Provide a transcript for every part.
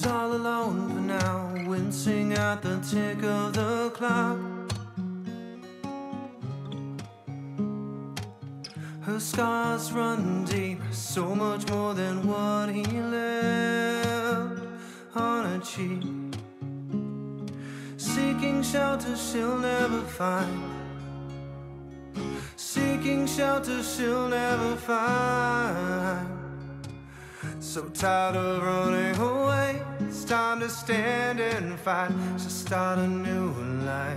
She's all alone for now, wincing at the tick of the clock. Her scars run deep, so much more than what he left on her cheek. Seeking shelter she'll never find. Seeking shelter she'll never find. So tired of running away, time to stand and fight. To start a new life.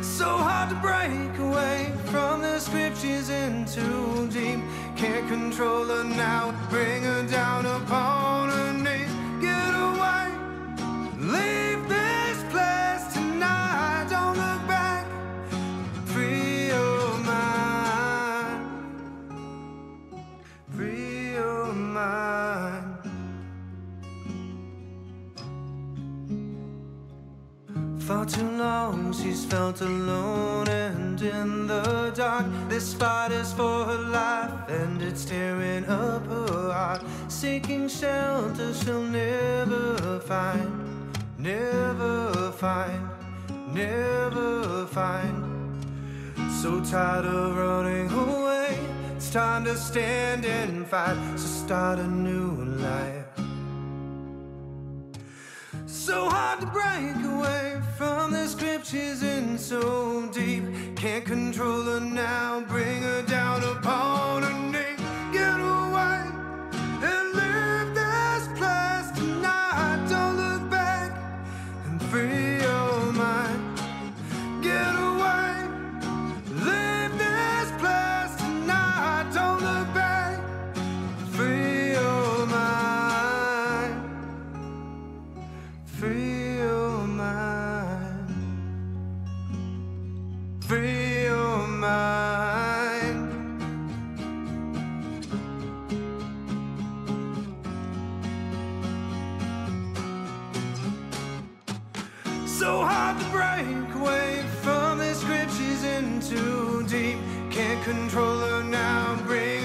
So hard to break away from the grip she's in too deep. Can't control her now, bring her down upon her knees. Too long she's felt alone and in the dark. This fight is for her life and it's tearing up her heart. Seeking shelter she'll never find, never find, never find. So tired of running away, it's time to stand and fight. So start a new life. So hard to break away from the grip she's in so deep. Can't control her now, bring her down upon her knee. Too deep. Can't control her now, bring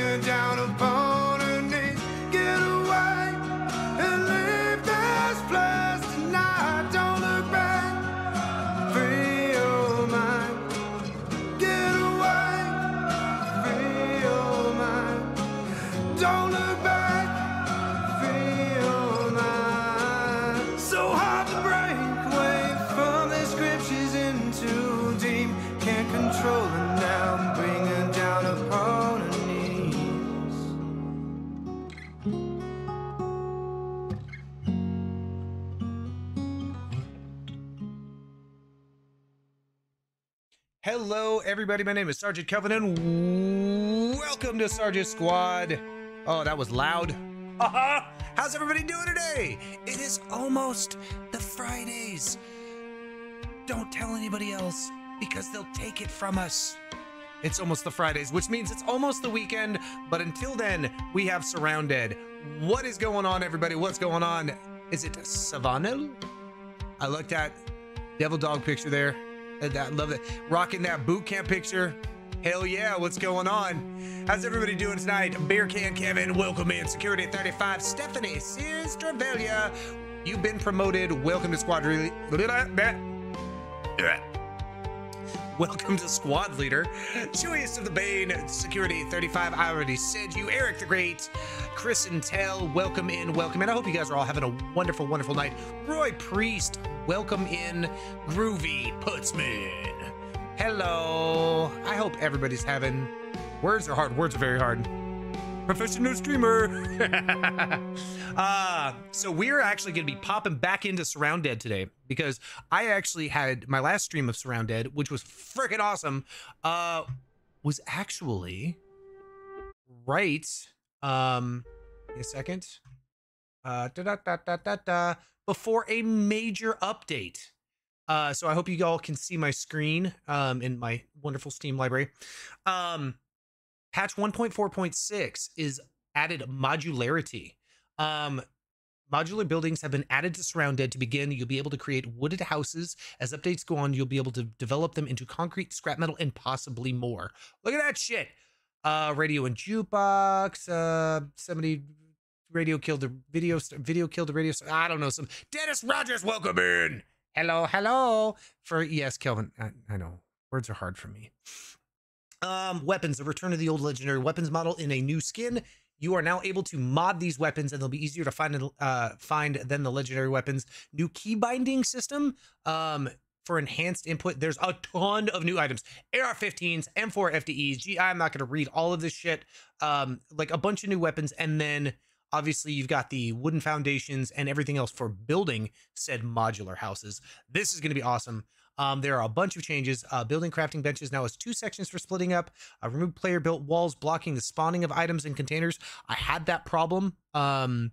Hello, everybody. My name is Sergeant Kelvin, and welcome to Sergeant Squad. Oh, that was loud. Haha! How's everybody doing today? It is almost the Fridays. Don't tell anybody else because they'll take it from us. It's almost the Fridays, which means it's almost the weekend. But until then, we have SurrounDead. What is going on, everybody? What's going on? Is it Savannah? I looked at Devil Dog picture there. I love it. Rocking that boot camp picture. Hell yeah, what's going on? How's everybody doing tonight? Beer Can Kevin, welcome in. Security 35, Stephanie Sistravelia. You've been promoted. Welcome to Squad Re- Welcome to Squad Leader. Chewiest of the Bane, Security 35. I already said you. Eric the Great, Chris and Tell, welcome in, welcome in. I hope you guys are all having a wonderful, wonderful night. Roy Priest, welcome in. Groovy Putzman. Hello. I hope everybody's having. Words are hard. Words are very hard. Professional streamer. uh, so we're actually going to be popping back into SurrounDead today because I actually had my last stream of SurrounDead, which was freaking awesome. Uh, was actually right. Um, a second. Uh, da da da da da da. Before a major update. Uh, so I hope you all can see my screen um, in my wonderful Steam library. Um, patch 1.4.6 is added modularity. Um, modular buildings have been added to SurrounDead to begin. You'll be able to create wooded houses. As updates go on, you'll be able to develop them into concrete, scrap metal, and possibly more. Look at that shit. Uh, radio and jukebox, uh, 70 radio killed the video video killed the radio. I don't know some Dennis Rogers. Welcome in. Hello, hello. For yes, Kelvin. I, I know words are hard for me. Um, weapons. The return of the old legendary weapons model in a new skin. You are now able to mod these weapons, and they'll be easier to find uh, find than the legendary weapons. New key binding system. Um, for enhanced input. There's a ton of new items. AR-15s, M4 FDEs. Gee, I'm not going to read all of this shit. Um, like a bunch of new weapons, and then obviously you've got the wooden foundations and everything else for building said modular houses. This is going to be awesome. Um, there are a bunch of changes. Uh, building crafting benches now has two sections for splitting up. Uh, remove player built walls blocking the spawning of items and containers. I had that problem. Um,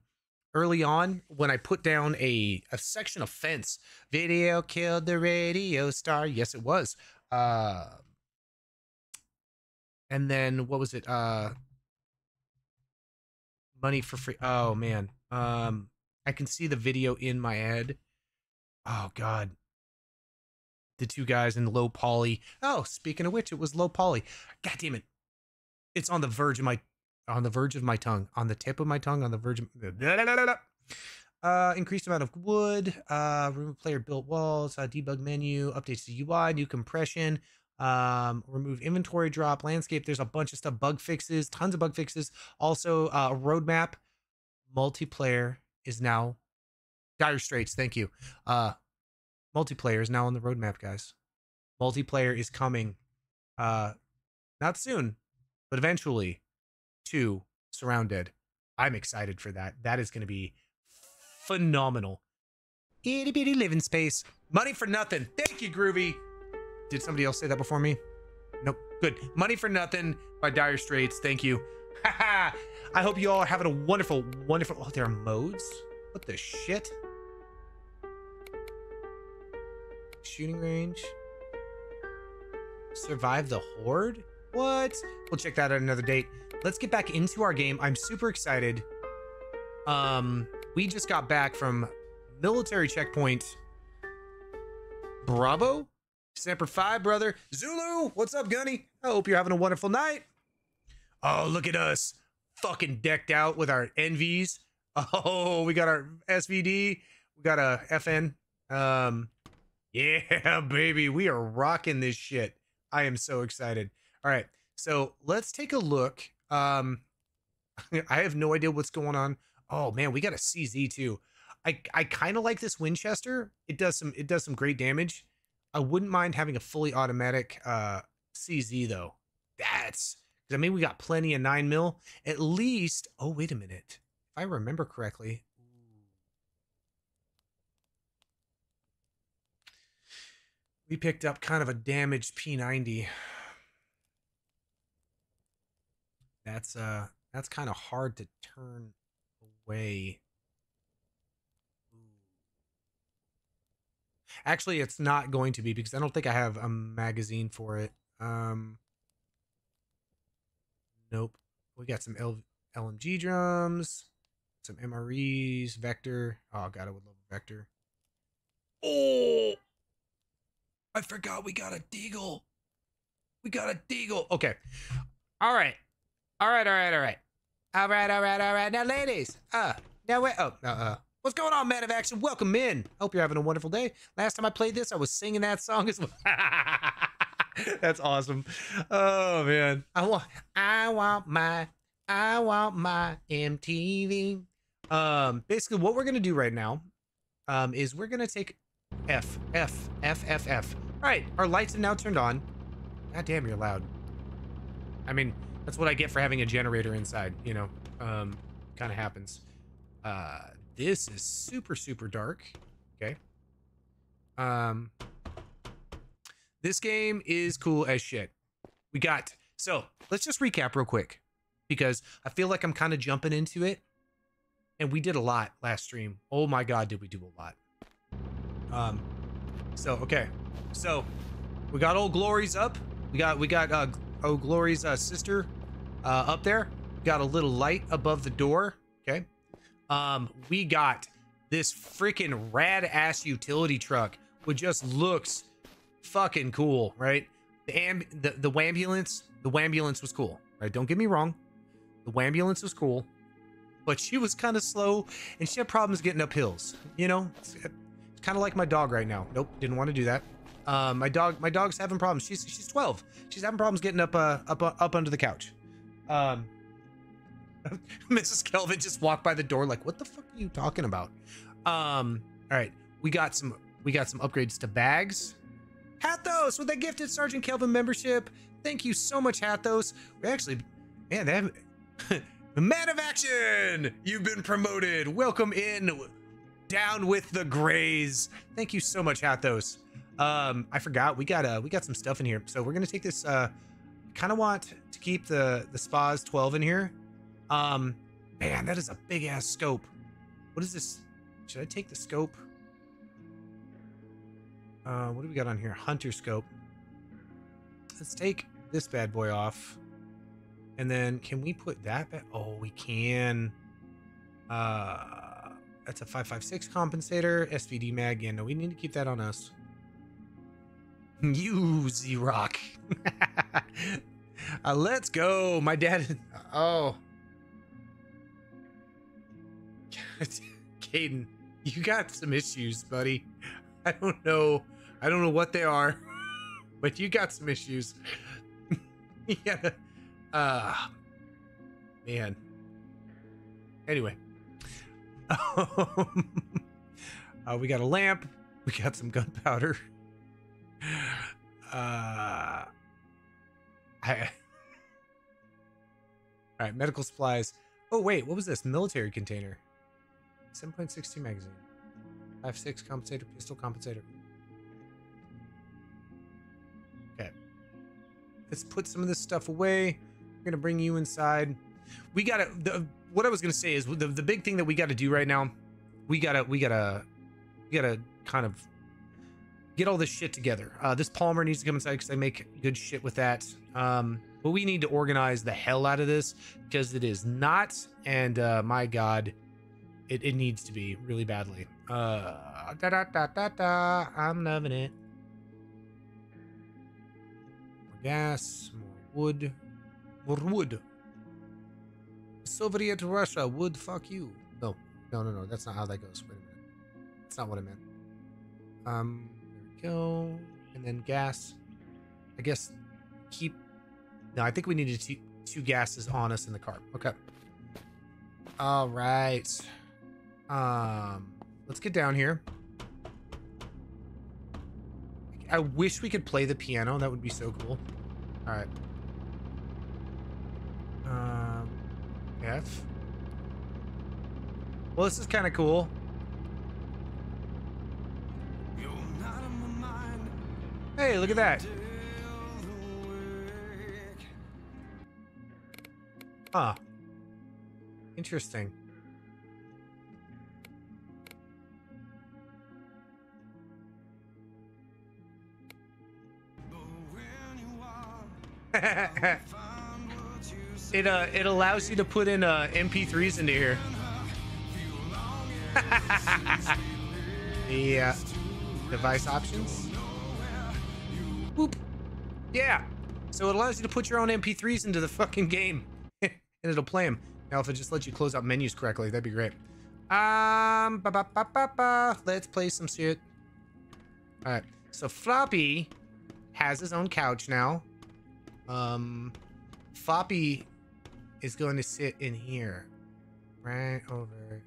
early on when I put down a, a section of fence. Video killed the radio star. Yes, it was. Uh, and then what was it? Uh, money for free. Oh man. Um, I can see the video in my head. Oh god. The two guys in low poly. Oh, speaking of which, it was low poly. God damn it. It's on the verge of my on the verge of my tongue, on the tip of my tongue, on the verge of uh, increased amount of wood, uh, remove player built walls, uh, debug menu, updates to UI, new compression, um, remove inventory drop, landscape. There's a bunch of stuff, bug fixes, tons of bug fixes. Also, uh, roadmap, multiplayer is now dire straits. Thank you. Uh, multiplayer is now on the roadmap, guys. Multiplayer is coming. Uh, not soon, but eventually to SurrounDead. I'm excited for that. That is going to be phenomenal. Itty bitty living space. Money for nothing. Thank you, Groovy. Did somebody else say that before me? Nope. Good. Money for nothing by Dire Straits. Thank you. I hope you all are having a wonderful, wonderful. Oh, there are modes? What the shit? Shooting range. Survive the horde? What? We'll check that at another date let's get back into our game. I'm super excited. Um, we just got back from military checkpoint. Bravo, Semper Fi, brother. Zulu, what's up, Gunny? I hope you're having a wonderful night. Oh, look at us, fucking decked out with our NVs. Oh, we got our SVD. We got a FN. Um, yeah, baby, we are rocking this shit. I am so excited. All right, so let's take a look um, I have no idea what's going on. Oh man, we got a CZ too. I I kind of like this Winchester. It does some it does some great damage. I wouldn't mind having a fully automatic uh CZ though. That's I mean we got plenty of nine mil. At least. Oh wait a minute. If I remember correctly. We picked up kind of a damaged P90. that's uh that's kind of hard to turn away. Actually, it's not going to be because I don't think I have a magazine for it. Um, nope. We got some L- LMG drums, some MREs, Vector. Oh god, I would love Vector. Oh, I forgot we got a Deagle. We got a Deagle. Okay. All right. All right, all right, all right. All right, all right, all right. Now, ladies, uh, now wait. Oh, uh, uh. What's going on, man of action? Welcome in. Hope you're having a wonderful day. Last time I played this, I was singing that song as well. That's awesome. Oh man, I want, I want my, I want my MTV. Um, basically, what we're gonna do right now, um, is we're gonna take F, F, F, F, F. All right, our lights are now turned on. God damn, you're loud. I mean, that's what I get for having a generator inside, you know. Um, kind of happens. Uh, this is super, super dark. Okay. Um, this game is cool as shit. We got, so let's just recap real quick because I feel like I'm kind of jumping into it. And we did a lot last stream. Oh my God, did we do a lot. Um, so, okay. So we got old Glory's up. We got, we got, uh, oh, Glory's, uh, sister uh, up there. Got a little light above the door. Okay. Um, we got this freaking rad ass utility truck, which just looks fucking cool, right? The amb the, the ambulance, the ambulance was cool, right? Don't get me wrong. The ambulance was cool, but she was kind of slow and she had problems getting up hills. You know, kind of like my dog right now. Nope, didn't want to do that. Um, my dog, my dog's having problems. She's she's 12. She's having problems getting up uh, up uh, up under the couch. Um, Mrs. Kelvin just walked by the door like, "What the fuck are you talking about?" Um, all right, we got some we got some upgrades to bags. Hathos with a gifted Sergeant Kelvin membership. Thank you so much, Hathos. We actually, man, they have the man of action. You've been promoted. Welcome in. Down with the Grays. Thank you so much, Hathos. Um, I forgot we got uh we got some stuff in here, so we're gonna take this. Uh, kind of want to keep the the spas 12 in here. Um, man, that is a big ass scope. What is this? Should I take the scope? Uh, what do we got on here? Hunter scope. Let's take this bad boy off. And then can we put that back? Oh, we can. Uh, that's a 556 compensator. SVD mag. Yeah, no, we need to keep that on us. You, Z-Rock. uh, let's go. My dad. Oh. Caden, you got some issues, buddy. I don't know. I don't know what they are, but you got some issues. yeah. Uh man. Anyway. uh, we got a lamp. We got some gunpowder. Uh I All right, medical supplies. Oh wait, what was this? Military container. 7.62 magazine. 5.6 compensator, pistol compensator. Okay. Let's put some of this stuff away. We're gonna bring you inside. We gotta. The, what I was gonna say is the the big thing that we got to do right now. We gotta we gotta we gotta kind of get all this shit together. Uh, this polymer needs to come inside because I make good shit with that. Um, but we need to organize the hell out of this because it is not. And uh, my God, it, it needs to be really badly. Uh, da da da da da. I'm loving it. More gas, more wood, more wood. Soviet Russia would fuck you. No, no, no, no. That's not how that goes. Wait a minute. That's not what I meant. Um, there we go. And then gas. I guess keep. No, I think we needed two, two gases on us in the car. Okay. All right. Um, let's get down here. I wish we could play the piano. That would be so cool. All right. Um, F. Well, this is kind of cool. You're not on my mind. Hey, look at that. Huh. Interesting. it uh it allows you to put in uh MP3s into here. the uh, device options. Boop. Yeah. So it allows you to put your own MP3s into the fucking game, and it'll play them. Now, if it just lets you close out menus correctly, that'd be great. Um, ba ba ba ba ba. Let's play some shit. All right. So Floppy has his own couch now. Um, Floppy is going to sit in here, right over. There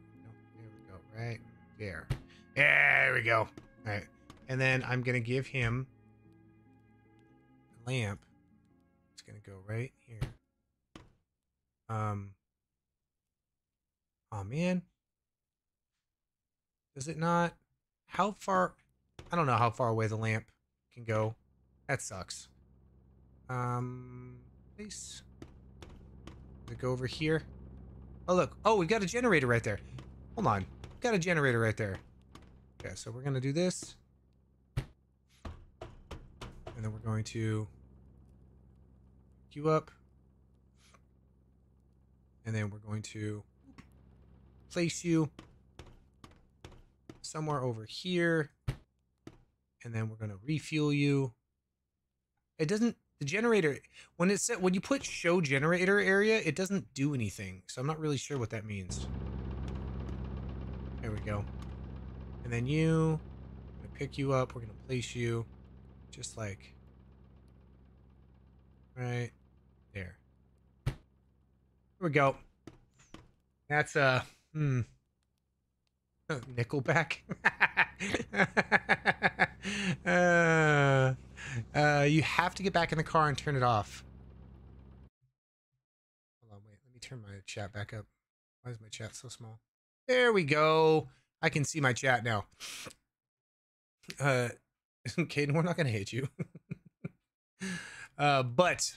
we go. Right there. There we go. All right. And then I'm gonna give him a lamp. It's gonna go right here. Um. Oh man. Does it not? How far? I don't know how far away the lamp can go. That sucks. Um, place. It go over here? Oh look! Oh, we've got a generator right there. Hold on, got a generator right there. Okay, so we're gonna do this, and then we're going to queue up, and then we're going to place you somewhere over here, and then we're gonna refuel you. It doesn't the generator when it's set when you put show generator area it doesn't do anything so i'm not really sure what that means. There we go. And then you gonna pick you up we're gonna place you just like right there. Here we go. That's uh hmm. Nickelback. Uh uh, you have to get back in the car and turn it off. Hold on, wait. Let me turn my chat back up. Why is my chat so small? There we go. I can see my chat now. Uh, Caden, we're not gonna hit you. uh, but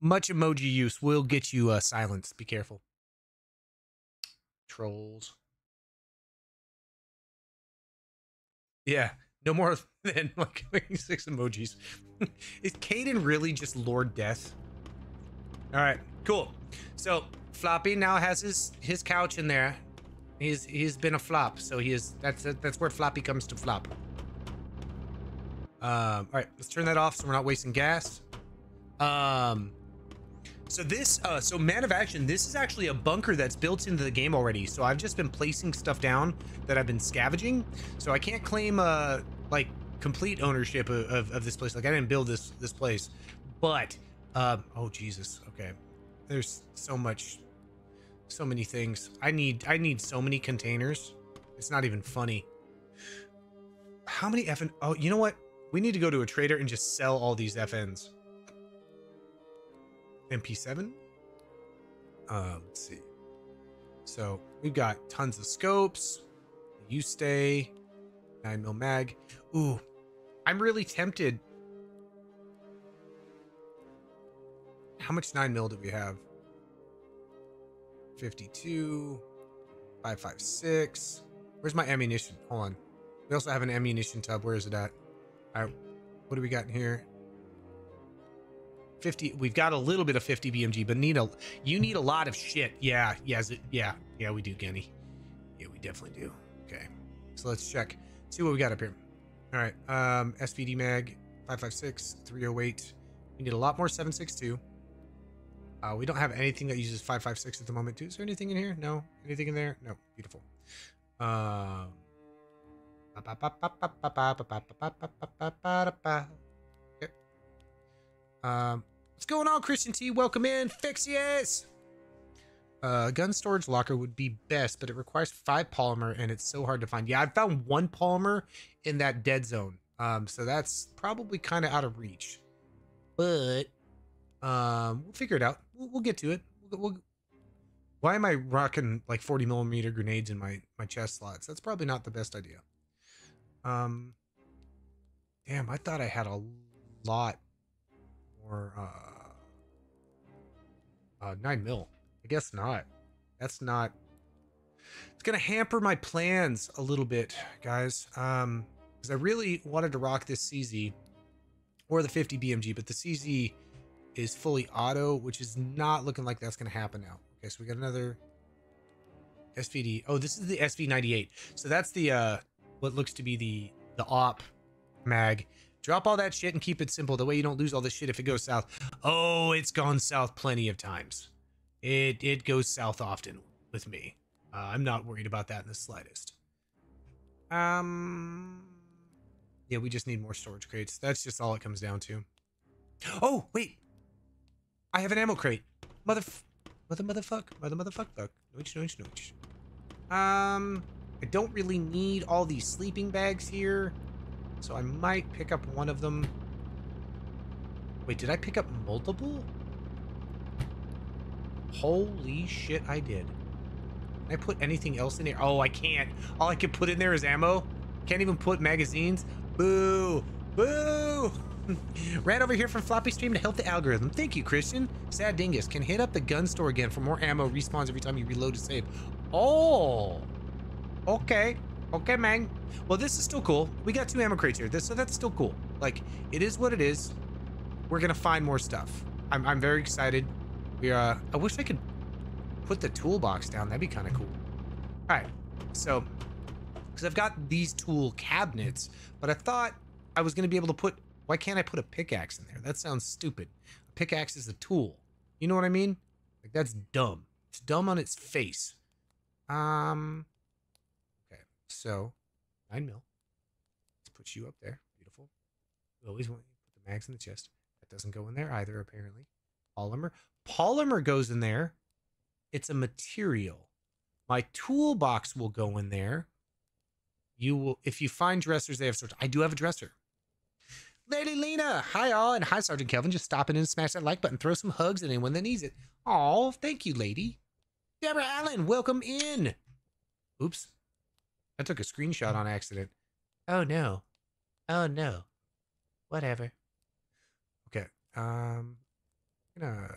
much emoji use will get you uh, silenced. Be careful. Trolls. Yeah, no more than like six emojis. Is Caden really just Lord Death? All right, cool. So Floppy now has his his couch in there. He's he's been a flop, so he is that's that's where Floppy comes to flop. Um, all right, let's turn that off so we're not wasting gas. Um, so this, uh, so Man of Action, this is actually a bunker that's built into the game already. So I've just been placing stuff down that I've been scavenging. So I can't claim, uh, like complete ownership of, of, of this place. Like I didn't build this, this place, but, um, oh Jesus. Okay. There's so much, so many things. I need, I need so many containers. It's not even funny. How many FN, oh, you know what? We need to go to a trader and just sell all these FNs. MP7. Uh, let's see. So we've got tons of scopes. You stay. 9 mil mag. Ooh, I'm really tempted. How much 9 mil do we have? 52. 556. Where's my ammunition? Hold on. We also have an ammunition tub. Where is it at? All right. What do we got in here? 50 we've got a little bit of 50 bmg but need a you need a lot of shit yeah yes yeah yeah we do Genny. yeah we definitely do okay so let's check see what we got up here all right um svd mag 556 308 we need a lot more 762 uh we don't have anything that uses 556 at the moment too is there anything in here no anything in there no beautiful um okay. um What's going on, Christian T? Welcome in. Fixius! Uh, gun storage locker would be best, but it requires five polymer and it's so hard to find. Yeah, I found one polymer in that dead zone. Um, so that's probably kind of out of reach. But um, we'll figure it out. We'll, we'll get to it. We'll, we'll, why am I rocking like 40 millimeter grenades in my my chest slots? That's probably not the best idea. Um, damn, I thought I had a lot more uh, uh, nine mil. I guess not. That's not. It's gonna hamper my plans a little bit, guys. Um, because I really wanted to rock this CZ or the 50 BMG, but the CZ is fully auto, which is not looking like that's gonna happen now. Okay, so we got another SVD. Oh, this is the SV98. So that's the uh, what looks to be the the op mag Drop all that shit and keep it simple. The way you don't lose all this shit if it goes south. Oh, it's gone south plenty of times. It it goes south often with me. Uh, I'm not worried about that in the slightest. Um, yeah, we just need more storage crates. That's just all it comes down to. Oh, wait. I have an ammo crate. Mother, mother, motherfuck, mother, motherfuck, fuck. Nooch, nooch, nooch. Um, I don't really need all these sleeping bags here. So I might pick up one of them. Wait, did I pick up multiple? Holy shit, I did. Can I put anything else in here? Oh, I can't. All I can put in there is ammo. Can't even put magazines. Boo! Boo! Ran over here from Floppy Stream to help the algorithm. Thank you, Christian. Sad Dingus can hit up the gun store again for more ammo. Respawns every time you reload to save. Oh! Okay. Okay, man. Well, this is still cool. We got two ammo crates here, this, so that's still cool. Like, it is what it is. We're gonna find more stuff. I'm, I'm very excited. We uh, I wish I could put the toolbox down. That'd be kind of cool. All right, so because I've got these tool cabinets, but I thought I was gonna be able to put Why can't I put a pickaxe in there? That sounds stupid. A pickaxe is a tool. You know what I mean? Like that's dumb. It's dumb on its face. Um. So nine mil. Let's put you up there. Beautiful. We always want you to put the mags in the chest. That doesn't go in there either, apparently. Polymer. Polymer goes in there. It's a material. My toolbox will go in there. You will, if you find dressers, they have sorts. I do have a dresser. Lady Lena, hi all, and hi Sergeant Kelvin. Just stop in and smash that like button. Throw some hugs at anyone that needs it. Oh, thank you, lady. Deborah Allen, welcome in. Oops. I took a screenshot on accident. Oh no. Oh no. Whatever. Okay. Um I'm gonna hold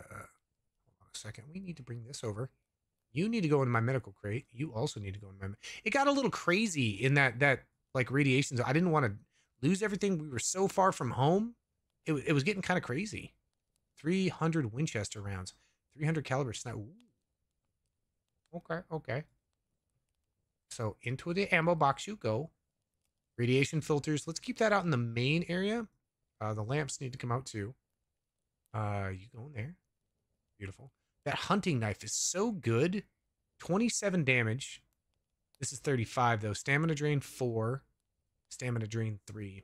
on a second. We need to bring this over. You need to go in my medical crate. You also need to go in my. It got a little crazy in that that like radiation zone. I didn't want to lose everything. We were so far from home. It, it was getting kind of crazy. 300 Winchester rounds, 300 caliber sniper. Okay, okay. So into the ammo box you go. Radiation filters. Let's keep that out in the main area. Uh, the lamps need to come out too. Uh, you go in there. Beautiful. That hunting knife is so good. 27 damage. This is 35 though. Stamina drain 4. Stamina drain 3.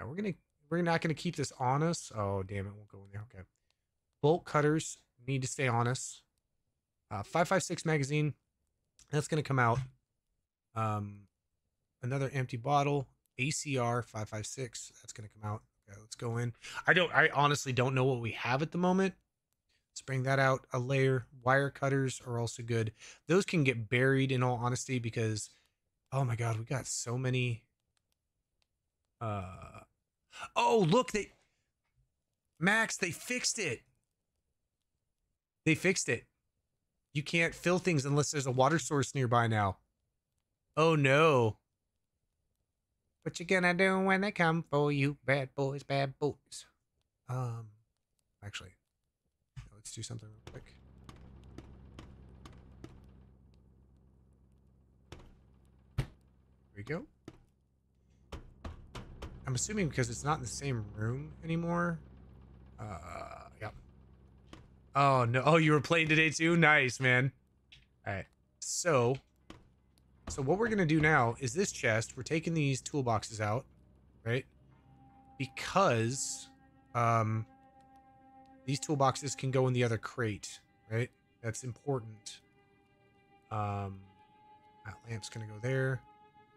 All right, we're to we're not to keep this on us. Oh, damn it. Won't go in there. Okay. Bolt cutters need to stay on us. Uh 556 magazine. That's to come out. Um another empty bottle. ACR 556. That's going to come out. Okay, let's go in. I don't I honestly don't know what we have at the moment. Let's bring that out a layer. Wire cutters are also good. Those can get buried in all honesty because oh my god, we got so many uh Oh, look, they Max, they fixed it. They fixed it. You can't fill things unless there's a water source nearby now. Oh no. What you gonna do when they come for you, bad boys, bad boys? Um, actually, let's do something real quick. Here we go. I'm assuming because it's not in the same room anymore. Uh, yeah. Oh no! Oh, you were playing today too? Nice, man. All right. So, so what we're gonna do now is this chest. We're taking these toolboxes out, right? Because, um, these toolboxes can go in the other crate, right? That's important. Um, that lamp's gonna go there.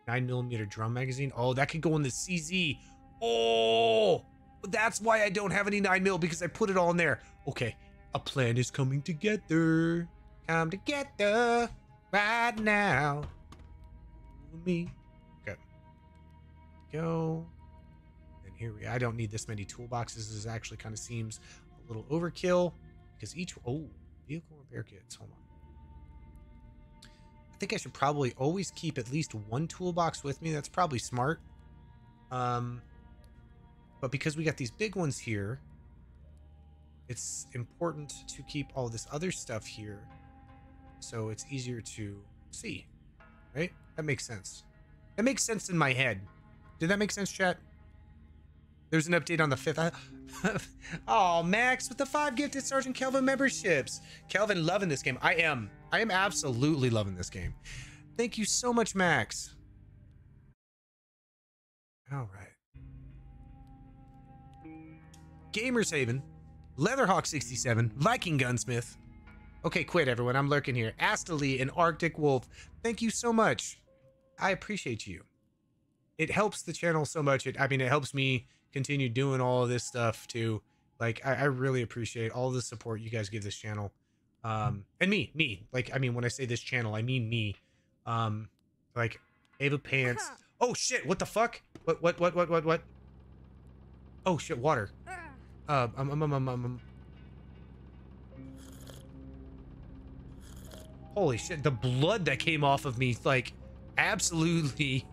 Nine millimeter drum magazine. Oh, that could go in the CZ. Oh, that's why I don't have any nine mil because I put it all in there. Okay, a plan is coming together. Come together right now. Me. Okay. Go. And here we. I don't need this many toolboxes. This actually kind of seems a little overkill because each. Oh, vehicle repair kits. Hold on. I think I should probably always keep at least one toolbox with me. That's probably smart. Um, but because we got these big ones here, it's important to keep all this other stuff here so it's easier to see. Right? That makes sense. That makes sense in my head. Did that make sense, chat? There's an update on the 5th. oh, Max with the five gifted Sergeant Kelvin memberships. Kelvin loving this game. I am. I am absolutely loving this game. Thank you so much, Max. All right. Gamers Haven, Leatherhawk67, Viking Gunsmith. Okay, quit everyone. I'm lurking here. Astalee and Arctic Wolf. Thank you so much. I appreciate you. It helps the channel so much. It, I mean, it helps me continue doing all of this stuff too. Like, I, I really appreciate all the support you guys give this channel. Um, and me, me. Like, I mean, when I say this channel, I mean me. Um, like, Ava Pants. Oh shit! What the fuck? What? What? What? What? What? What? Oh shit! Water. Uh, um, um, um, um, um, Holy shit, the blood that came off of me, like, absolutely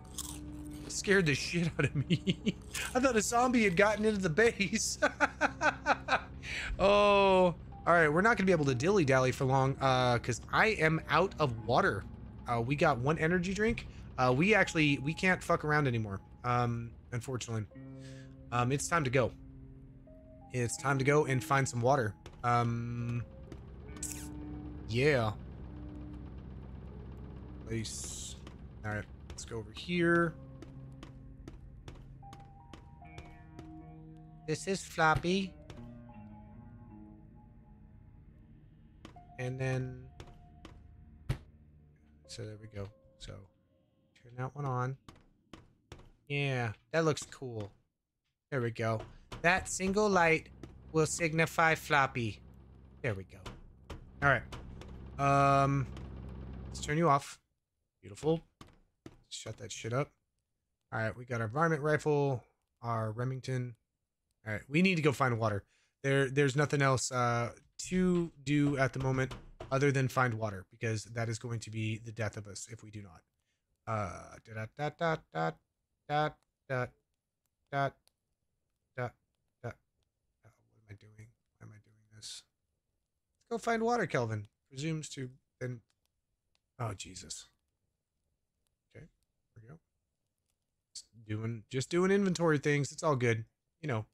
scared the shit out of me. I thought a zombie had gotten into the base. oh, all right, we're not gonna be able to dilly-dally for long, uh, because I am out of water. Uh, we got one energy drink. Uh, we actually, we can't fuck around anymore, um, unfortunately. Um, it's time to go. It's time to go and find some water. Um, yeah. Place. All right, let's go over here. This is floppy. And then, so there we go. So turn that one on. Yeah, that looks cool. There we go. That single light will signify floppy. There we go. All right. Um, let's turn you off. Beautiful. Shut that shit up. All right, we got our varmint rifle, our Remington. All right, we need to go find water. There, there's nothing else uh, to do at the moment other than find water because that is going to be the death of us if we do not. Uh, dot dot dot dot dot dot dot dot dot. Uh, what am I doing? Why am I doing this? Let's go find water, Kelvin. Presumes to then. Oh Jesus. Okay, there we go. Just doing just doing inventory things. It's all good. You know,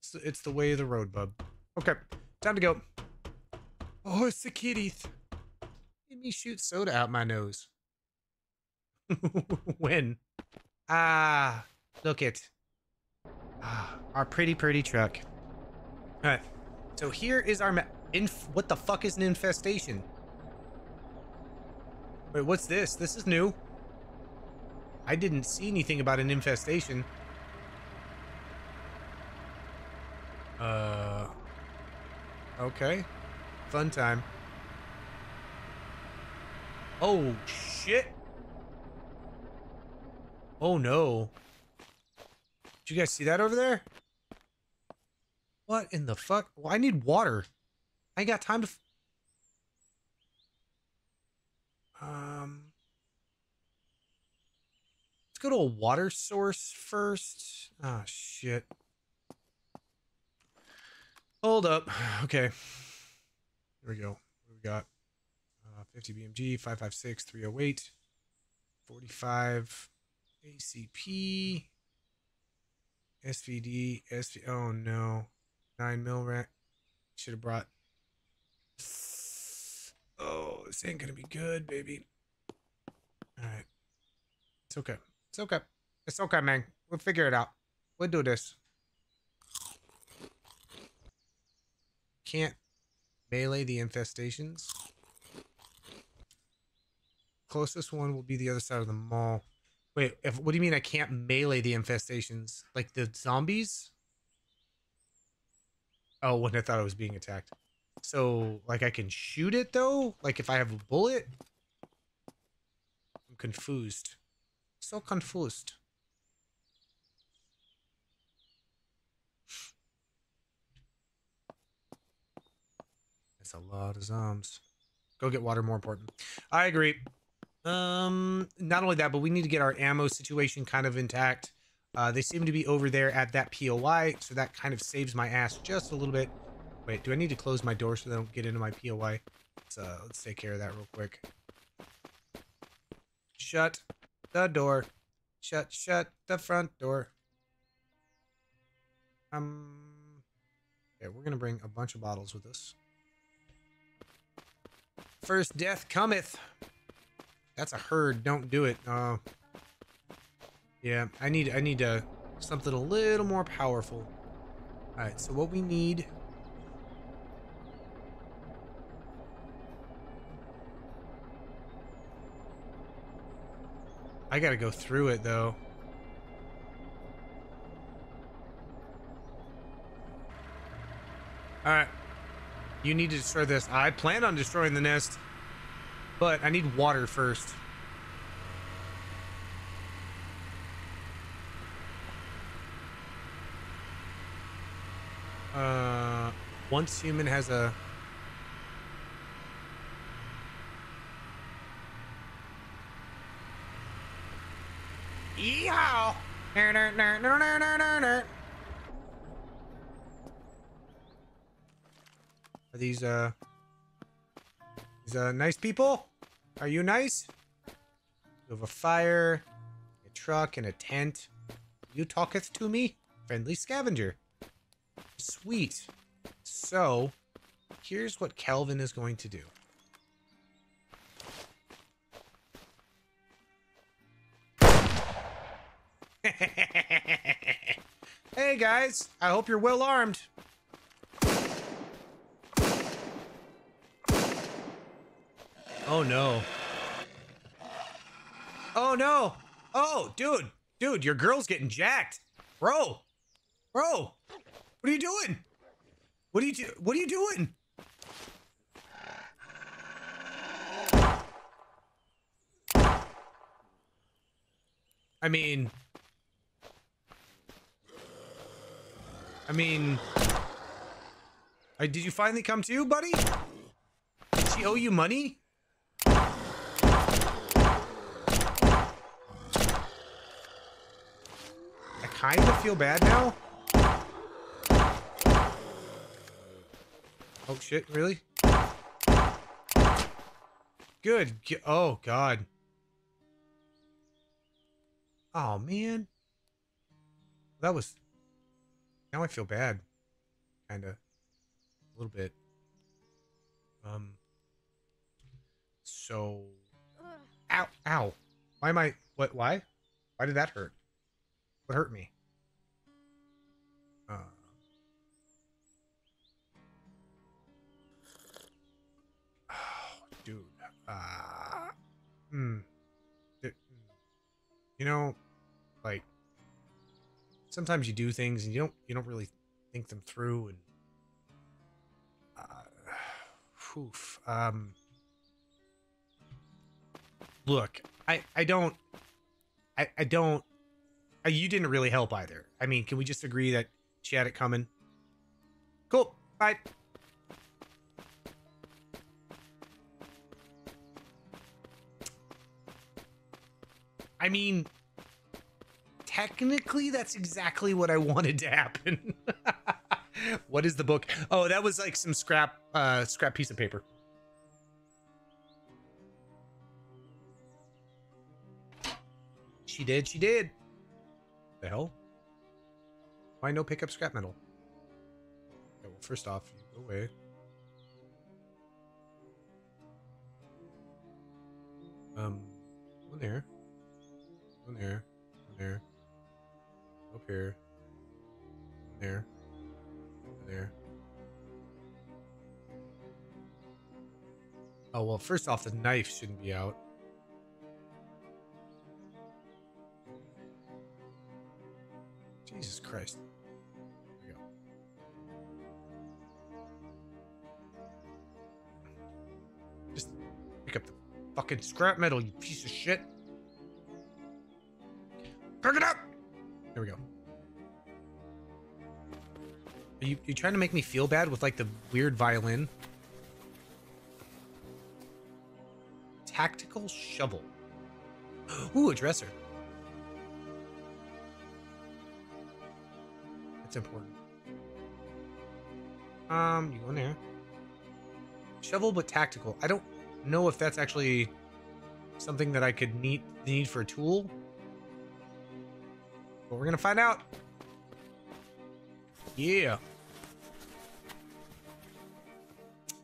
it's it's the way of the road, bub. Okay, time to go. Oh, it's the kitties. Let me shoot soda out my nose. when? Ah, look it. Ah, our pretty, pretty truck. All right. So here is our map. Inf- what the fuck is an infestation? Wait, what's this? This is new. I didn't see anything about an infestation. Uh. Okay. Fun time. Oh, shit. Oh, no. Did you guys see that over there? What in the fuck? Well, I need water. I ain't got time to... Um... Let's go to a water source first. Ah, shit. Hold up. Okay. Here we go. We got? Uh, 50 BMG, 556, 308, 45 ACP, SVD, SV. Oh no. 9 mil rack. Should have brought. Oh, this ain't gonna be good, baby. Alright. It's okay. It's okay. It's okay, man. We'll figure it out. We'll do this. Can't melee the infestations. Closest one will be the other side of the mall. Wait, if, what do you mean I can't melee the infestations? Like the zombies? Oh, when I thought I was being attacked. So, like I can shoot it though? Like if I have a bullet? I'm confused. So confused. That's a lot of zombs. Go get water, more important. I agree. Um, not only that, but we need to get our ammo situation kind of intact. Uh, they seem to be over there at that POI, so that kind of saves my ass just a little bit. Wait, do I need to close my door so they don't get into my POI? Let's, uh, let's take care of that real quick. Shut the door. Shut, shut the front door. Um, yeah, we're gonna bring a bunch of bottles with us. First death cometh. That's a herd. Don't do it. Uh, yeah, I need I need uh, something a little more powerful. All right, so what we need. I gotta go through it though. All right, you need to destroy this. I plan on destroying the nest. But I need water first. Uh, once human has a... Are these, uh... These, uh, nice people? Are you nice? You have a fire, a truck, and a tent. You talketh to me? Friendly scavenger. Sweet. So, here's what Kelvin is going to do. hey guys, I hope you're well armed. Oh no. Oh no. Oh, dude. Dude, your girl's getting jacked. Bro. Bro. What are you doing? What are you do what are you doing? I mean I mean uh, did you finally come to, buddy? Did she owe you money? I kind of feel bad now. Oh shit, really? Good. Oh god. Oh man. That was Now I feel bad. Kind of. A little bit. Um so Ow, ow. Why am I what why? Why did that hurt? What hurt me? Uh Oh, dude. Uh, hmm. It- You know, like sometimes you do things and you don't you don't really think them through and uh, oof, um look, I I don't I I don't uh, you didn't really help either. I mean, can we just agree that she had it coming? Cool. Bye. I mean, technically, that's exactly what I wanted to happen. what is the book? Oh, that was like some scrap, uh, scrap piece of paper. She did. She did. The hell? Why no pick up scrap metal? Okay, well, first off, you go away. Um, one there. One there. One there. Here. There. There. Oh, well, first off, the knife shouldn't be out. Jesus Christ. There we go. Just pick up the fucking scrap metal, you piece of shit. Pick it up! There we go. Are you, you trying to make me feel bad with like the weird violin? Tactical shovel. Ooh, a dresser. That's important. Um, you go in there. Shovel, but tactical. I don't know if that's actually something that I could need need for a tool. But we're gonna find out. Yeah.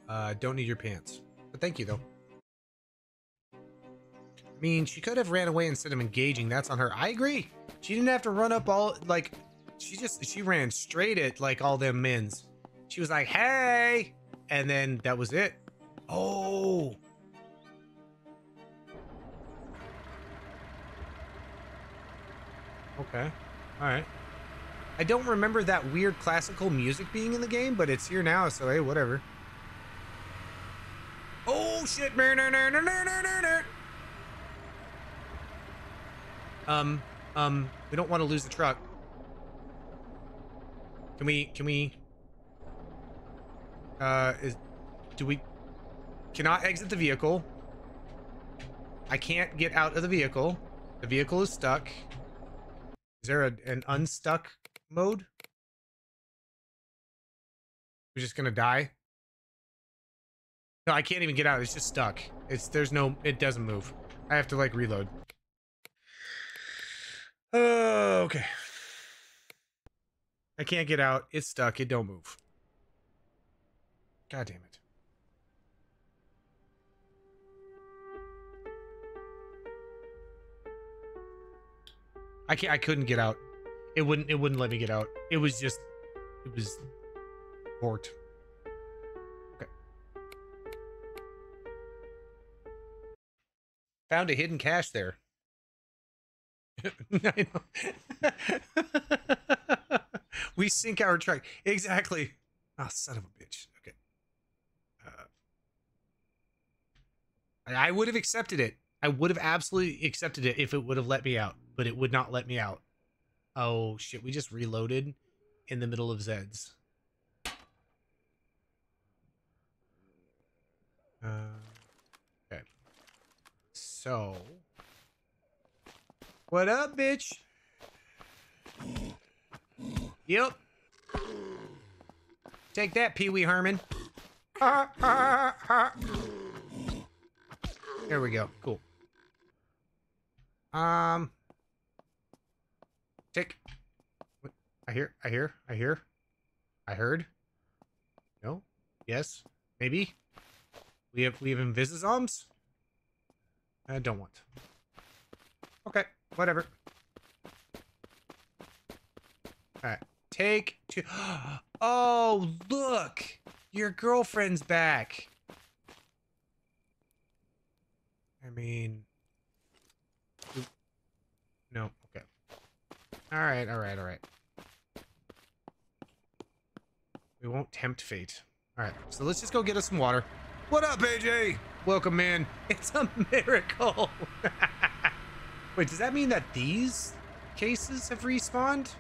Uh, don't need your pants. But thank you, though. I mean, she could have ran away instead of engaging. That's on her. I agree. She didn't have to run up all, like, she just, she ran straight at, like, all them men's. She was like, hey! And then that was it. Oh! Okay. Alright. I don't remember that weird classical music being in the game, but it's here now, so hey, whatever. Oh shit! Um, um, we don't want to lose the truck. Can we? Can we? Uh, is do we? Cannot exit the vehicle. I can't get out of the vehicle. The vehicle is stuck. Is there a, an unstuck mode? We're just gonna die. No, I can't even get out. It's just stuck. It's there's no. It doesn't move. I have to like reload. Uh, okay. I can't get out. It's stuck. It don't move. God damn it. I can't I couldn't get out. It wouldn't it wouldn't let me get out. It was just it was borked. Okay. Found a hidden cache there. We sink our truck. Exactly. Oh, son of a bitch. Okay. Uh, I would have accepted it. I would have absolutely accepted it if it would have let me out, but it would not let me out. Oh shit, we just reloaded in the middle of Zed's. Uh, okay. So, what up, bitch? Yep. Take that, Pee Wee Herman. Ah, ah, ah. There we go. Cool. Um. Tick. What? I hear. I hear. I hear. I heard. No. Yes. Maybe. We have we have invisizoms. I don't want. Okay. Whatever. All right. Take two. Oh, look! Your girlfriend's back. I mean, no. Okay. All right. All right. All right. We won't tempt fate. All right. So let's just go get us some water. What up, AJ? Welcome in. It's a miracle. Wait, does that mean that these cases have respawned?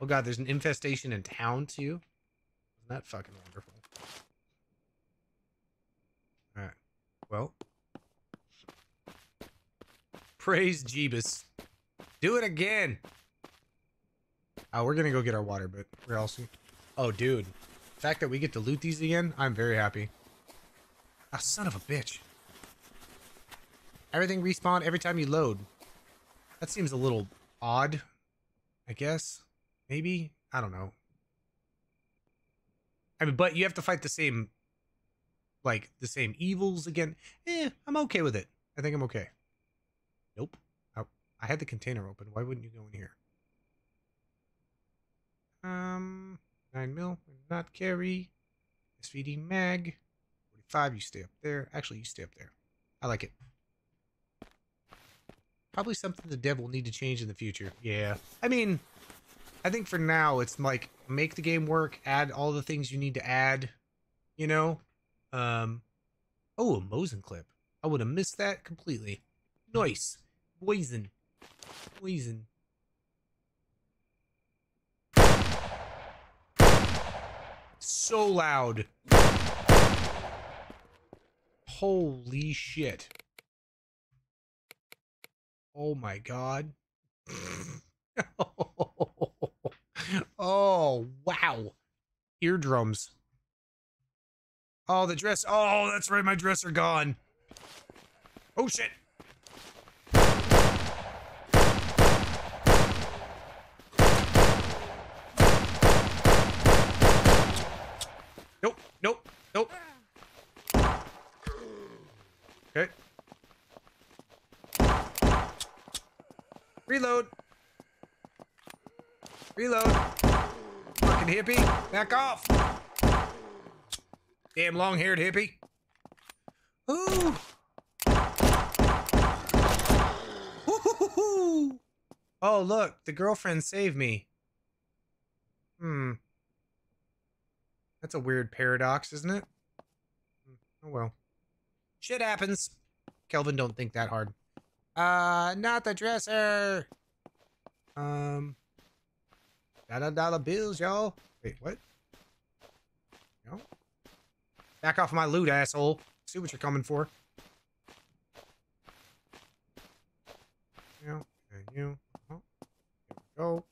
Oh god, there's an infestation in town too. Isn't that fucking wonderful? Alright. Well. Praise Jeebus. Do it again. Oh, we're gonna go get our water, but where else? Oh, dude. The fact that we get to loot these again, I'm very happy. Ah, son of a bitch. Everything respawn every time you load. That seems a little odd, I guess. Maybe? I don't know. I mean, but you have to fight the same, like, the same evils again. Eh, I'm okay with it. I think I'm okay. Nope. I, had the container open. Why wouldn't you go in here? Um, 9 mil, not carry. SVD mag. 45, you stay up there. Actually, you stay up there. I like it. Probably something the dev will need to change in the future. Yeah. I mean, I think for now it's like make the game work, add all the things you need to add, you know? Um Oh, a Mosin clip. I would have missed that completely. Nice. Poison. Poison. So loud. Holy shit. Oh my god. oh, wow. Eardrums. Oh, the dress. Oh, that's right. My dress are gone. Oh, shit. Nope, nope, nope. Okay. Reload. Reload. Fucking hippie. Back off. Damn long-haired hippie. Ooh. Oh, look. The girlfriend saved me. Hmm. That's a weird paradox, isn't it? Oh, well. Shit happens. Kelvin, don't think that hard. Uh, not the dresser. Um, dollar dollar bills, y'all. Wait, what? No. Back off my loot, asshole. See what you're coming for. You and you. Oh, we go.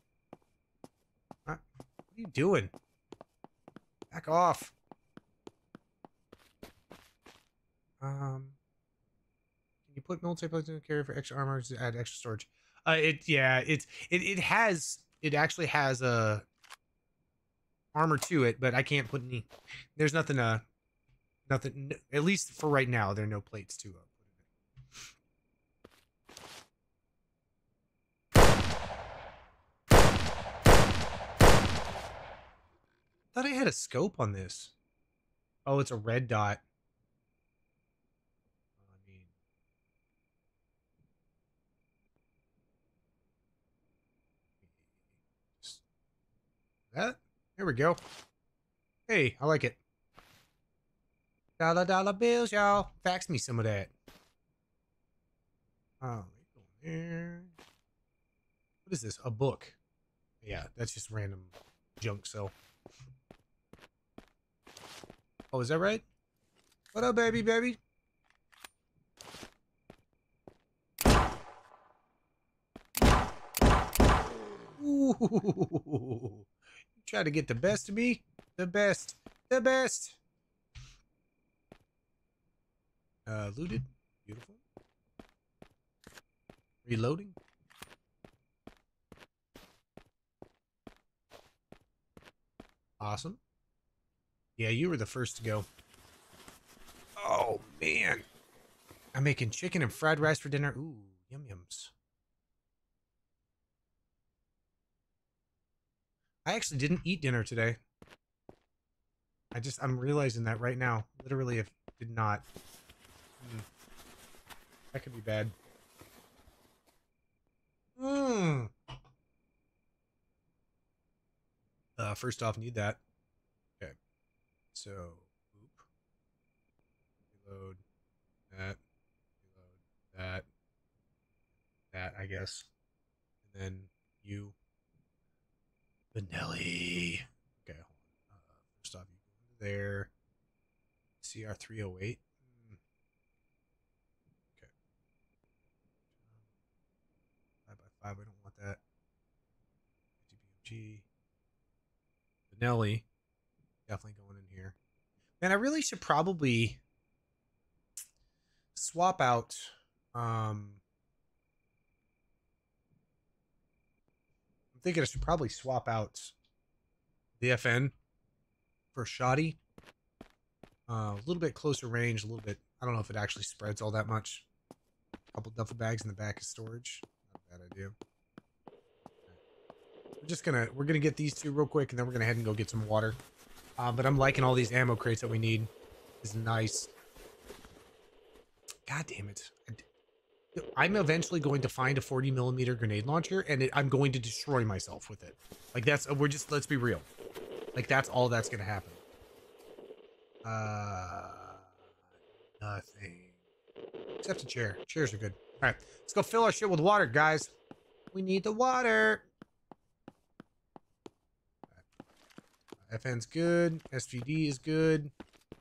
What are you doing? Back off. Um, can you put military plates in the carrier for extra armor to add extra storage? Uh, it yeah, it's it it has it actually has a armor to it, but I can't put any. There's nothing. Uh, nothing. At least for right now, there are no plates to uh, put in it. Thought I had a scope on this. Oh, it's a red dot. I mean, that. There we go. Hey, I like it. Dollar dollar bills, y'all. Fax me some of that. Oh. What is this? A book. Yeah, that's just random junk cell. Oh, is that right? What up, baby, baby? Ooh, try to get the best of me? The best. The best. Uh, looted. Beautiful. Reloading. Awesome. Yeah, you were the first to go. Oh, man. I'm making chicken and fried rice for dinner. Ooh, yum yums. I actually didn't eat dinner today. I just, I'm realizing that right now. Literally, if did not. Hmm. That could be bad. Hmm. Uh, first off, need that. So, oop. Reload that. Reload that. That, I guess. And then you. Benelli. Okay. Uh, first off, you go there. CR308. Hmm. Okay. Five by five. I don't want that. GBMG. Benelli. Definitely. Man, I really should probably swap out um I'm thinking I should probably swap out the FN for shoddy. Uh, a little bit closer range, a little bit. I don't know if it actually spreads all that much. A couple duffel bags in the back of storage. Not a bad idea. We're just gonna we're gonna get these two real quick, and then we're gonna head and go get some water. Uh, but I'm liking all these ammo crates that we need. Is nice. God damn it! I'm eventually going to find a 40 millimeter grenade launcher, and it, I'm going to destroy myself with it. Like that's we're just let's be real. Like that's all that's gonna happen. Uh, nothing. Except a chair. Chairs are good. All right, let's go fill our shit with water, guys. We need the water. FN's good. SVD is good.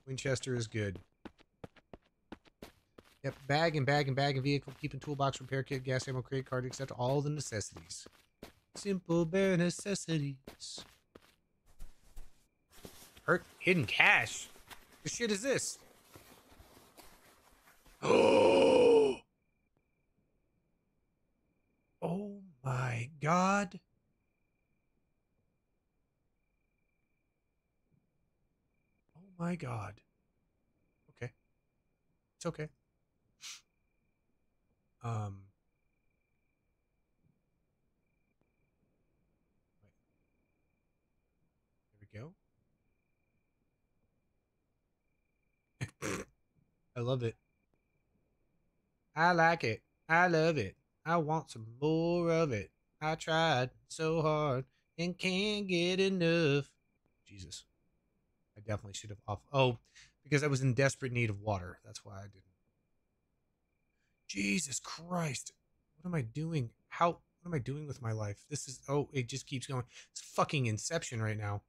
Winchester is good. Yep, bag and bag and bag and vehicle, keeping toolbox, repair kit, gas ammo, crate, card, etc. All the necessities. Simple bare necessities. Hurt hidden cache. What shit is this? Oh. Oh my god. My god. Okay. It's okay. Um There we go. I love it. I like it. I love it. I want some more of it. I tried so hard and can't get enough. Jesus. I definitely should have off. Oh, because I was in desperate need of water. That's why I didn't. Jesus Christ. What am I doing? How what am I doing with my life? This is oh, it just keeps going. It's fucking inception right now.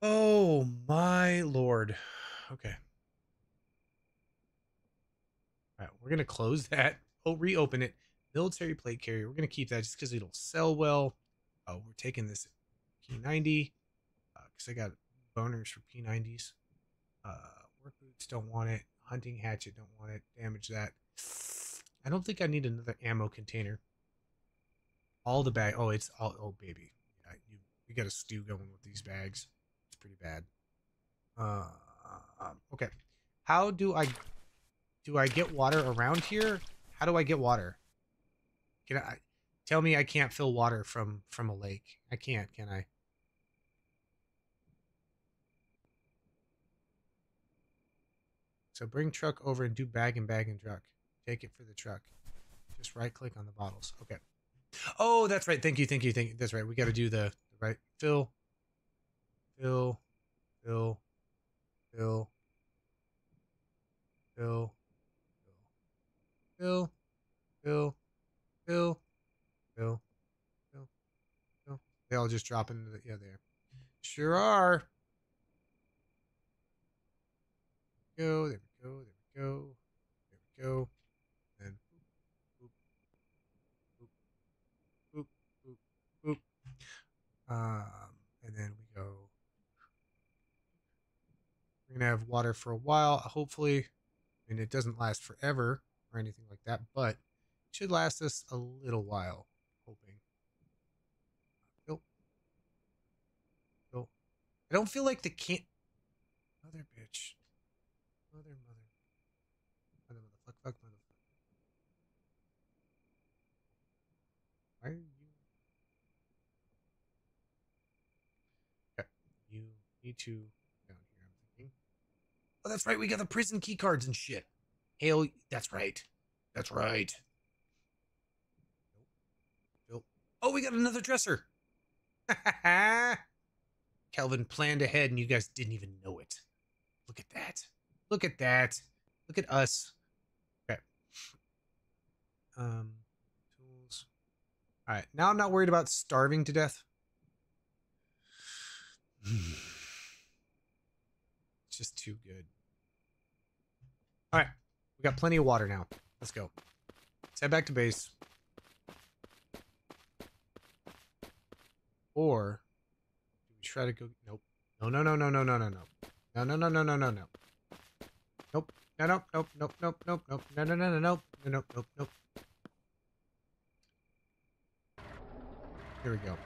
Oh my lord. Okay. All right, we're gonna close that. Oh, reopen it. Military plate carrier. We're gonna keep that just because it'll sell well. Oh, we're taking this P90 because I got boners for P90s. Uh, work boots don't want it. Hunting hatchet don't want it. Damage that. I don't think I need another ammo container. All the bag. Oh, it's all. Oh, baby. Yeah, you, you got a stew going with these bags. It's pretty bad. Uh, um, okay. How do I do I get water around here? How do I get water? Can I tell me I can't fill water from from a lake? I can't, can I? So bring truck over and do bag and bag and truck. Take it for the truck. Just right click on the bottles. Okay. Oh, that's right. Thank you. Thank you. Thank you. That's right. We got to do the right fill, fill, fill, fill, fill, fill, fill, fill, fill, fill, fill. They all just drop into the yeah there. Sure are. Go there we go. There we go. There we go. And boop, boop, boop, boop, boop, boop. Um, and then we go. We're gonna have water for a while. Hopefully, I mean it doesn't last forever or anything like that, but it should last us a little while. Hoping. Nope. Nope. I don't feel like the can. Mother bitch. Mother, mother. Mother, mother, fuck, fuck, mother. Why are you? Okay. You need to down here. I'm thinking. Oh, that's right. We got the prison key cards and shit. Hail. That's right. That's right. Nope. Nope. Oh, we got another dresser. Kelvin planned ahead, and you guys didn't even know it. Look at that. Look at that. Look at us. Okay. Um, tools. All right. Now I'm not worried about starving to death. it's just too good. All right. We got plenty of water now. Let's go. Let's head back to base. Or try to go? Nope. No, no, no, no, no, no, no, no. No, no, no, no, no, no, no. Nope. No, nope, nope, nope, nope, nope, nope. No, no, no, no, nope. No, nope, nope, nope. Here we go.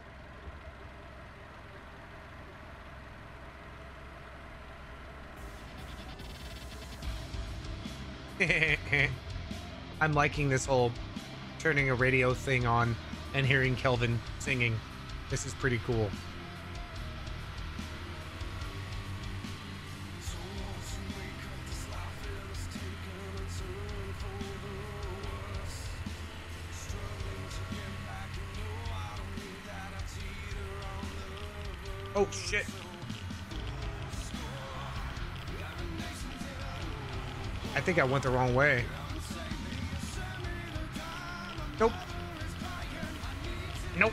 I'm liking this whole turning a radio thing on and hearing Kelvin singing. This is pretty cool. Went the wrong way. Nope. Nope.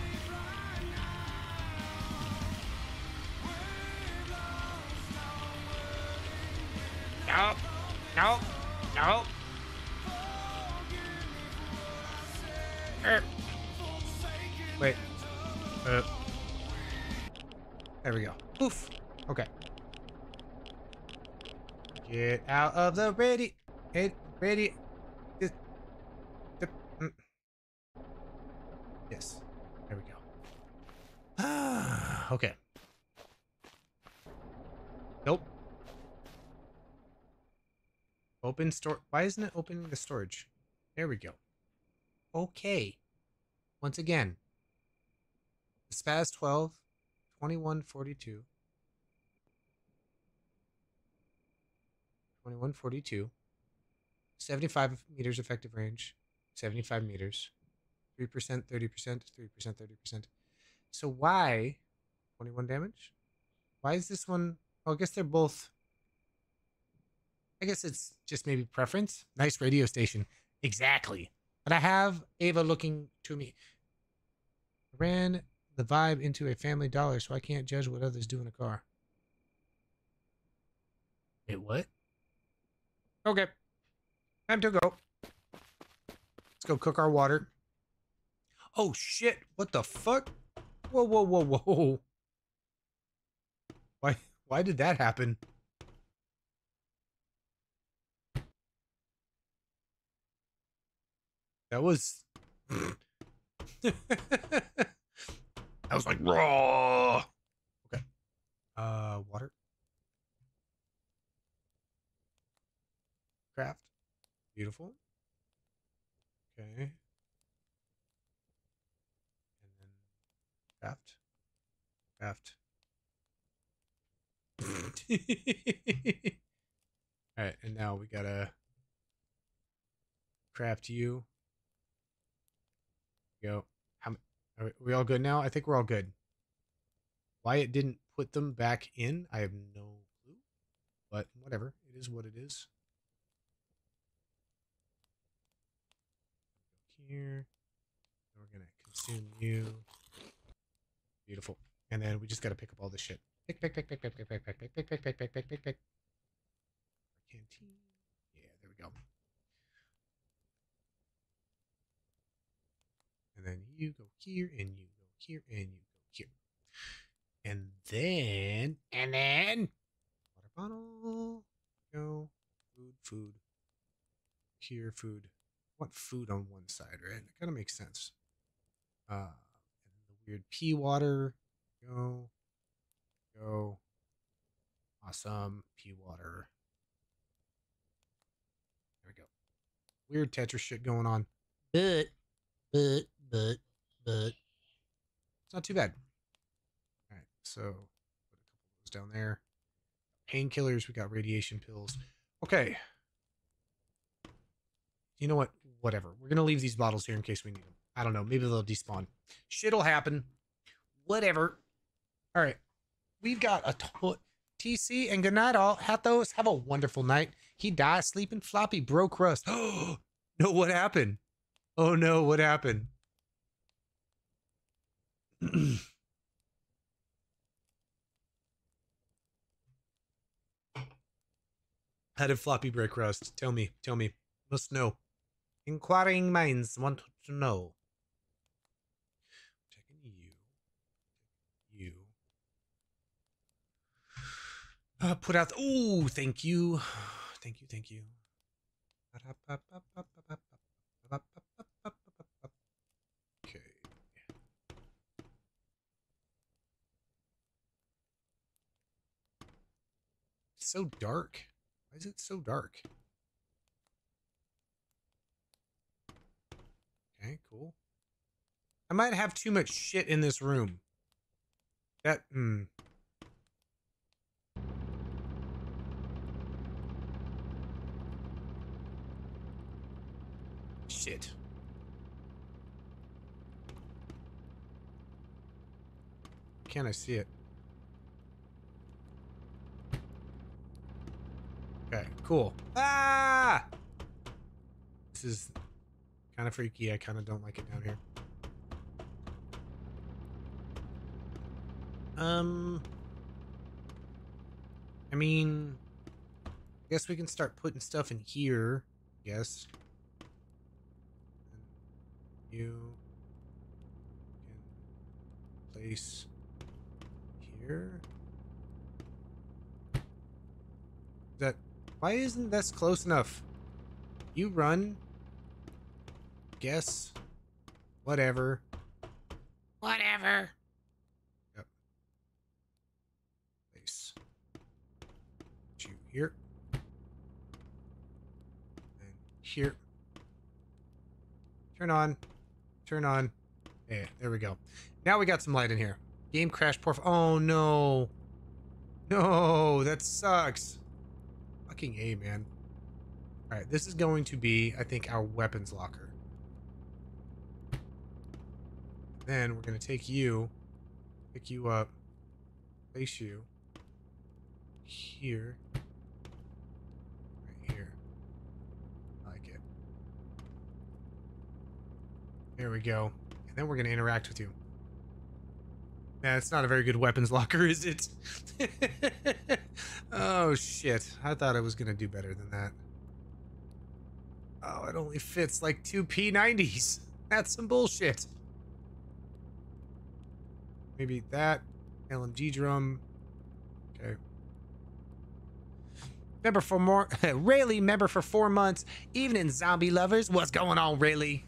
Nope. Nope. Nope. Er. Wait. Uh. There we go. Oof. Okay. Get out of the radio. The, mm. Yes. There we go. Ah, okay. Nope. Open store. Why isn't it opening the storage? There we go. Okay. Once again. SPAS 12, 2142. 2142. 75 meters effective range. 75 meters. 3%, 30%, 3%, 30%. So why 21 damage? Why is this one? Well, I guess they're both. I guess it's just maybe preference. Nice radio station. Exactly. But I have Ava looking to me. I ran the vibe into a family dollar, so I can't judge what others do in a car. Wait, what? Okay. Time to go. Let's go cook our water. Oh shit! What the fuck? Whoa, whoa, whoa, whoa! Why? Why did that happen? That was. that was like raw. Okay. Uh, water. Craft. Beautiful. Okay. And then craft. Craft. All right, and now we gotta craft you. Go. How? Are we all good now? I think we're all good. Why it didn't put them back in, I have no clue. But whatever, it is what it is. Here, we're gonna consume you. Beautiful. And then we just gotta pick up all this shit. Pick, pick, pick, pick, pick, pick, pick, pick, pick, pick, pick, pick, pick, pick, pick, pick. Canteen. Yeah, there we go. And then you go here, and you go here, and you go here. And then, and then, water bottle. Go. Food, food. Here, food. Want food on one side, right? That kind of makes sense. Uh, and the weird pea water. Go. Go. Awesome. Pea water. There we go. Weird Tetris shit going on. But, but, but, but. It's not too bad. All right. So, put a couple of those down there. Painkillers. We got radiation pills. Okay. You know what? Whatever. We're going to leave these bottles here in case we need them. I don't know. Maybe they'll despawn. Shit'll happen. Whatever. All right. We've got a TC and good night all. Hathos, have a wonderful night. He died sleeping floppy, broke rust. Oh no, what happened? Oh no, what happened? How did floppy break rust? Tell me, tell me. Must know. Inquiring minds want to know. Checking you. You. Uh, put out. Oh, thank you, thank you, thank you. Okay. So dark. Why is it so dark? Okay, cool. I might have too much shit in this room. That, hmm. Shit. Can't I see it? Okay, cool. Ah! This is kind of freaky. I kind of don't like it down here. Um, I mean, I guess we can start putting stuff in here. Yes. And you can place here. That why isn't this close enough? You run. Guess. Whatever. Whatever. Yep. Place. Put you here. And here. Turn on. Turn on. Yeah, there we go. Now we got some light in here. Game crash poor. Oh no. No, that sucks. Fucking A, man. Alright, this is going to be, I think, our weapons locker. Then we're going to take you, pick you up, place you here. Right here. I like it. There we go. And then we're going to interact with you. Yeah, it's not a very good weapons locker, is it? oh, shit. I thought I was going to do better than that. Oh, it only fits like two P90s. That's some bullshit. Maybe that. LMG drum. Okay. Member for more. Rayleigh, member for four months. Evening, zombie lovers. What's going on, Rayleigh?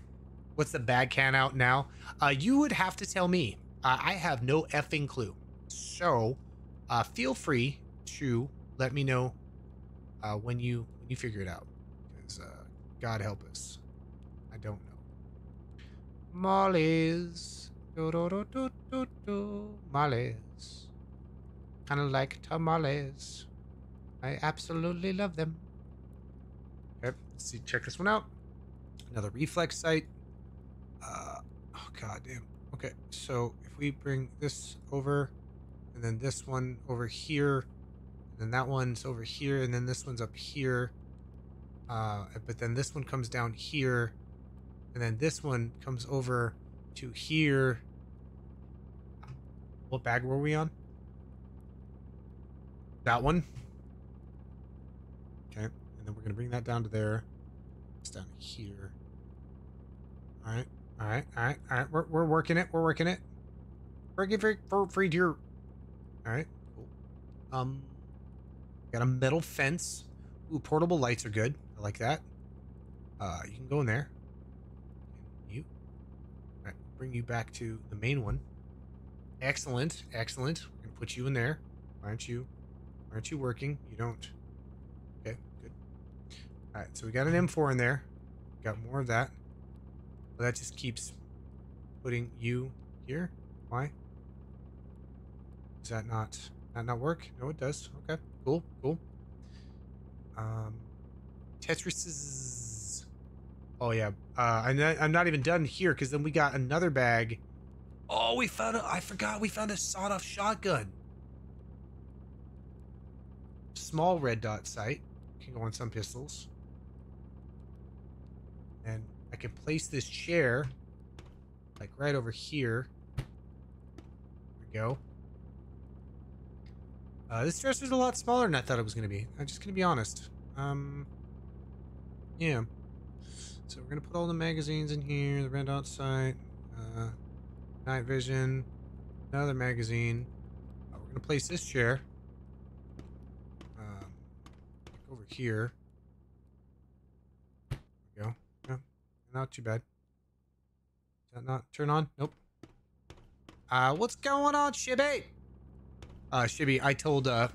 What's the bag can out now? Uh, you would have to tell me. Uh, I have no effing clue. So, uh, feel free to let me know uh, when you when you figure it out. Because uh, God help us, I don't know. Molly's, Molly's, kind of like tamales. I absolutely love them. Okay, let's see. Check this one out. Another reflex site. Uh, oh god damn. Okay, so if we bring this over, and then this one over here, and then that one's over here, and then this one's up here. Uh, but then this one comes down here, and then this one comes over to here. What bag were we on? That one. Okay, and then we're gonna bring that down to there. It's down here. All right, all right, all right, all right. We're, we're working it. We're working it. Working for for free deer. All right, cool. Um, got a metal fence. Ooh, portable lights are good. I like that. Uh, you can go in there. You. All right, bring you back to the main one. Excellent, excellent. We're gonna put you in there. Why aren't you? Aren't you working? You don't. Okay, good. All right, so we got an M4 in there. Got more of that. Well, that just keeps putting you here. Why? Does that not that not work? No, it does. Okay, cool, cool. Um, Tetris is. Oh yeah. Uh, I'm not, I'm not even done here because then we got another bag. Oh, we found a. I forgot we found a sawed-off shotgun. Small red dot sight can go on some pistols. And I can place this chair like right over here. There we go. Uh, this dresser's a lot smaller than I thought it was going to be. I'm just going to be honest. Um, yeah. So we're going to put all the magazines in here. The red dot sight. Uh, night vision. Another magazine. Uh, we're to place this chair. Um, over here. There we go. Not too bad. That not turn on? Nope. Uh, what's going on, Shibby? Uh, Shibby, I told, uh,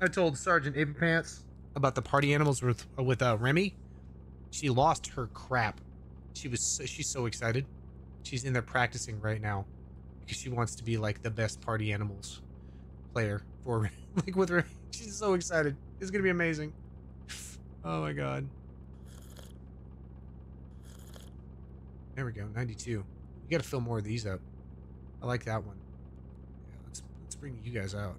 I told Sergeant Pants about the party animals with, uh, with, uh, Remy. She lost her crap. She was, so, she's so excited. She's in there practicing right now she wants to be like the best party animals player for, like, with her. She's so excited. It's gonna be amazing. Oh my god. There we go, 92. We gotta fill more of these up. I like that one. Yeah, let's let's bring you guys out.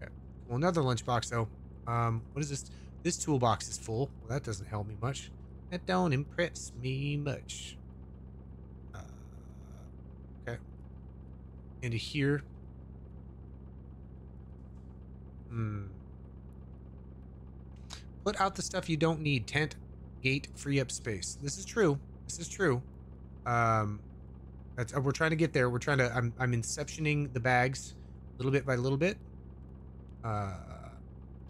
Okay. Well, another lunchbox though. Um, what is this? This toolbox is full. Well, that doesn't help me much. That don't impress me much. Uh, okay. Into here. Hmm. Put out the stuff you don't need. Tent, gate, free up space. This is true. This is true. Um, that's uh, we're trying to get there. We're trying to. I'm I'm inceptioning the bags, little bit by little bit. Uh,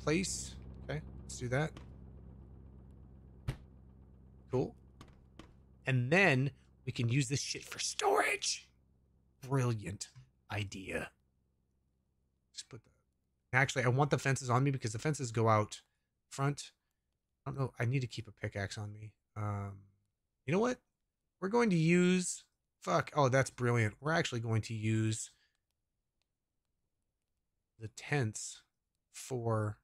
place. Okay, let's do that. Cool. And then we can use this shit for storage. Brilliant idea. Just put. Actually, I want the fences on me because the fences go out front. I don't know. I need to keep a pickaxe on me. Um, you know what? We're going to use. Fuck. Oh, that's brilliant. We're actually going to use the tents for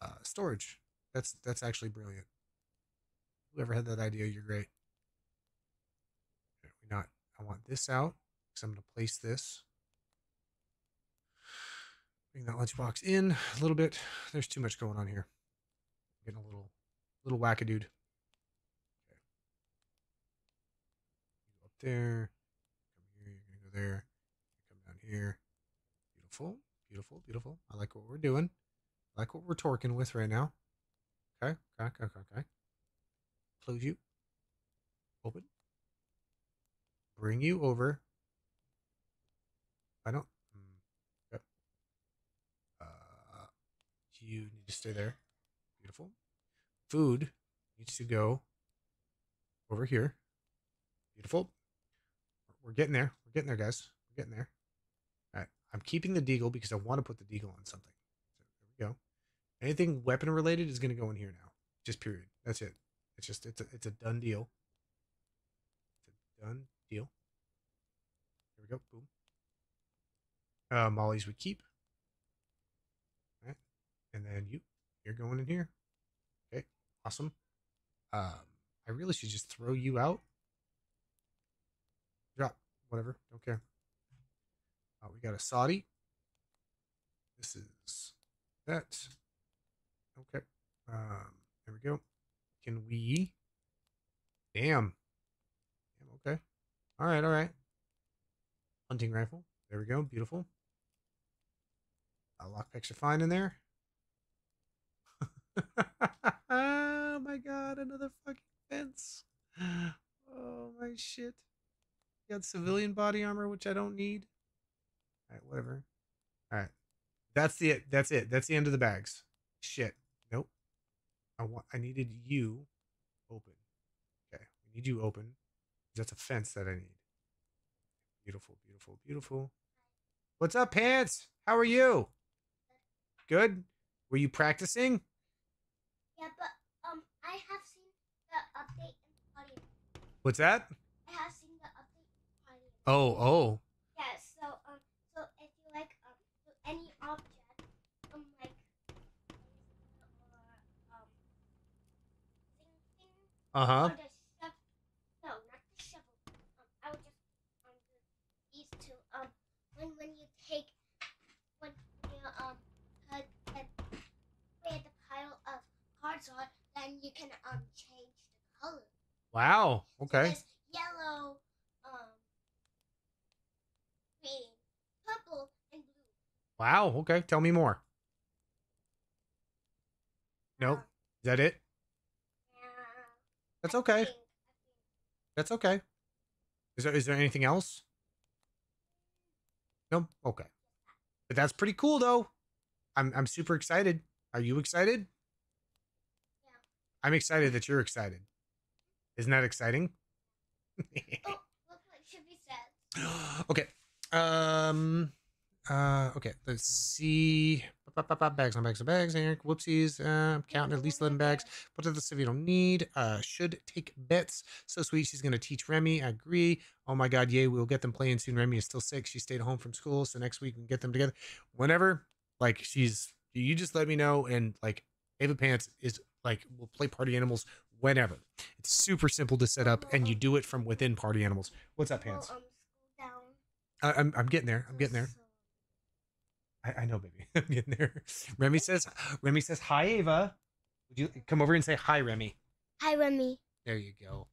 uh, storage. That's that's actually brilliant. Whoever had that idea, you're great. Not. I want this out because I'm going to place this. Bring that lunchbox in a little bit. There's too much going on here. Getting a little, little wackadood. Okay. Up there. Come here. You're gonna go there. Come down here. Beautiful, beautiful, beautiful. I like what we're doing. I like what we're torquing with right now. Okay, okay, okay, okay. Close you. Open. Bring you over. I don't. Mm, yep. Uh, you need to stay there. Beautiful. Food needs to go over here. Beautiful. We're getting there. We're getting there, guys. We're getting there. All right. I'm keeping the deagle because I want to put the deagle on something. So there we go. Anything weapon related is going to go in here now. Just period. That's it. It's just it's a it's a done deal. It's a done deal. Here we go. Boom. Uh, Molly's we keep. Right. And then you, you're going in here. Okay. Awesome. Um, I really should just throw you out. Drop. Whatever. Don't care. Uh, we got a Saudi. This is that. Okay. Um, there we go. Can we? Damn. Damn. Okay. All right. All right. Hunting rifle. There we go. Beautiful. Uh, lockpicks are fine in there. oh my god, another fucking fence. Oh my shit. Got civilian body armor, which I don't need. Alright, whatever. Alright. That's the. That's it. That's the end of the bags. Shit. Nope. I want I needed you open. Okay. We need you open. That's a fence that I need. Beautiful, beautiful, beautiful. What's up, Pants? How are you? Good? Were you practicing? Yeah, but um, I have seen the update in Party. What's that? I have seen the update in Party. Oh, oh. Yeah. So um, so if you like um, so any object um like um thing thing Uh huh. or the shovel. No, not the shovel. Um, I would just um do these two. Um, when when you take when you um put the where the pile of are, then you can um change the color. Wow. Okay. Yellow, um, green, purple, and blue. Wow. Okay. Tell me more. Nope. Um, Is that it? yeah, That's I okay. think- That's okay. Is there is there anything else? No. Okay. But that's pretty cool though. I'm I'm super excited. Are you excited? I'm excited that you're excited. Isn't that exciting? Oh, look what should be said. okay. Um. Uh. Okay. Let's see. Ba, ba, ba, Bags on bags on bags. Eric. Whoopsies. Uh, I'm counting at least eleven bags. What does the you don't need? Uh. Should take bets. So sweet. She's gonna teach Remy. I agree. Oh my God. Yay. We'll get them playing soon. Remy is still sick. She stayed home from school. So next week we can get them together. Whenever. Like she's. You just let me know. And like Ava Pants is like we'll play party animals whenever. It's super simple to set up, and you do it from within party animals. What's up, Pants? um, down. I, I'm I'm getting there. I'm getting there. I, I know, baby. I'm getting there. Remy says Remy says hi, Ava. Would you come over and say hi, Remy? Hi, Remy. There you go.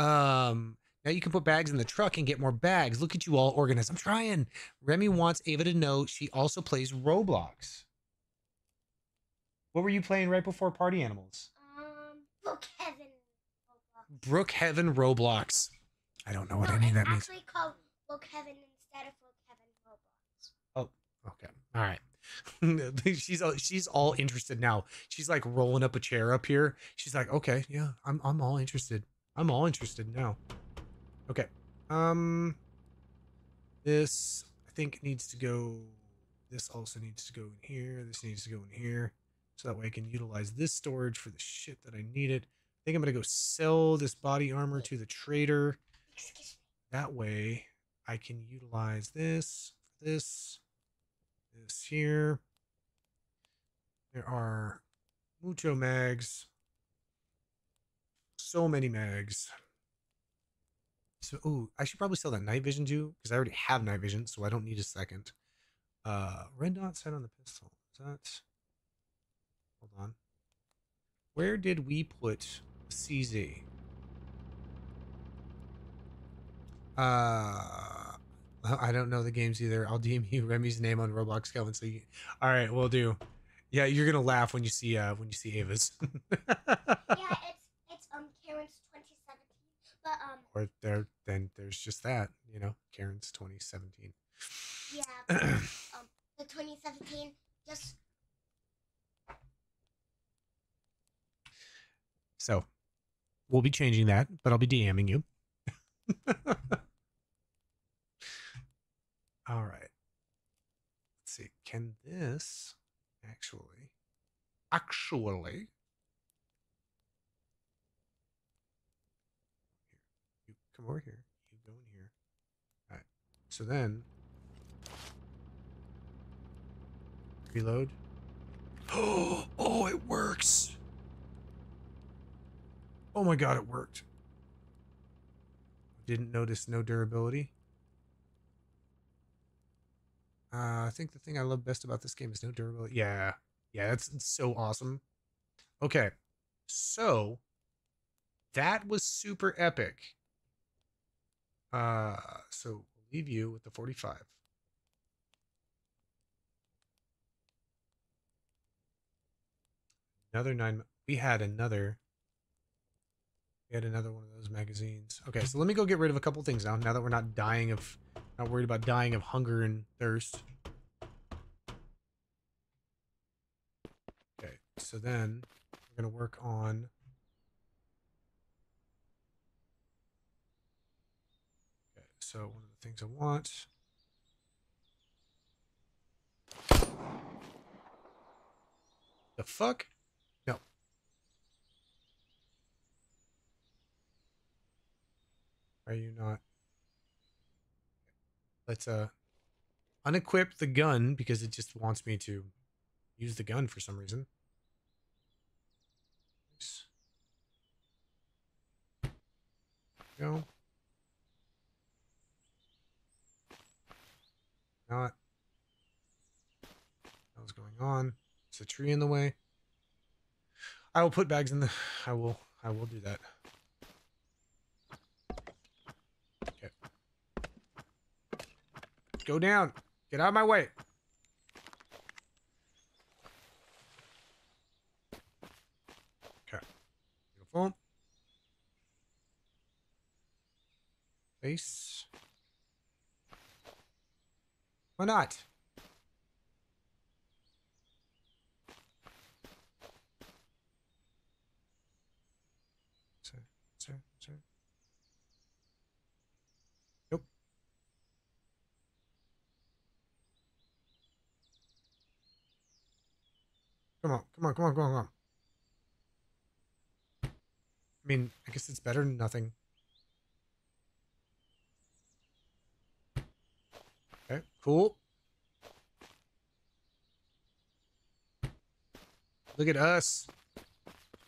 Um, now you can put bags in the truck and get more bags. Look at you all organized. I'm trying. Remy wants Ava to know she also plays Roblox. What were you playing right before Party Animals? Um, book heaven. Roblox. Brookhaven Roblox. I don't know what no, any of that means. actually called book heaven instead of book heaven Roblox. Oh, okay. All right. she's all, she's all interested now. She's like rolling up a chair up here. She's like, "Okay, yeah, I'm I'm all interested. I'm all interested now." Okay. Um this I think needs to go this also needs to go in here. This needs to go in here. So that way I can utilize this storage for the shit that I needed. I think I'm going to go sell this body armor to the trader. That way I can utilize this, this, this here. There are mucho mags. So many mags. So, ooh, I should probably sell that night vision too, because I already have night vision, so I don't need a second. Uh, red dot sight on the pistol. Is that? Hold on. Where did we put CZ? Uh, I don't know the games either. I'll DM you Remy's name on Roblox, Kelvin. So you, all right, we'll do. Yeah, you're gonna laugh when you see uh when you see Ava's. yeah, it's it's um Karen's 2017, but um or there, then there's just that. You know, Karen's 2017. yeah, but, um the 2017 just So, we'll be changing that, but I'll be DMing you. All right. Let's see. Can this actually actually you come over here. You go in here. All right. So then reload. Oh, it works. Oh my god, it worked. Didn't notice no durability. Uh, I think the thing I love best about this game is no durability. Yeah. Yeah, that's so awesome. Okay. So that was super epic. Uh, so leave you with the 45. Another nine. We had another. Had another one of those magazines. Okay, so let me go get rid of a couple things now. Now that we're not dying of, not worried about dying of hunger and thirst. Okay, so then we're gonna work on. Okay, so one of the things I want. The fuck? Are you not? Let's uh unequip the gun because it just wants me to use the gun for some reason. Go. Not. What's going on? It's a tree in the way? I will put bags in the. I will. I will do that. Go down. Get out of my way. Okay. Beautiful. Face. Why not? Sir, sir, sir. Nope. Come on, come on, come on, come on, come on. I mean, I guess it's better than nothing. Okay, cool. Look at us.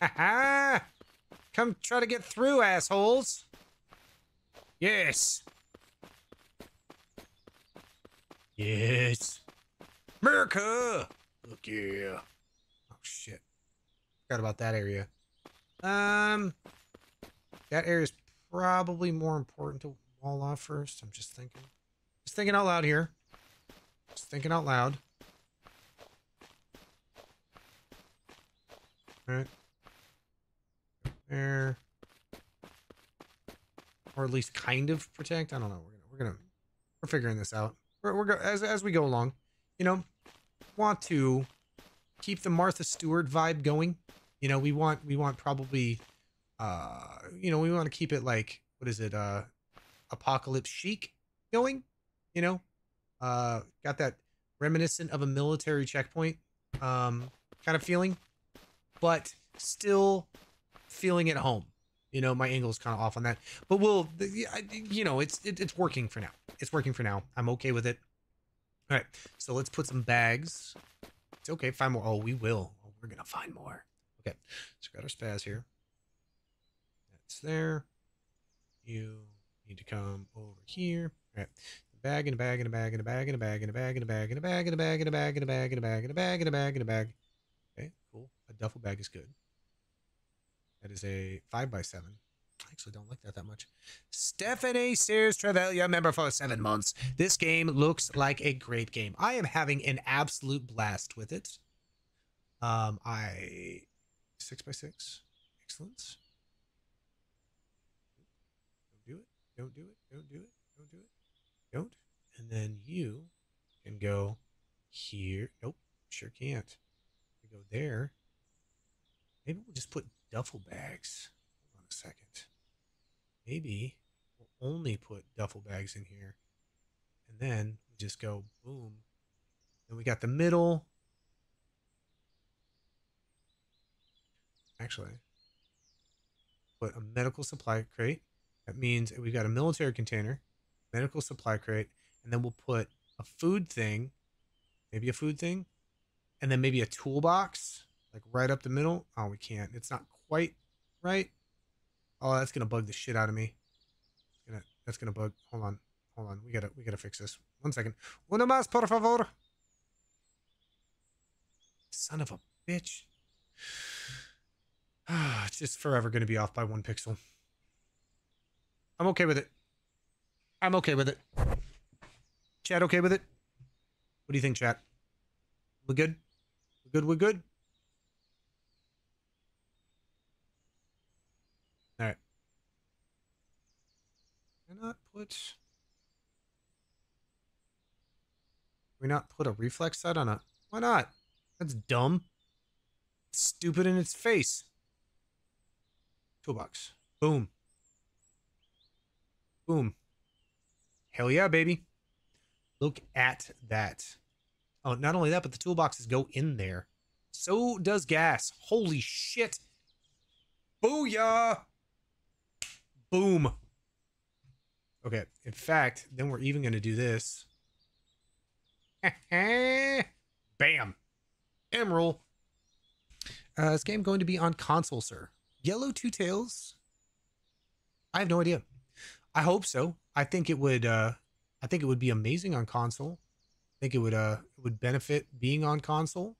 Ha ha! Come try to get through, assholes. Yes. Yes. America! Look yeah. Shit. Forgot about that area. Um that area is probably more important to wall off first. I'm just thinking. Just thinking out loud here. Just thinking out loud. Alright. There. Or at least kind of protect. I don't know. We're gonna we're gonna we're figuring this out. We're we're go as as we go along. You know, want to keep the Martha Stewart vibe going. You know, we want we want probably uh you know, we want to keep it like what is it, uh apocalypse chic going, you know? Uh got that reminiscent of a military checkpoint um kind of feeling, but still feeling at home. You know, my angle is kind of off on that, but we'll, you know, it's it, it's working for now. It's working for now. I'm okay with it. All right, so let's put some bags. It's okay. Find more. Oh, we will. Oh, we're gonna find more. Okay, so got our SPAS here. That's there. You need to come over here. All right. Bag and a bag and a bag and a bag and a bag and a bag and a bag and a bag and a bag and a bag and a bag and a bag and a bag and a bag and a bag. Okay, cool. A duffel bag is good. That is a five by seven. I actually don't like that that much. Stephanie Sears Trevelia, member for seven months. This game looks like a great game. I am having an absolute blast with it. Um, I six by six, excellent. Don't do it. Don't do it. Don't do it. Don't do it. Don't. And then you can go here. Nope, sure can't. Go there. Maybe we'll just put duffel bags. Hold on a second. Maybe we'll only put duffel bags in here. And then we just go boom. Then we got the middle. Actually, put a medical supply crate. That means we got a military container, medical supply crate, and then we'll put a food thing, maybe a food thing, and then maybe a toolbox, like right up the middle. Oh, we can't. It's not quite right. Oh, that's gonna bug the shit out of me. Gonna that's gonna bug. Hold on, hold on. We gotta we gotta fix this. One second. Una más, por favor. Son of a bitch. it's just forever gonna be off by one pixel. I'm okay with it. I'm okay with it. Chat okay with it? What do you think, chat? We good? We good? We good? All right. Why not put? We not put a reflex sight on a? Why not? That's dumb. Stupid in its face. Toolbox. Boom. Boom. Hell yeah, baby. Look at that. Oh, not only that, but the toolboxes go in there. So does gas. Holy shit. Booyah! Boom. Okay, in fact, then we're even going to do this. Bam. Emerald. Uh, this game going to be on console, sir. Yellow Two Tails? I have no idea. I hope so. I think it would uh I think it would be amazing on console. I think it would uh it would benefit being on console.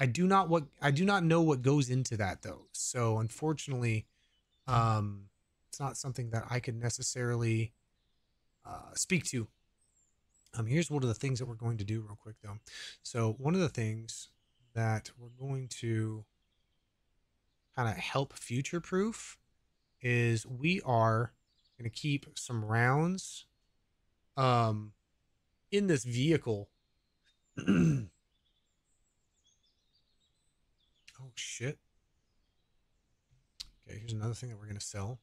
I do not what I do not know what goes into that though. So unfortunately, um it's not something that I could necessarily uh speak to. Um here's one of the things that we're going to do real quick though. So one of the things that we're going to kind of help future proof is we are going to keep some rounds um in this vehicle oh shit okay here's another thing that we're going to sell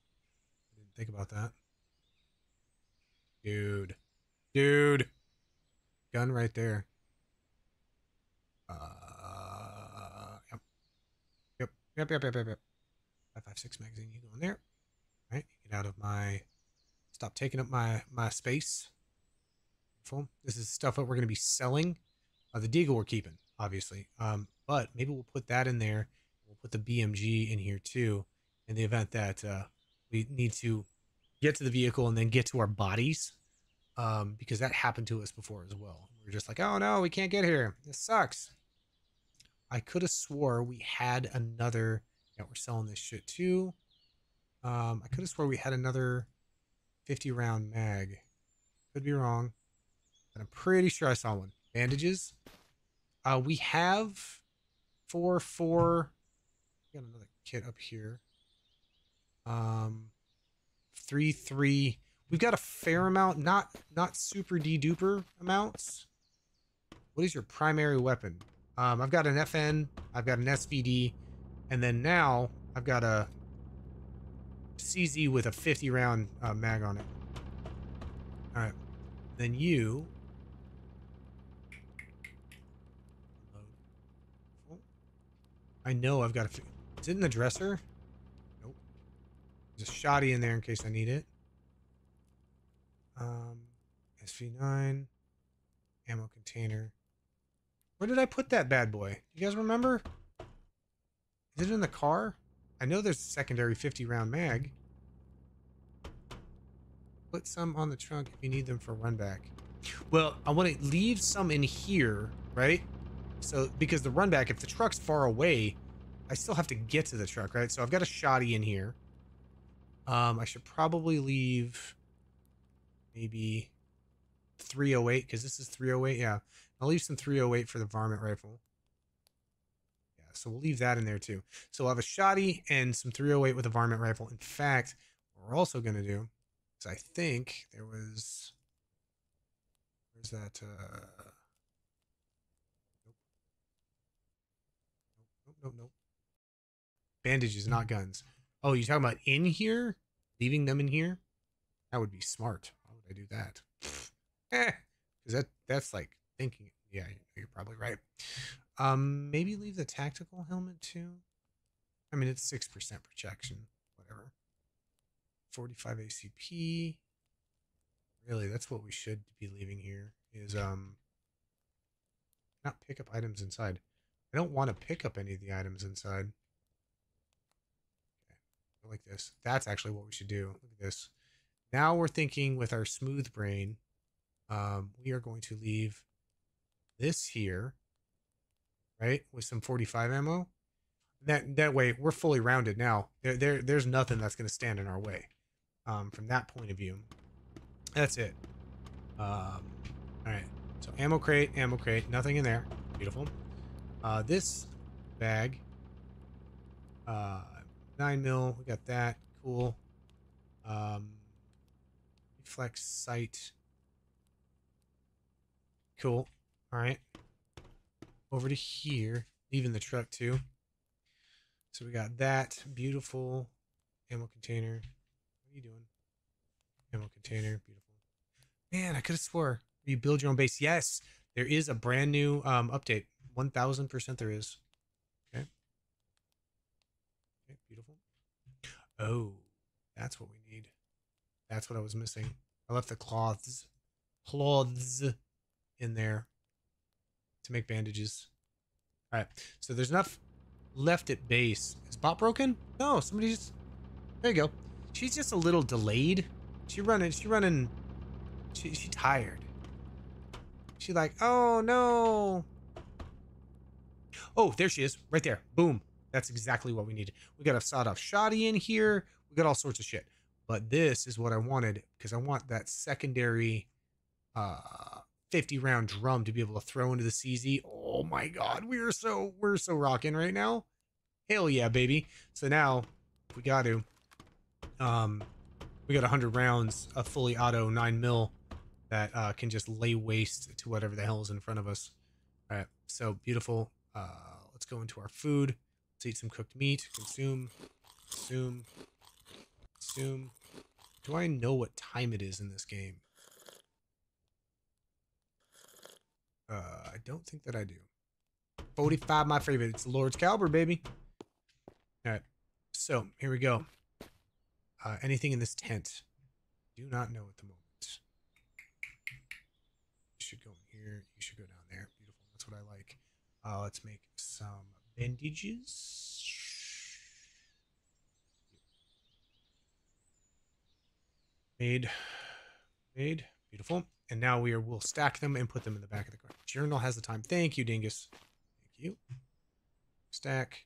I didn't think about that dude. Dude. Gun right there. Uh yep. Yep yep yep yep yep, yep. 556 magazine you go in there. Right get out of my stop taking up my my space. This is stuff that we're going to be selling. Uh, the deagle we're keeping obviously. Um but maybe we'll put that in there. We'll put the bmg in here too in the event that uh we need to get to the vehicle and then get to our bodies um because that happened to us before as well we are just like oh no we can't get here this sucks i could have swore we had another yeah we're selling this shit too um, I could have swore we had another 50 round mag. Could be wrong. But I'm pretty sure I saw one. Bandages. Uh, we have four, four. Got another kit up here. Um, three, three. We've got a fair amount, not not super D duper amounts. What is your primary weapon? Um, I've got an FN, I've got an SVD, and then now I've got a CZ with a 50 round uh, mag on it. All right. Then you. I know I've got a. Is it in the dresser? There's a shoddy in there in case I need it. Um, SV9. Ammo container. Where did I put that bad boy? You guys remember? Is it in the car? I know there's a secondary 50 round mag. Put some on the trunk if you need them for run back. Well, I want to leave some in here, right? So, because the run back, if the truck's far away, I still have to get to the truck, right? So I've got a shoddy in here. Um, I should probably leave maybe 308 because this is 308. Yeah, I'll leave some 308 for the varmint rifle. Yeah, so we'll leave that in there too. So we'll have a shoddy and some 308 with a varmint rifle. In fact, what we're also going to do is I think there was, where's that? Uh, nope. Nope, nope, nope. Bandages, not guns. Oh, you're talking about in here? Leaving them in here? That would be smart. Why would I do that? eh, because that that's like thinking. Yeah, you're probably right. Um, maybe leave the tactical helmet too. I mean, it's six percent protection. Whatever. Forty-five ACP. Really, that's what we should be leaving here. Is um. Not pick up items inside. I don't want to pick up any of the items inside. Like this. That's actually what we should do. Look at this. Now we're thinking with our smooth brain. Um, we are going to leave this here, right, with some 45 ammo. That that way we're fully rounded now. There, there there's nothing that's going to stand in our way. Um, from that point of view, that's it. Um, all right. So ammo crate, ammo crate, nothing in there. Beautiful. Uh, this bag, uh, nine mil. We got that. Cool. Um, flex sight. Cool. All right. Over to here, leaving the truck too. So we got that beautiful ammo container. What are you doing? Ammo container, beautiful. Man, I could have swore you build your own base. Yes, there is a brand new um, update. One thousand percent, there is. Okay. Okay, beautiful. Oh, that's what we need. That's what I was missing. I left the cloths, cloths in there to make bandages. All right, so there's enough left at base. Is bot broken? No, somebody just. There you go. She's just a little delayed. She running. She running. She she tired. She like, oh no. Oh, there she is, right there. Boom. That's exactly what we needed. We got a sawed-off shoddy in here. We got all sorts of shit. But this is what I wanted because I want that secondary uh 50 round drum to be able to throw into the CZ. Oh my god, we're so we're so rocking right now. Hell yeah, baby. So now we got to um we got 100 rounds of fully auto 9 mil that uh, can just lay waste to whatever the hell is in front of us. All right, so beautiful. Uh, let's go into our food. Let's eat some cooked meat. Consume, consume, consume. Do I know what time it is in this game? Uh, I don't think that I do. 45, my favorite. It's Lord's Caliber, baby. All right, so here we go. Uh, anything in this tent? Do not know at the moment. You should go in here. You should go down there. Beautiful. That's what I like. Uh, let's make some bandages. Made. Made. Beautiful. And now we are, we'll stack them and put them in the back of the car. Journal has the time. Thank you, Dingus. Thank you. Stack.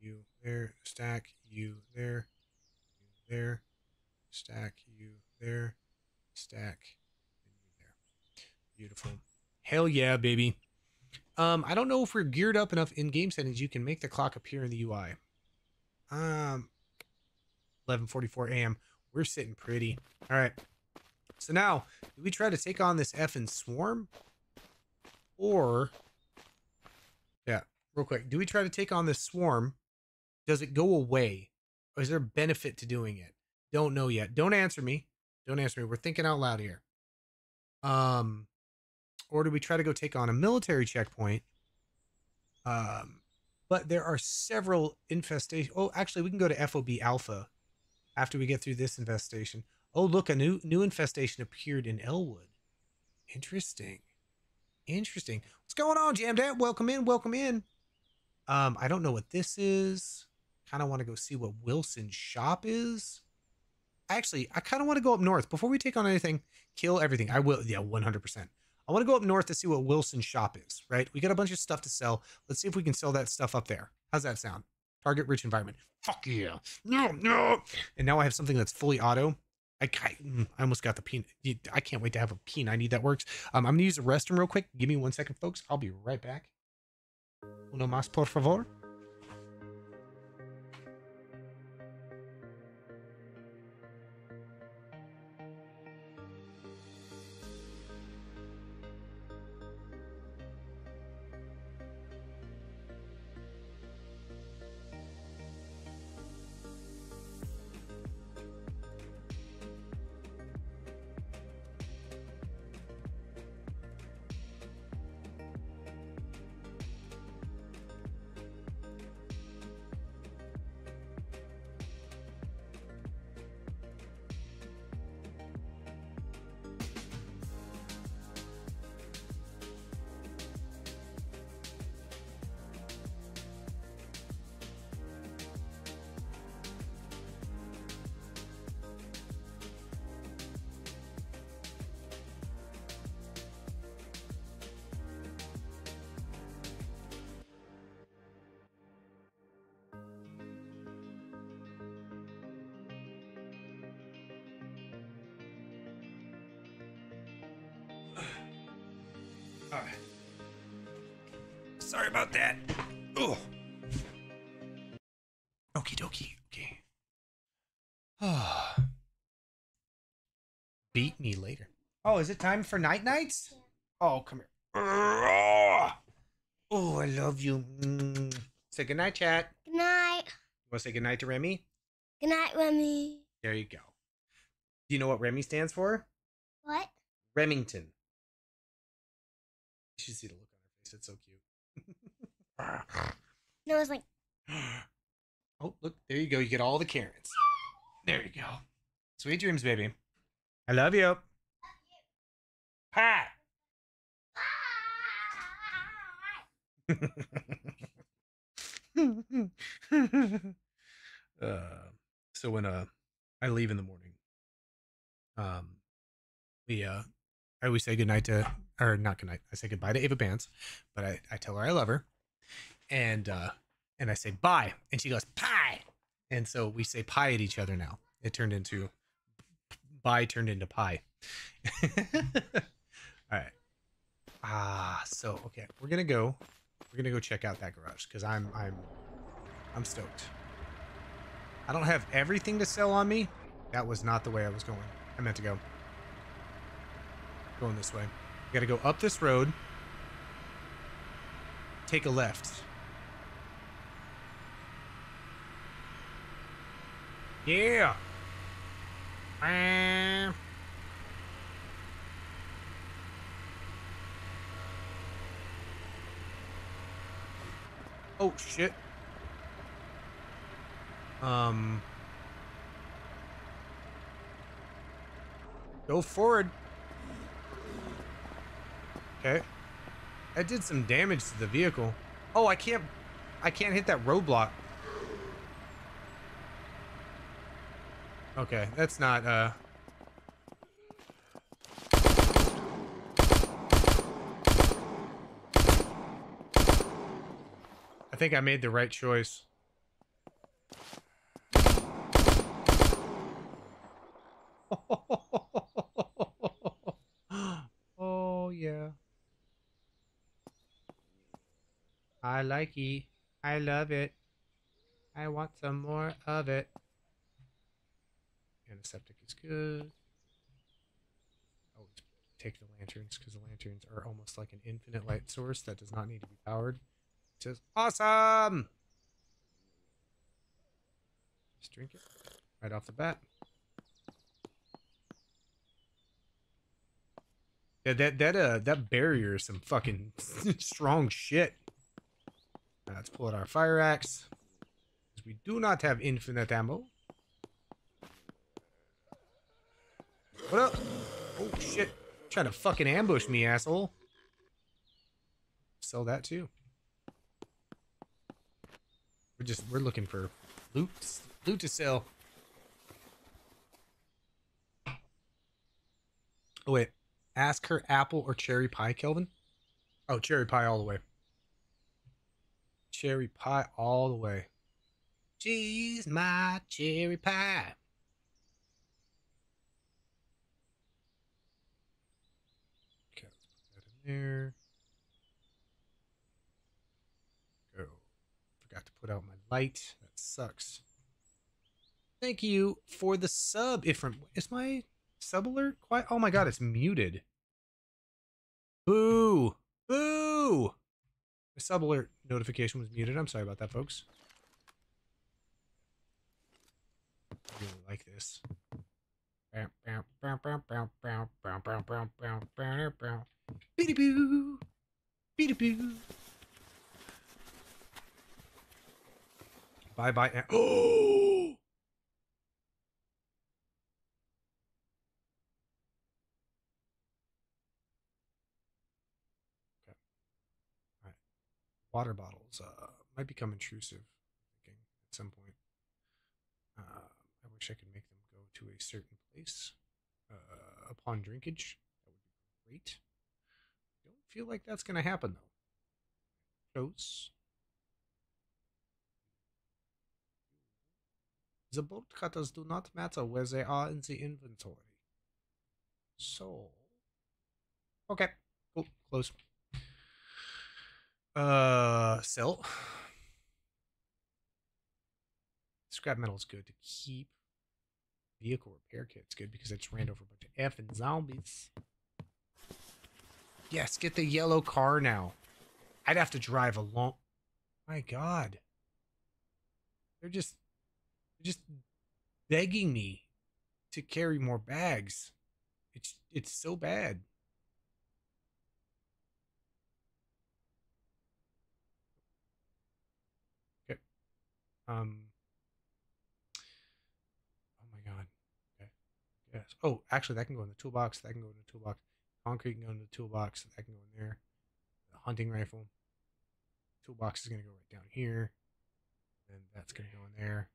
You there. Stack. You there. You there. Stack. You there. Stack. You there. Beautiful. Hell yeah, baby. Um, I don't know if we're geared up enough in game settings. You can make the clock appear in the UI. Um, 11:44 a.m. We're sitting pretty. All right. So now, do we try to take on this effing swarm? Or, yeah, real quick. Do we try to take on this swarm? Does it go away? Or is there a benefit to doing it? Don't know yet. Don't answer me. Don't answer me. We're thinking out loud here. Um, or do we try to go take on a military checkpoint? Um, but there are several infestation. Oh, actually, we can go to FOB Alpha after we get through this infestation. Oh, look, a new new infestation appeared in Elwood. Interesting. Interesting. What's going on, Jam Dad? Welcome in, welcome in. Um, I don't know what this is. Kind of want to go see what Wilson's shop is. Actually, I kind of want to go up north before we take on anything. Kill everything. I will. Yeah, one hundred percent. I want to go up north to see what Wilson's shop is. Right? We got a bunch of stuff to sell. Let's see if we can sell that stuff up there. How's that sound? Target rich environment. Fuck yeah. No, no. And now I have something that's fully auto. I, I, I almost got the pin. I can't wait to have a P90 that works. Um, I'm gonna use the restroom real quick. Give me one second, folks. I'll be right back. Uno más, por favor. Oh, is it time for night nights? Oh, come here. Oh, I love you. Mm. Say goodnight, chat. Good night. You Want to say goodnight to Remy? Good night, Remy. There you go. Do you know what Remy stands for? What? Remington. You should see the look on her face. It's so cute. No, it's like oh, look. There you go. You get all the carrots. There you go. Sweet dreams, baby. I love you. Pat. uh, so when uh I leave in the morning, um, we uh, I always say goodnight to or not goodnight. I say goodbye to Ava Pants, but I I tell her I love her, and uh, and I say bye, and she goes pie, and so we say pie at each other now. It turned into bye turned into pie. All right. Ah, so okay, we're gonna go. We're gonna go check out that garage because I'm I'm I'm stoked. I don't have everything to sell on me. That was not the way I was going. I meant to go. Going this way. gotta go up this road. Take a left. Yeah. Ah. Oh shit. Um Go forward. Okay. That did some damage to the vehicle. Oh, I can't I can't hit that roadblock. Okay, that's not uh I think I made the right choice. oh yeah. I like it. I love it. I want some more of it. Antiseptic is good. Always take the lanterns because the lanterns are almost like an infinite light source that does not need to be powered. Is awesome! Just drink it right off the bat. Yeah, that that uh that barrier is some fucking strong shit. Let's pull out our fire axe. We do not have infinite ammo. What up? Oh shit. Trying to fucking ambush me, asshole. Sell that too. We're just we're looking for loot loot to sell. Oh wait. Ask her apple or cherry pie, Kelvin. Oh, cherry pie all the way. Cherry pie all the way. She's my cherry pie. Okay, put that in there. Go. Forgot to put out my light. That sucks. Thank you for the sub, Ifram. Is my sub alert quiet? Oh my god, it's muted. Boo! Boo! The sub alert notification was muted. I'm sorry about that, folks. I really like this. Bye bye. Oh! Water bottles uh, might become intrusive thinking at some point. Uh, I wish I could make them go to a certain place uh, upon drinkage. That would be great. Don't feel like that's going to happen though. Close. The bolt cutters do not matter where they are in the inventory. So. Okay. Cool. Close. Uh, sell. Scrap metal is good to keep. Vehicle repair kit's good because I just ran over a bunch of F and zombies. Yes, get the yellow car now. I'd have to drive a long. My God. They're just, they're just begging me to carry more bags. It's it's so bad. Um. Oh my God. Okay. Yes. Oh, actually, that can go in the toolbox. That can go in the toolbox. Concrete can go in the toolbox. That can go in there. The hunting rifle. Toolbox is gonna go right down here. And that's gonna go in there.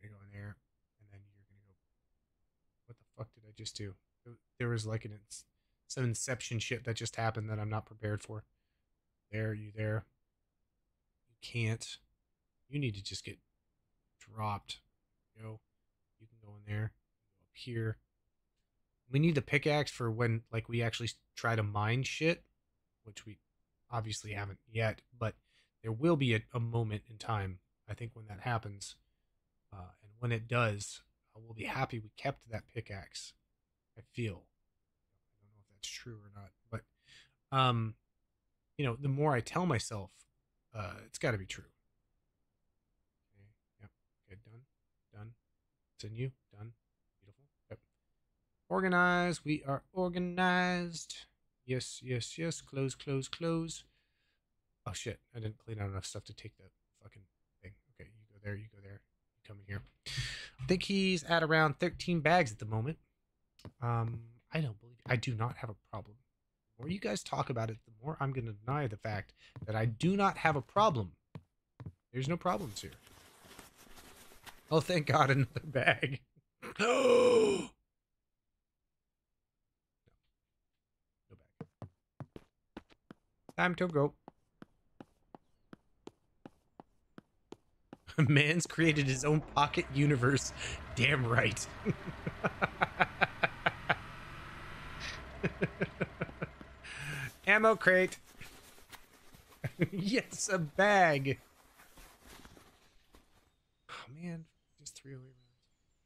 You're gonna go in there, and then you're gonna go. What the fuck did I just do? There- was like an some inception shit that just happened that I'm not prepared for. There, you there. You can't. You need to just get dropped. Go. You can go in there. Go up here. We need the pickaxe for when like we actually try to mine shit, which we obviously haven't yet, but there will be a, a moment in time, I think, when that happens. Uh, and when it does, I will be happy we kept that pickaxe. I feel. I don't know if that's true or not, but um, you know, the more I tell myself, uh, it's got to be true. Okay. Yep. Okay. Done. Done. Continue. Done. Beautiful. Yep. Organized. We are organized. Yes. Yes. Yes. Close. Close. Close. Oh shit! I didn't clean out enough stuff to take that fucking thing. Okay, you go there. You go there. You come in here. I think he's at around 13 bags at the moment. Um, I don't believe I do not have a problem. The more you guys talk about it, the more I'm going to deny the fact that I do not have a problem. There's no problems here. Oh, thank God, another bag. no. Bag. Time to go. Man's created his own pocket universe. Damn right. Ammo crate. yes, a bag. Oh man, three rounds.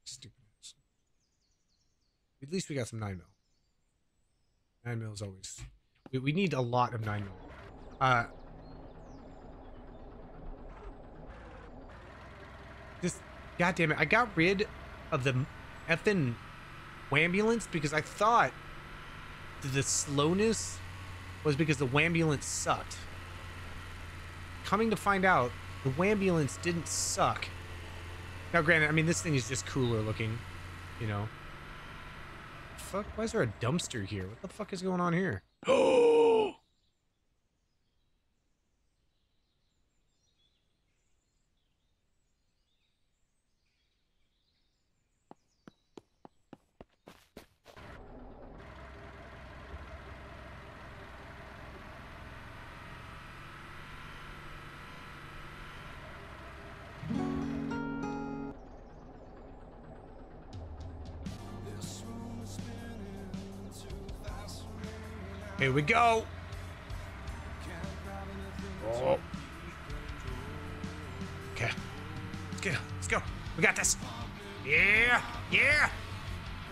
Stupid. ass. At least we got some nine mil. Nine mil is always. We, we need a lot of nine mil. Uh. Just, god damn it! I got rid of the effing ambulance because I thought the slowness was because the wambulance sucked. Coming to find out, the wambulance didn't suck. Now, granted, I mean this thing is just cooler looking, you know. Fuck! Why is there a dumpster here? What the fuck is going on here? Oh! We go. Oh. Okay. Let's go. Let's go. We got this. Yeah. Yeah.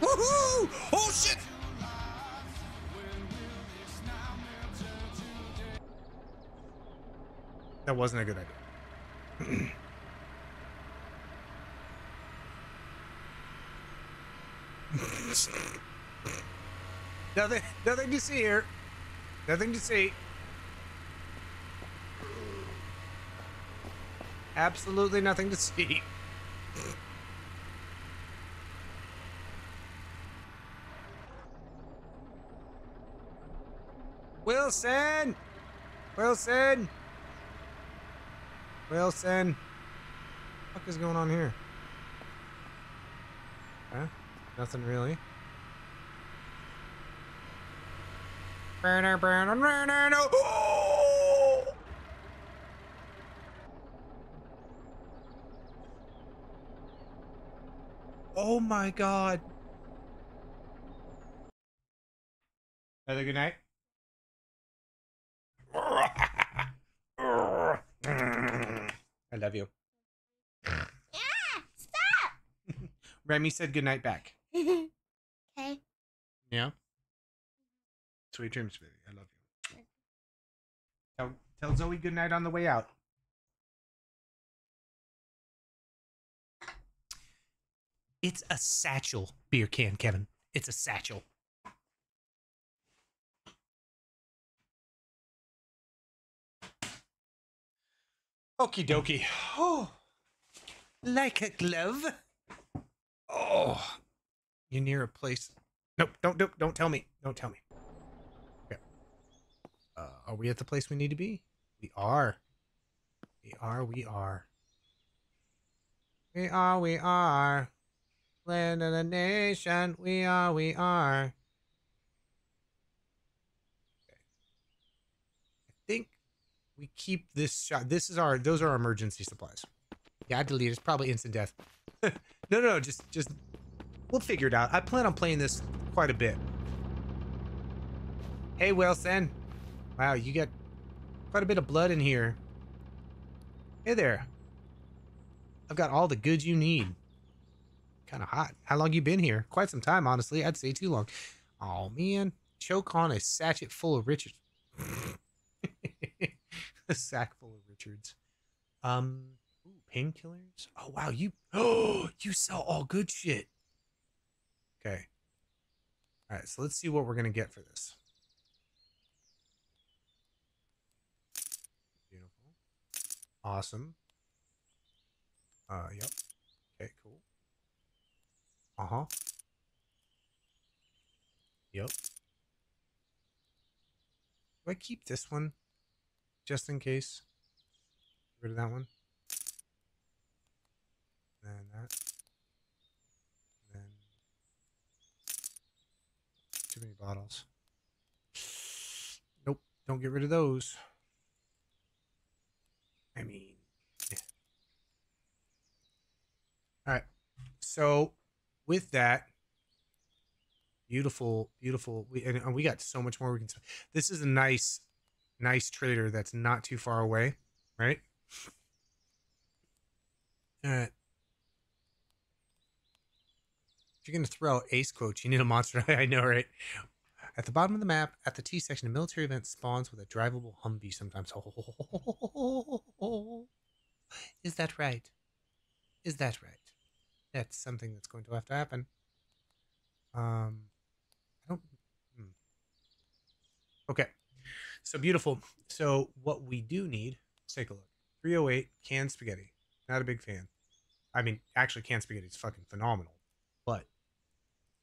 Woohoo! Oh shit! That wasn't a good idea. nothing, nothing to see here. Nothing to see. Absolutely nothing to see. Wilson! Wilson! Wilson! What is going on here? Huh? Nothing really. Oh! Oh my god. Have a good night. I love you. Ah, stop. Remy said goodnight back. okay. Yeah. Sweet dreams, baby. I love you. Tell, tell Zoe goodnight on the way out. It's a satchel beer can, Kevin. It's a satchel. Okie dokie. Oh, like a glove. Oh, you're near a place. Nope, don't don't don't tell me. Don't tell me. Are we at the place we need to be? We are. We are. We are. We are. We are. Land of the nation. We are. We are. Okay. I think we keep this shot. This is our. Those are our emergency supplies. Yeah, I delete. It's probably instant death. no, no, no. Just, just. We'll figure it out. I plan on playing this quite a bit. Hey, Wilson. Wow, you got quite a bit of blood in here. Hey there. I've got all the goods you need. Kind of hot. How long you been here? Quite some time, honestly. I'd say too long. Oh man, choke on a sachet full of Richards. a sack full of Richards. Um, painkillers. Oh wow, you oh you sell all good shit. Okay. All right, so let's see what we're gonna get for this. Beautiful. Awesome. Uh, yep. Okay, cool. Uh huh. Yep. Do I keep this one just in case? Get rid of that one. And that. And then too many bottles. Nope, don't get rid of those. I mean, yeah. all right. So with that, beautiful, beautiful. We and, and we got so much more we can. This is a nice, nice trader that's not too far away, right? All right. If you're gonna throw out ace quotes, you need a monster. I know, right? At the bottom of the map, at the T section, a military event spawns with a drivable Humvee sometimes. Is that right? Is that right? That's something that's going to have to happen. Um, I don't. hmm. Okay, so beautiful. So what we do need, let's take a look. 308 canned spaghetti. Not a big fan. I mean, actually, canned spaghetti is fucking phenomenal. But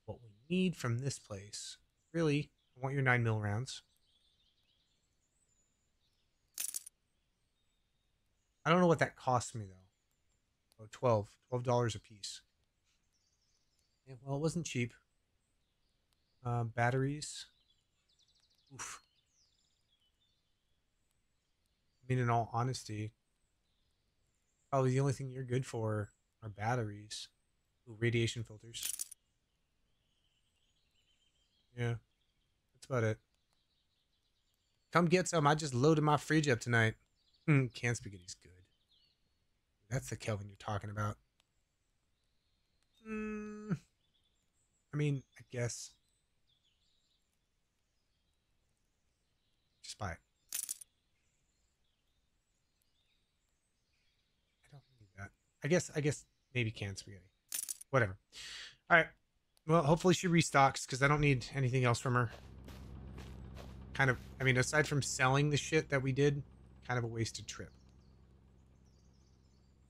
what we need from this place, really, I want your nine mil rounds. I don't know what that cost me though. Oh, 12 $12 a piece. Yeah, well, it wasn't cheap. Uh, batteries. Oof. I mean, in all honesty, probably the only thing you're good for are batteries. Ooh, radiation filters. Yeah, that's about it. Come get some. I just loaded my fridge up tonight. Mm, canned spaghetti's good. That's the Kelvin you're talking about. Mm, I mean, I guess. Just buy it. I don't need that. I guess. I guess maybe canned spaghetti. Whatever. All right. Well, hopefully she restocks because I don't need anything else from her. Kind of. I mean, aside from selling the shit that we did, kind of a wasted trip.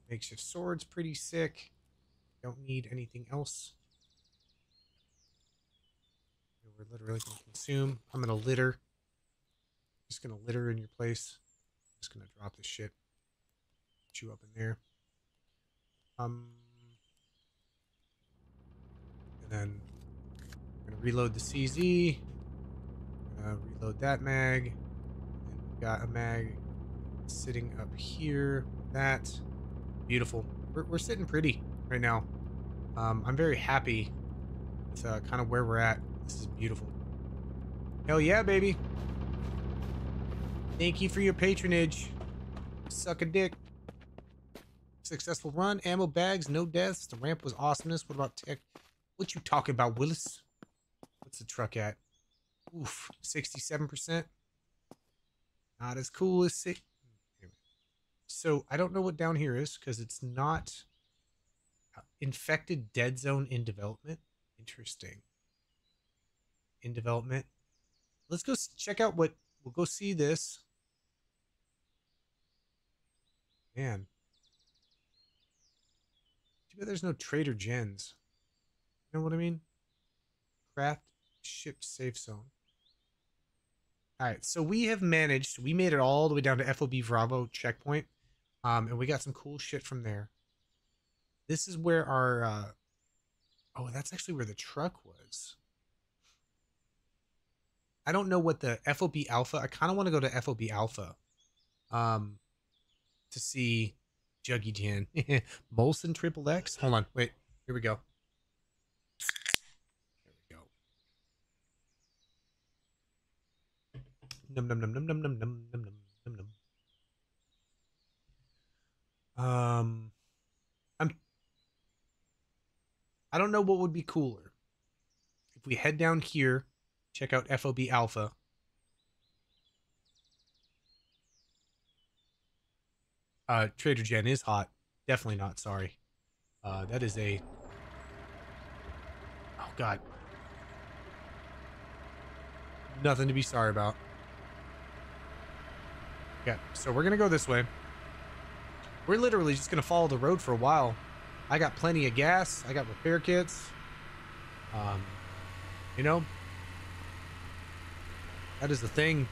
Makeshift sword's pretty sick. Don't need anything else. We're literally going to consume. I'm going to litter. Just going to litter in your place. Just going to drop this shit. Put you up in there. Um, then going to reload the CZ. Uh, reload that mag. And we've got a mag sitting up here. That beautiful. We're, we're sitting pretty right now. Um, I'm very happy with uh, kind of where we're at. This is beautiful. Hell yeah, baby. Thank you for your patronage. Suck a dick. Successful run, ammo bags, no deaths. The ramp was awesomeness. What about tech? What you talking about, Willis? What's the truck at? Oof, 67%. Not as cool as six. So I don't know what down here is because it's not uh, infected dead zone in development. Interesting. In development. Let's go check out what we'll go see this. Man. There's no Trader Jen's. You know what I mean? Craft ship safe zone. Alright, so we have managed, we made it all the way down to FOB Bravo checkpoint. Um, and we got some cool shit from there. This is where our uh oh, that's actually where the truck was. I don't know what the FOB Alpha. I kind of want to go to FOB Alpha, um, to see Juggy Jan, Molson Triple X. Hold on, wait. Here we go. There we go. Num num num num num num num num num num num. Um, I'm. I don't know what would be cooler. If we head down here, check out FOB Alpha. Uh, Trader Jen is hot. Definitely not sorry. Uh, that is a. Oh God. Nothing to be sorry about. Yeah, so we're gonna go this way. We're literally just gonna follow the road for a while. I got plenty of gas. I got repair kits. Um, you know, that is the thing.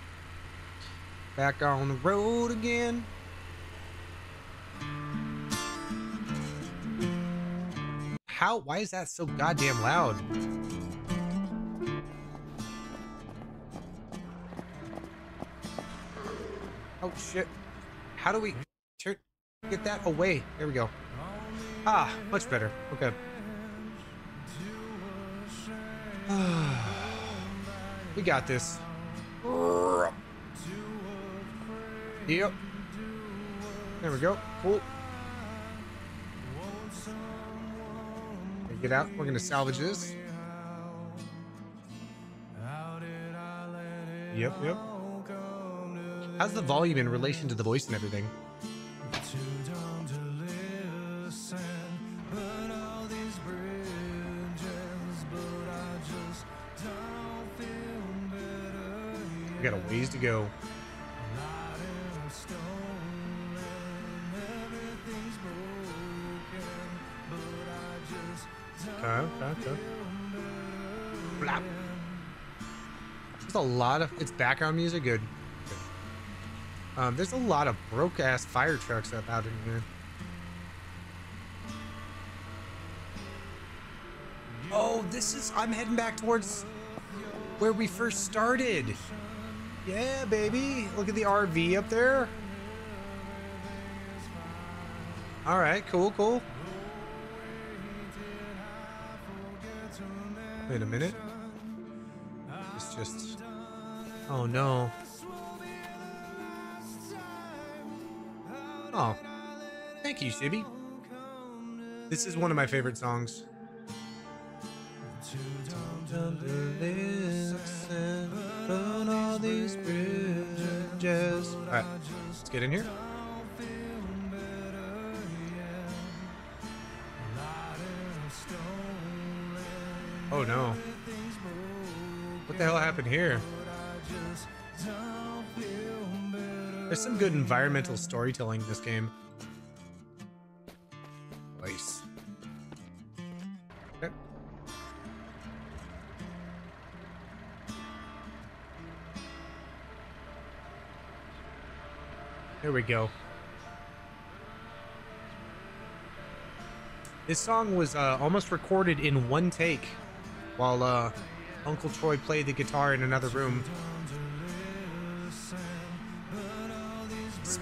Back on the road again. How? Why is that so goddamn loud? Oh shit. How do we get that away? There we go. Ah, much better. Okay. we got this. Yep. There we go. Cool. Get out. We're gonna salvage this. Yep, yep. How's the volume in relation to the voice and everything? We got a ways to go. Okay, okay, okay. Blap. There's a lot of it's background music. Good. Um, there's a lot of broke ass fire trucks up out in here. Oh, this is. I'm heading back towards where we first started. Yeah, baby. Look at the RV up there. All right, cool, cool. Wait a minute. It's just. Oh no. Oh. Thank you, Sibby. This is one of my favorite songs. Alright, let's get in here. Oh no. What the hell happened here? There's some good environmental storytelling in this game. Nice. There we go. This song was uh, almost recorded in one take while uh, Uncle Troy played the guitar in another room.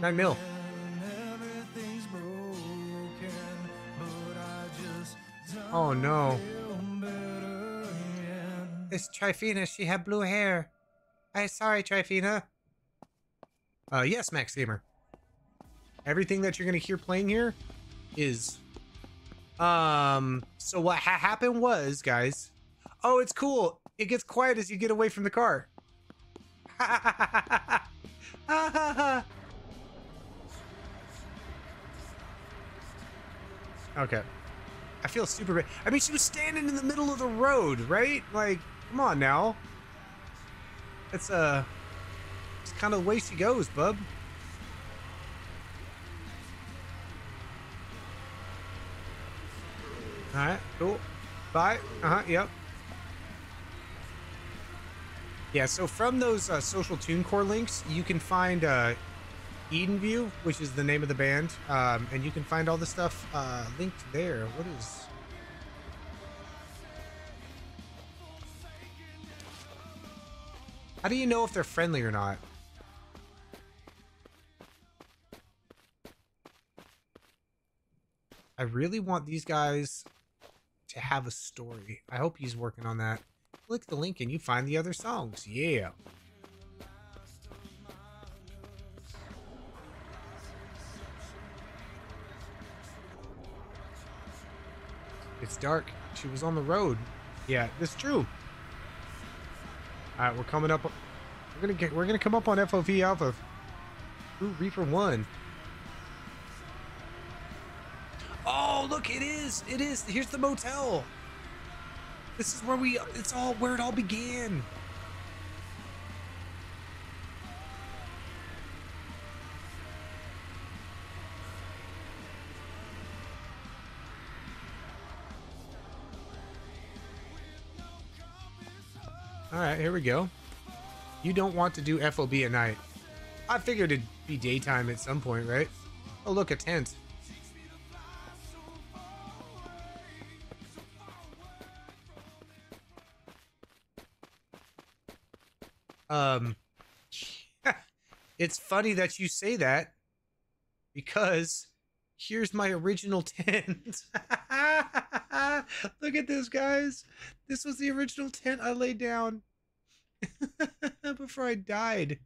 nine mil. Oh no. It's Trifina. She had blue hair. I sorry, Trifina. Uh, yes, Max Gamer. Everything that you're gonna hear playing here is, um. So what ha- happened was, guys. Oh, it's cool. It gets quiet as you get away from the car. okay. I feel super bad. I mean, she was standing in the middle of the road, right? Like, come on now. It's uh, it's kind of the way she goes, bub. All right, cool. Bye. Uh huh. Yep. Yeah. So from those uh, social TuneCore links, you can find uh, Eden View, which is the name of the band, um, and you can find all the stuff uh, linked there. What is? How do you know if they're friendly or not? I really want these guys to have a story. I hope he's working on that. Click the link and you find the other songs. Yeah. It's dark. She was on the road. Yeah, that's true. All right, we're coming up. We're gonna get. We're gonna come up on FOB Alpha. Ooh, Reaper one. Oh, look! It is. It is. Here's the motel. This is where we. It's all where it all began. All right, here we go. You don't want to do FOB at night. I figured it'd be daytime at some point, right? Oh, look, a tent. Um, it's funny that you say that because here's my original tent. Look at this, guys. This was the original tent I laid down before I died.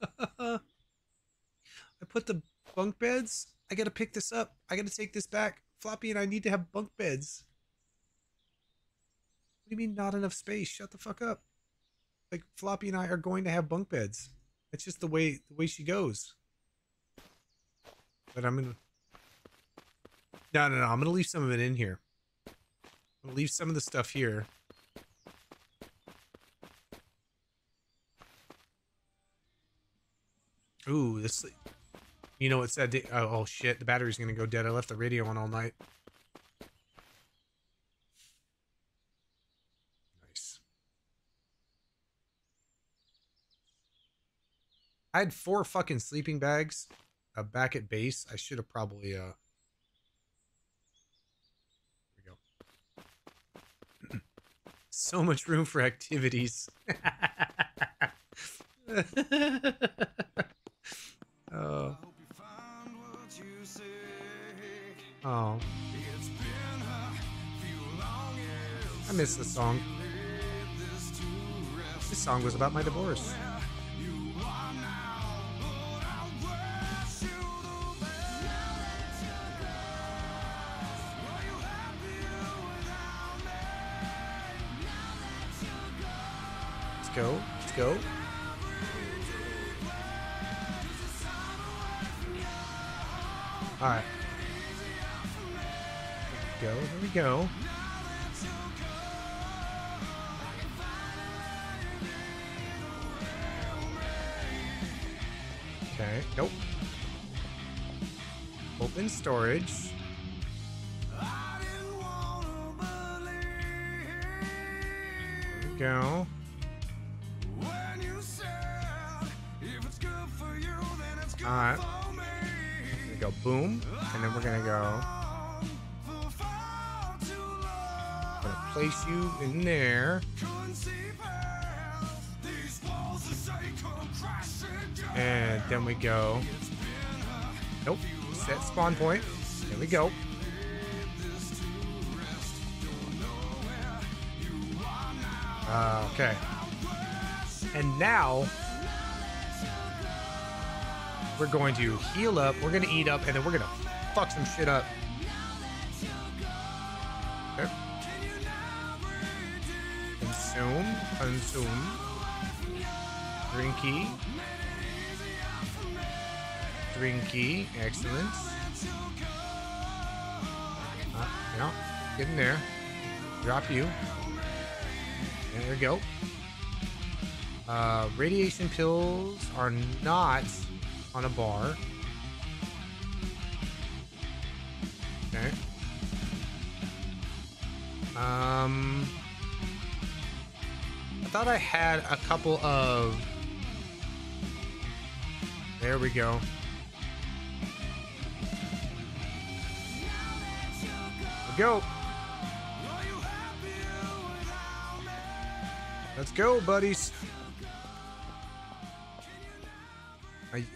I put the bunk beds. I gotta pick this up. I gotta take this back. Floppy and I need to have bunk beds. What do you mean not enough space? Shut the fuck up. Like Floppy and I are going to have bunk beds. That's just the way the way she goes. But I'm gonna No no no, I'm gonna leave some of it in here. I'm gonna leave some of the stuff here. Ooh, this you know what said oh, oh shit, the battery's gonna go dead. I left the radio on all night. Nice. I had four fucking sleeping bags uh, back at base. I should have probably uh we go. so much room for activities. oh. Oh. I miss this song. This song was about my divorce. Go. All right. There we go. There we go. Okay. Nope. Open storage. Place you in there, and then we go. Nope. Set spawn point. There we go. Uh, okay. And now we're going to heal up. We're gonna eat up, and then we're gonna fuck some shit up. Consume. Drinky. Drinky. Excellent. Uh, yeah. Get in there. Drop you. There we go. Uh, radiation pills are not on a bar. Okay. Um, I thought I had a couple of. There we go. We go. Let's go, buddies.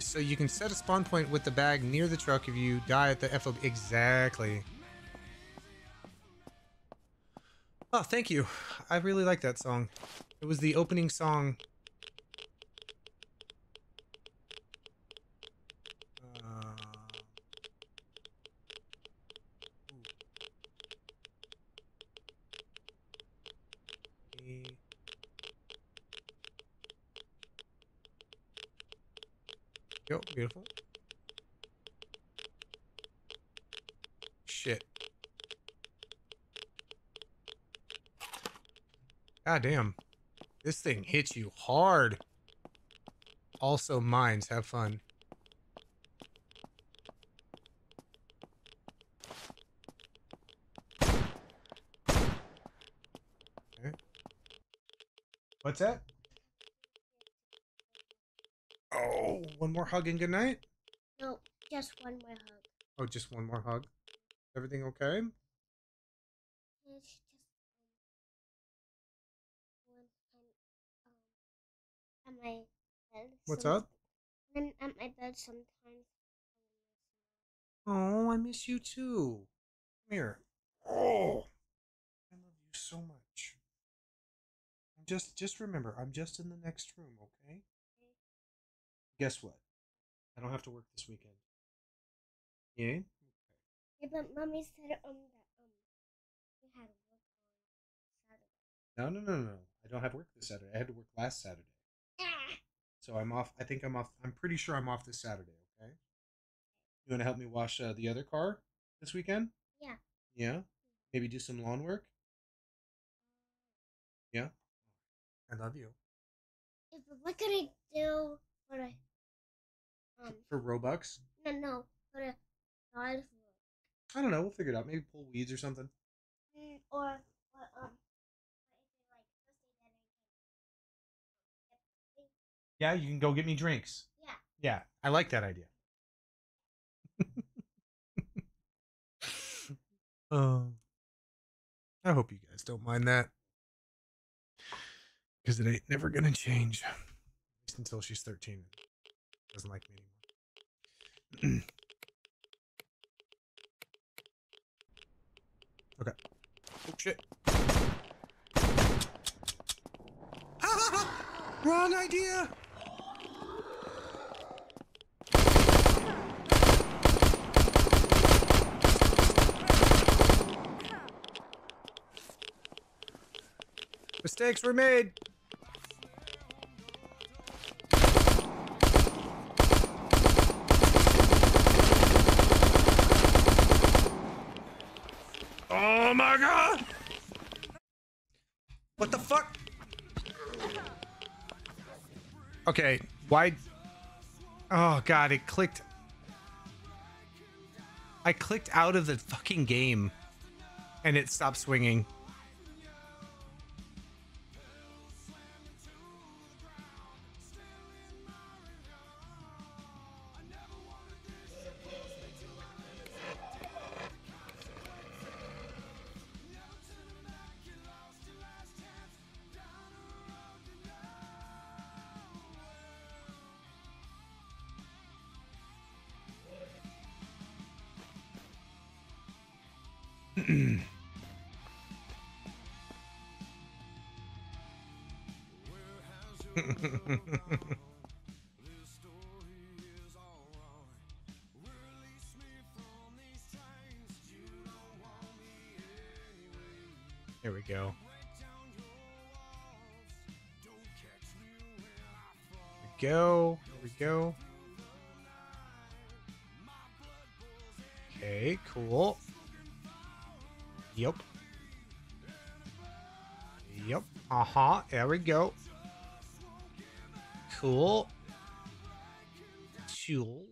So you can set a spawn point with the bag near the truck if you die at the FOB. Exactly. Oh, thank you. I really like that song. It was the opening song. Uh, Go, beautiful. Shit. God damn. This thing hits you hard. Also mines, have fun. Okay. What's that? Oh, one more hug and good night. No, just one more hug. Oh, just one more hug. Everything okay? It's my bed. What's up? I'm at my bed, sometimes. Oh, I miss you too. Come here. Oh, I love you so much. Just, just remember, I'm just in the next room, okay? okay. Guess what? I don't have to work this weekend. Yeah. Yeah, but mommy said um that um we had work on Saturday. No, no, no, no. I don't have work this Saturday. I had to work last Saturday, so I'm off. I think I'm off. I'm pretty sure I'm off this Saturday. Okay. You want to help me wash uh, the other car this weekend? Yeah. Yeah. Maybe do some lawn work. Yeah. I love you. Yeah, but what can I do for a um For Robux? no no for a dog work I don't know. We'll figure it out. Maybe pull weeds or something. mm, or or um what is it like let's say that I can um, get Yeah, you can go get me drinks. yeah Yeah, I like that idea. um, I hope you guys don't mind that. Because it ain't never going to change. At least until she's 13. and Doesn't like me anymore. okay. Oh, shit. Wrong idea! Mistakes were made. Oh my god! What the fuck? Okay, why? Oh god, it clicked. I clicked out of the fucking game and it stopped swinging. Go. Here we go. Okay, cool. Yep. Yep. Uh-huh. There we go. Cool. Tools.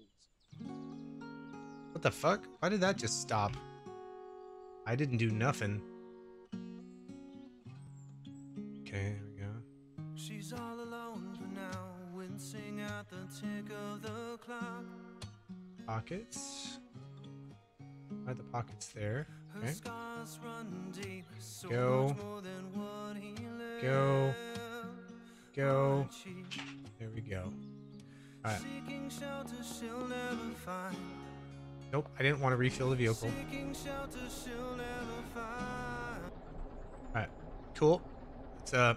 What the fuck? Why did that just stop? I didn't do nothing. There? Her Okay. scars run so Go. much more than what he Go. Go. There we go. Alright. Seeking shelter she'll never find. Nope, I didn't want to refill the vehicle. Seeking shelter she'll never find. Alright. Cool. It's uh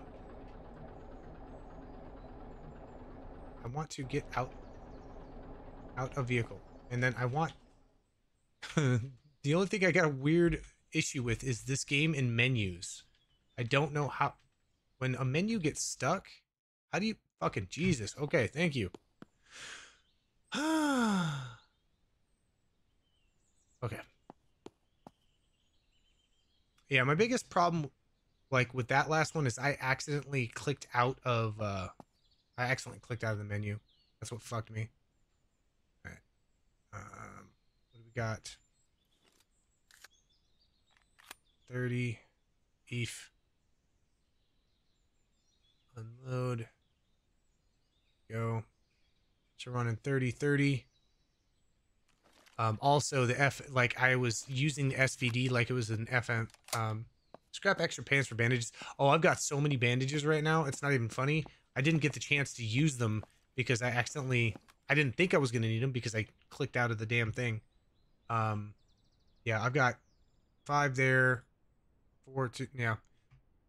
I want to get out out of vehicle. And then I want the only thing I got a weird issue with is this game in menus. I don't know how when a menu gets stuck, how do you fucking Jesus. Okay, thank you. okay. Yeah, my biggest problem like with that last one is I accidentally clicked out of uh I accidentally clicked out of the menu. That's what fucked me. Alright. Um what do we got? 30 EF. Unload. Go. So running 30 30. Um also the F like I was using the SVD like it was an FM um Scrap extra pants for bandages. Oh, I've got so many bandages right now. It's not even funny. I didn't get the chance to use them because I accidentally I didn't think I was going to need them because I clicked out of the damn thing. Um yeah, I've got 5 there. 4 two yeah.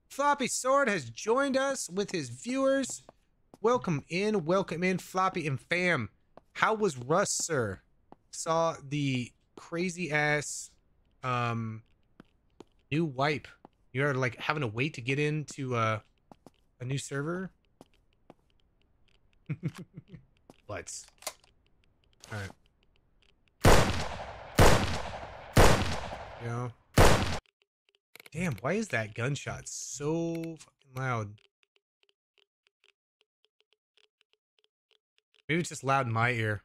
Floppy Sword has joined us with his viewers. Welcome in, welcome in Floppy and fam. How was Rust, sir? Saw the crazy ass um new wipe you're like having to wait to get into uh, a new server. Butts. All right. Yeah. Damn, why is that gunshot so fucking loud? Maybe it's just loud in my ear.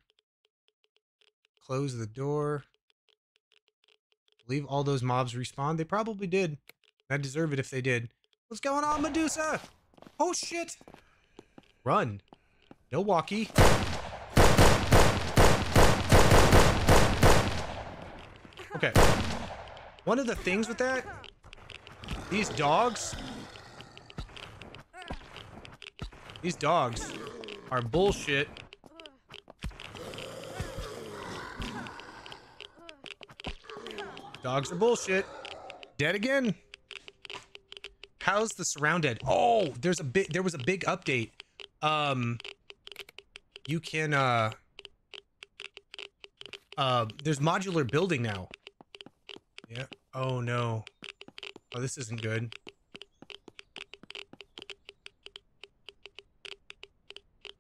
Close the door. Leave all those mobs respawn. They probably did. I deserve it if they did. What's going on, Medusa? Oh shit! Run. No walkie. Okay. One of the things with that, these dogs, these dogs are bullshit. Dogs are bullshit. Dead again. How's the SurrounDead? Oh, there's a big there was a big update. Um you can uh uh there's modular building now. Yeah. Oh no. Oh, this isn't good.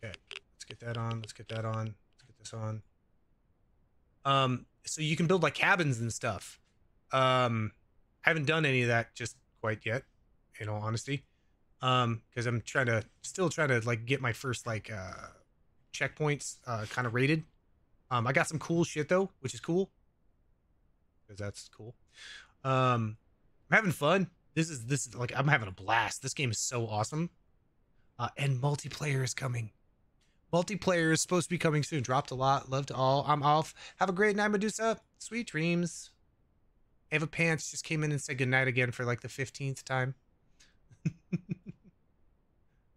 Okay. Let's get that on. Let's get that on. Let's get this on. Um so you can build like cabins and stuff. Um I haven't done any of that just quite yet in all honesty um because i'm trying to still trying to like get my first like uh checkpoints uh kind of rated um i got some cool shit though which is cool because that's cool um i'm having fun. This is this is like i'm having a blast. This game is so awesome. Uh and multiplayer is coming. Multiplayer is supposed to be coming soon. Dropped a lot. Love to all. I'm off. Have a great night medusa. Sweet dreams. Ava pants just came in and said goodnight again for like the 15th time. All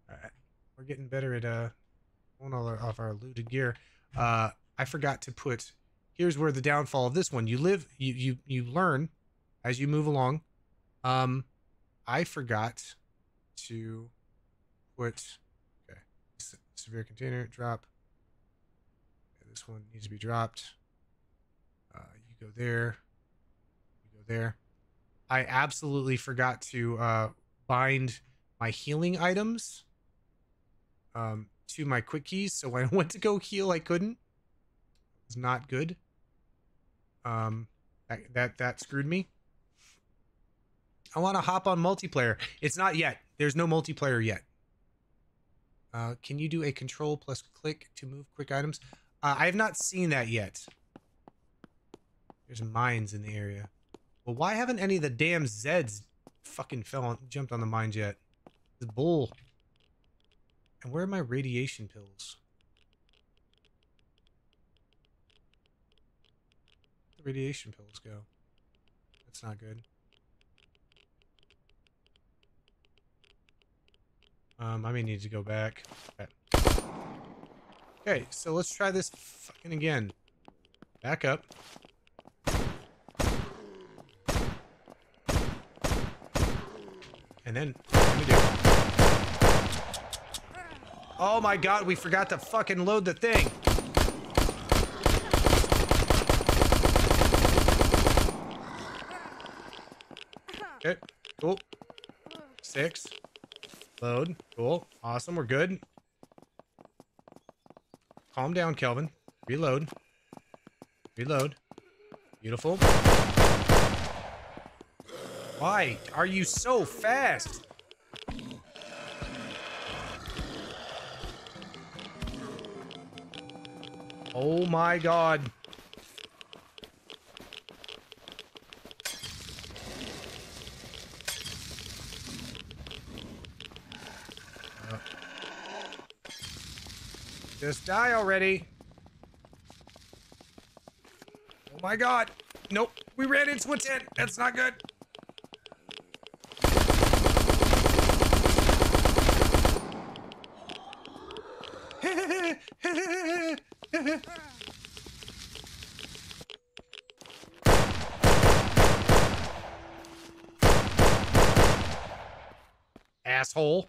right. We're getting better at uh pulling all our, off our looted gear. Uh i forgot to put here's where the downfall of this one. You live you you you learn as you move along. Um, I forgot to put okay severe container drop. Okay, this one needs to be dropped. Uh, you go there. You go there. I absolutely forgot to uh, bind my healing items um, to my quick keys. So when I went to go heal, I couldn't. It was not good. Um, that that, that screwed me. I want to hop on multiplayer. It's not yet. There's no multiplayer yet. Uh, can you do a control plus click to move quick items? Uh, I have not seen that yet. There's mines in the area. Well, why haven't any of the damn Zeds fucking fell on, jumped on the mines yet? The bull. And where are my radiation pills? The radiation pills go? That's not good. Um, I may need to go back. Okay. So let's try this fucking again. Back up. And then? Oh my god, we forgot to fucking load the thing. Okay, cool. Six. Load. Cool. Awesome. We're good. Calm down, Kelvin. Reload. Reload. Beautiful. Why are you so fast? Oh my god. Just die already. Oh my god. Nope. We ran into a tent. That's not good. Asshole.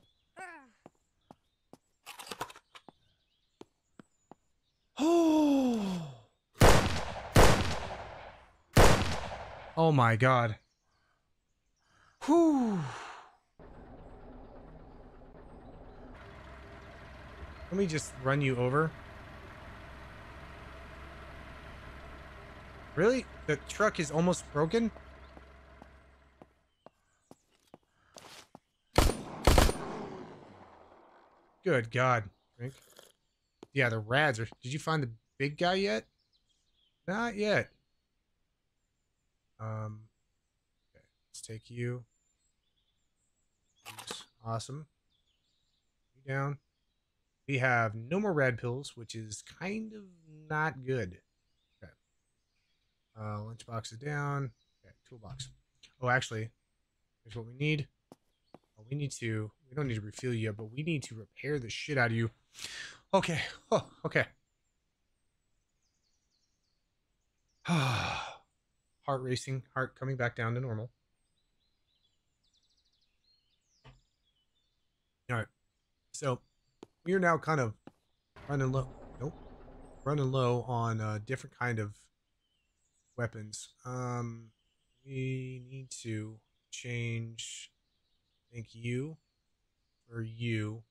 Oh my god. Whew. Let me just run you over. Really? The truck is almost broken? Good God, Frank. Yeah, the rads are. Did you find the big guy yet? Not yet. Um. Okay, let's take you. Awesome. You down. We have no more red pills, which is kind of not good. Okay. Uh, lunchbox is down. Okay, toolbox. Oh, actually, here's what we need. Oh, we need to. We don't need to refuel you, but we need to repair the shit out of you. Okay. Oh, okay. heart racing, heart coming back down to normal. All right. So we are now kind of running low. Nope. Running low on a different kind of weapons. Um, we need to change. I think you or you.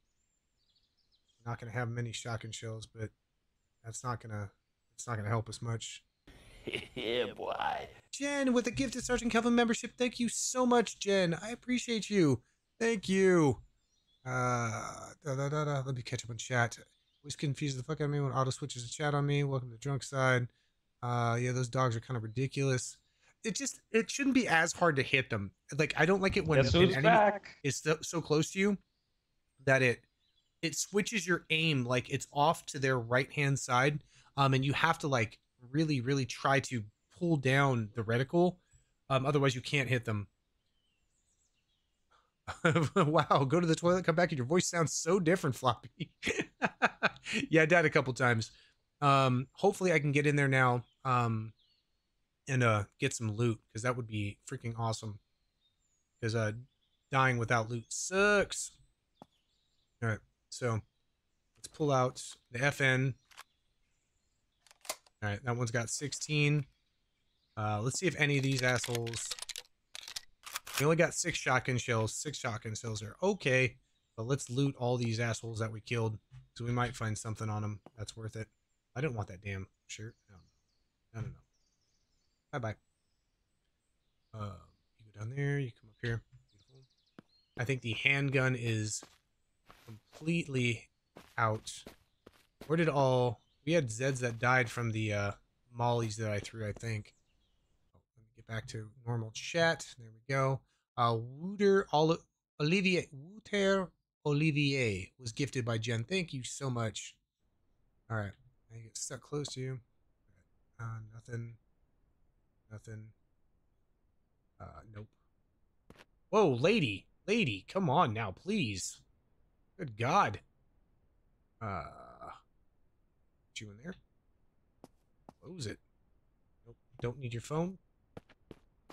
Not gonna have many shotgun shells, but that's not gonna. It's not gonna help us much. yeah, boy. Jen with a gift gifted Sergeant Kelvin membership. Thank you so much, Jen. I appreciate you. Thank you. Uh, da, da, da, da. let me catch up on chat. Always confuses the fuck out of me when auto switches to chat on me. Welcome to drunk side. Uh, yeah, those dogs are kind of ridiculous. It just it shouldn't be as hard to hit them. Like I don't like it when Guess an enemy back? is so, so close to you that it it switches your aim like it's off to their right hand side um and you have to like really really try to pull down the reticle um otherwise you can't hit them wow go to the toilet come back and your voice sounds so different floppy yeah i died a couple times um hopefully i can get in there now um and uh get some loot because that would be freaking awesome. Because uh, dying without loot sucks. All right, so let's pull out the FN. All right, that one's got 16. Uh, let's see if any of these assholes. We only got six shotgun shells. Six shotgun shells are okay, but let's loot all these assholes that we killed, so we might find something on them that's worth it. I didn't want that damn shirt. No, no, no, no. Bye bye. Uh, you go down there. You come up here. Beautiful. I think the handgun is completely out. Where did all we had Zeds that died from the uh, mollies that I threw? I think. Let me get back to normal chat. There we go. Uh, Wooter Oli- Olivier Wooter Olivier was gifted by Jen. Thank you so much. All right, I get stuck close to you. Uh, nothing. Nothing. Uh, nope. Whoa, lady, lady, come on now, please. Good God. Uh, put you in there. Close it. Nope. Don't need your phone.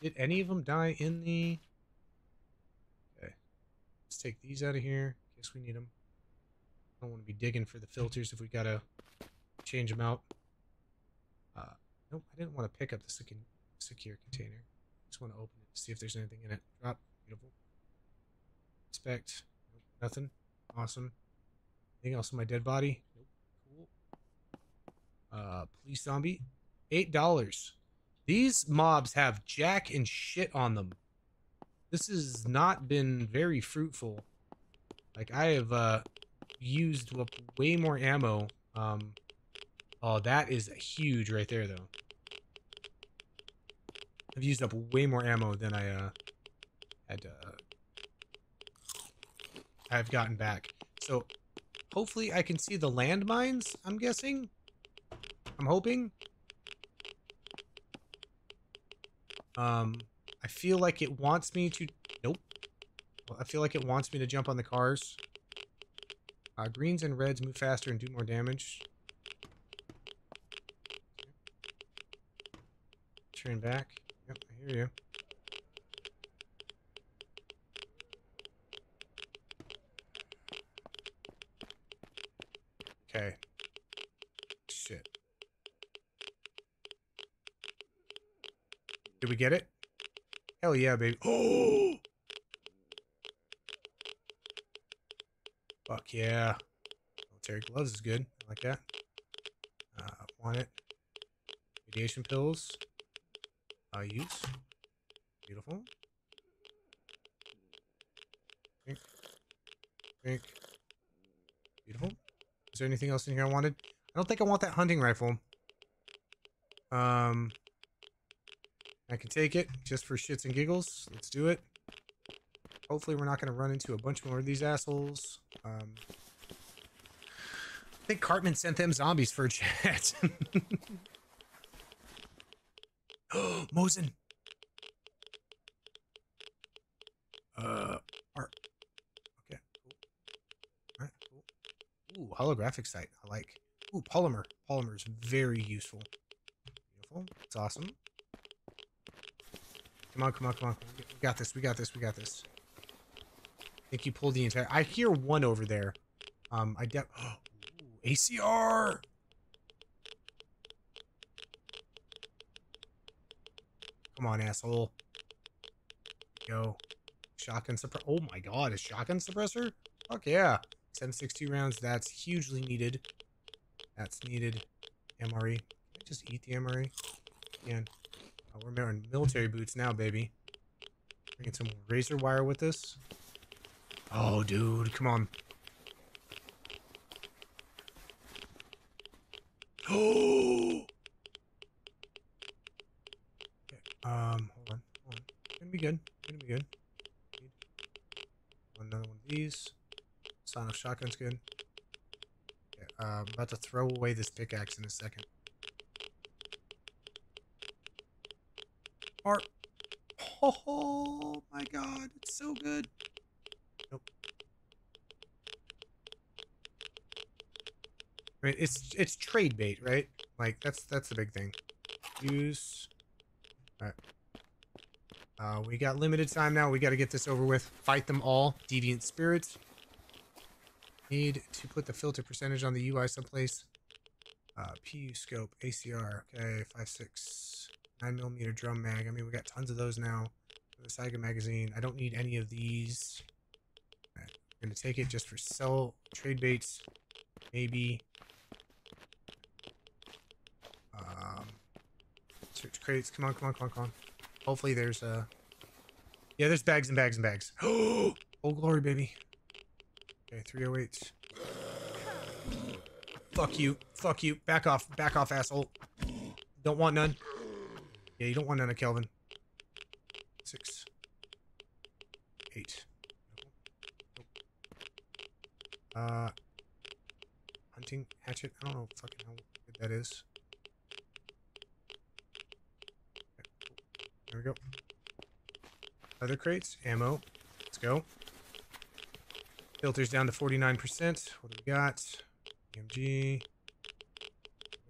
Did any of them die in the? Okay. Let's take these out of here. Guess we need them. I don't want to be digging for the filters if we gotta change them out. Uh, nope. I didn't want to pick up the second secure container. Just want to open it to see if there's anything in it. Drop. Beautiful. Inspect. Nope, nothing. Awesome. Anything else in my dead body? Nope. Uh, police zombie. Eight dollars. These mobs have jack and shit on them. This has not been very fruitful. Like I have uh used up way more ammo. Um oh that is huge right there though. I've used up way more ammo than I uh had uh I've gotten back. So hopefully I can see the landmines, I'm guessing. I'm hoping. Um I feel like it wants me to nope. Well, I feel like it wants me to jump on the cars. Uh, greens and reds move faster and do more damage. Turn back. Yep, I hear you. Okay. Shit. Did we get it? Hell yeah, baby. Oh! Fuck yeah. Military gloves is good. I like that. Uh, want it. Radiation pills. Uh, use. Beautiful. Pink. Pink. Beautiful. Is there anything else in here I wanted? I don't think I want that hunting rifle. Um, I can take it just for shits and giggles. Let's do it. Hopefully we're not going to run into a bunch more of these assholes. Um, I think Cartman sent them zombies for a chat. oh, Mosin. Uh, art. Okay, cool. All right, cool. Ooh, holographic sight. I like. Ooh, polymer. Polymer is very useful. Beautiful. It's awesome. Come on, come on, come on. We got this. We got this. We got this. I think you pulled the entire. I hear one over there. Um, I de- oh, ACR. Come on, asshole. Go. Shotgun suppressor. Oh my god, a shotgun suppressor? Fuck yeah. 762 rounds. That's hugely needed. That's needed. MRE. Just eat the MRE? Again. Oh, we're wearing military boots now, baby. Bringing some razor wire with us. Oh, dude, come on. Oh. Um, hold on, hold on. Gonna be good. Gonna be good. Another one of these. Sonic shotgun's good. Okay, uh, I'm about to throw away this pickaxe in a second. Art. Oh my god, it's so good. Nope. Right, it's it's trade bait, right? Like that's that's the big thing. Use All right. Uh, we got limited time now. We got to get this over with. Fight them all. Deviant spirits. Need to put the filter percentage on the UI someplace. Uh, PU scope, ACR. Okay, five six nine millimeter drum mag. I mean, we got tons of those now. The Saiga magazine. I don't need any of these. Alright, I'm gonna take it just for sell trade baits. Maybe. Um, search crates. Come on, come on, come on, come on. Hopefully there's uh Yeah, there's bags and bags and bags. oh Old glory, baby. Okay, 308. Fuck you. Fuck you. Back off. Back off, asshole. Don't want none. Yeah, you don't want none of Kelvin. Six. Eight. Nope. Uh hunting hatchet. I don't know fucking how good that is. There we go. Other crates, ammo. Let's go. Filters down to 49%. What do we got? EMG.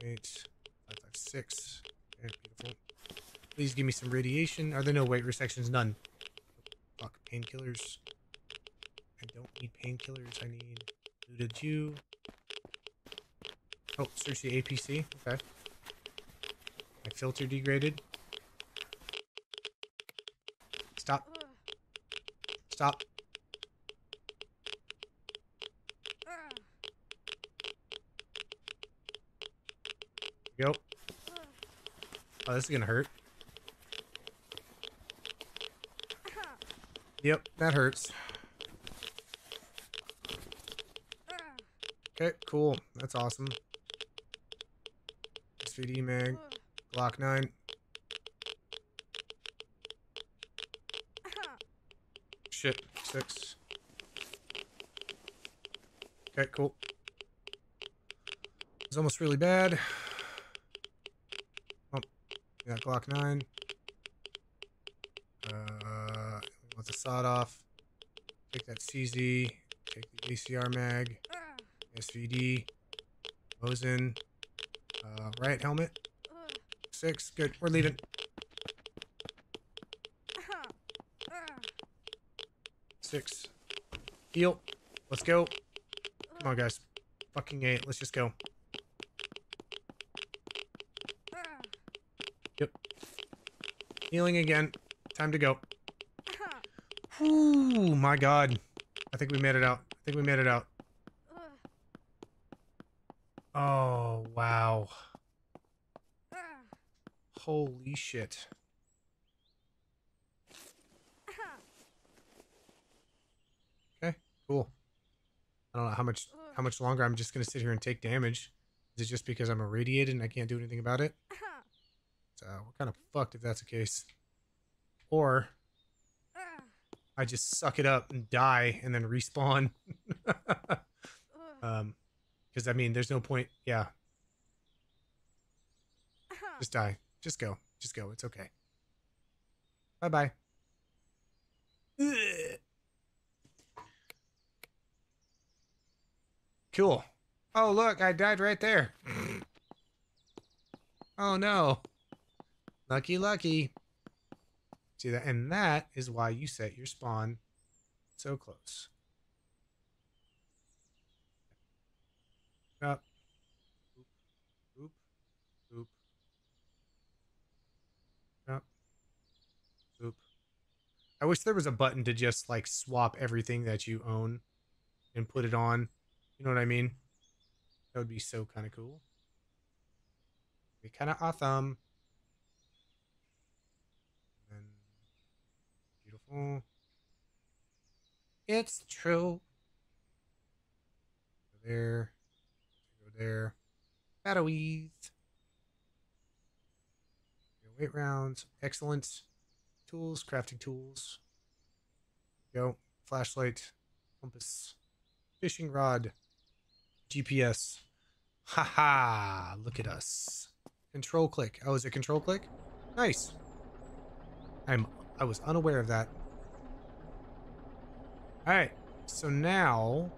Wait. 556. Please give me some radiation. Are there no weight resections? None. Fuck. Painkillers. I don't need painkillers. I need looted you. Oh, search the APC. Okay. My filter degraded. Stop. Stop. Go. Oh, this is gonna hurt. Yep, that hurts. Okay, cool. That's awesome. SVD mag. Glock 9. Shit. Six. Okay, cool. It's almost really bad. Oh, yeah, Glock 9. Uh, we want the sawed off. Take that CZ. Take the ACR mag. SVD. Mosin. Uh, right helmet. Six. Good. We're leaving. Six. Heal. Let's go. Come on, guys. Fucking eight. Let's just go. Yep. Healing again. Time to go. Ooh, my god. I think we made it out. I think we made it out. Oh, wow. Holy shit. Okay, cool. I don't know how much how much longer I'm just gonna sit here and take damage. Is it just because I'm irradiated and I can't do anything about it? So we're kind of fucked if that's the case. Or I just suck it up and die and then respawn. um, because I mean, there's no point. Yeah, just die. Just go. Just go. It's okay. Bye bye. Cool. Oh, look, I died right there. oh, no. Lucky, lucky. See that? And that is why you set your spawn so close. Up. Oop. Oop. Up. Oop. I wish there was a button to just like swap everything that you own and put it on. You know what I mean? That would be so kind of cool. Be kind of awesome. And beautiful. It's true. Go there. Go there. Weight rounds. Excellent. Tools. Crafting tools. Go. Flashlight. Compass. Fishing rod. GPS. Haha, look at us. Control click. Oh, is it control click? Nice. I'm I was unaware of that. Alright, so now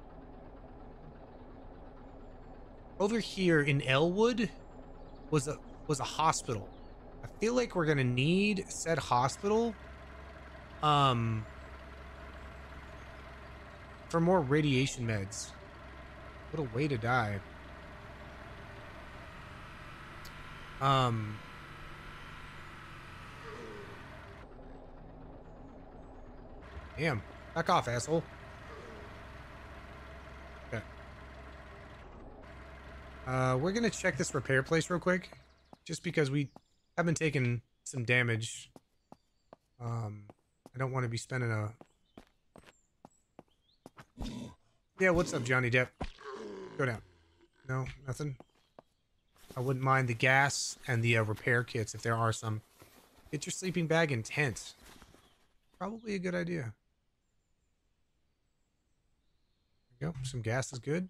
over here in Elwood was a was a hospital. I feel like we're gonna need said hospital. Um. For more radiation meds. What a way to die. Um. Damn. Back off, asshole. Okay. Uh, we're gonna check this repair place real quick. Just because we have been taking some damage. Um, I don't want to be spending a... Yeah, what's up, Johnny Depp? Go down. No, nothing? I wouldn't mind the gas and the uh, repair kits if there are some. Get your sleeping bag and tent. Probably a good idea. There we go. Some gas is good.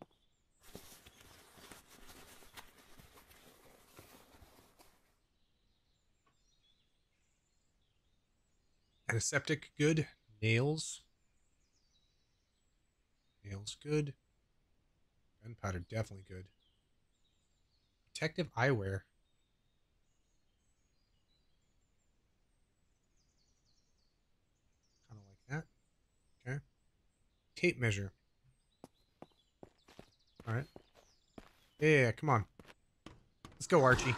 Antiseptic good. Nails. Nails good. Gunpowder definitely good. Protective eyewear. Kind of like that. Okay. Tape measure. All right. Yeah, come on. Let's go, Archie.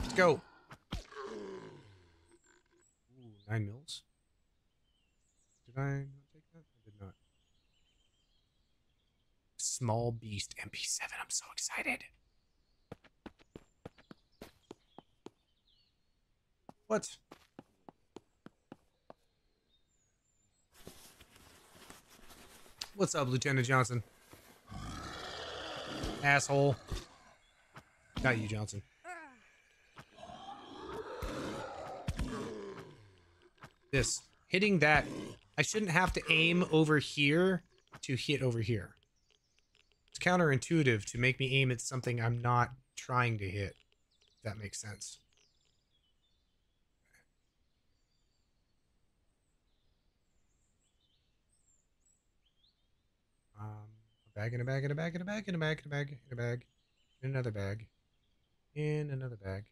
Let's go. Ooh, nine mils. Did I not take that? I did not. Small Beast MP7. I'm so excited. What? What's up, Lieutenant Johnson? Asshole. Not you, Johnson. This. Hitting that. I shouldn't have to aim over here to hit over here. It's counterintuitive to make me aim at something I'm not trying to hit. If that makes sense. Bag in a bag in a bag in a bag in a bag in a bag in a bag in another bag in another bag.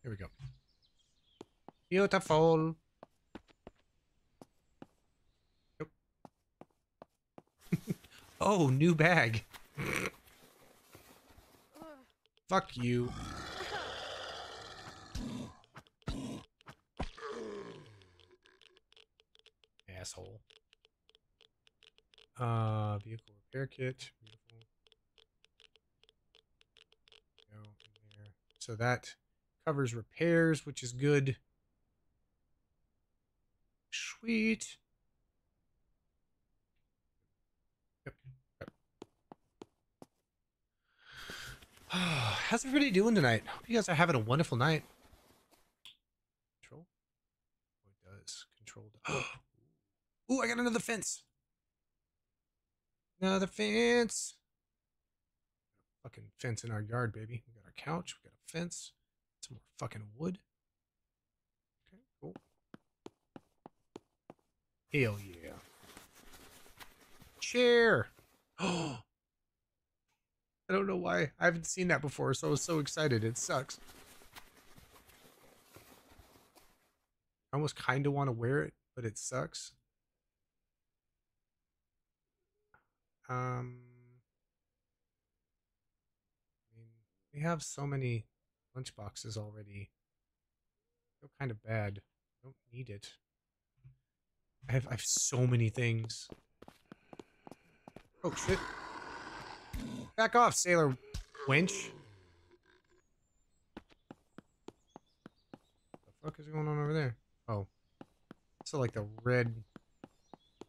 Here we go. Beautiful. Yep. oh, new bag. Fuck you. Asshole. Uh, vehicle repair kit. Beautiful. Go in there. So that covers repairs, which is good. Sweet. Yep. yep. How's everybody doing tonight? Hope you guys are having a wonderful night. Control? Oh, it does. Control. Oh, Ooh, I got another fence. Another fence. Fucking fence in our yard, baby. We got our couch. We got a fence. Some more fucking wood. Okay, cool. Hell yeah. Chair. Oh. I don't know why. I haven't seen that before, so I was so excited. It sucks. I almost kind of want to wear it, but it sucks. Um, I mean, we have so many lunch boxes already. I feel kind of bad. I don't need it. I have I have so many things. Oh shit! Back off, Sailor Winch. The fuck is going on over there? Oh, so like the red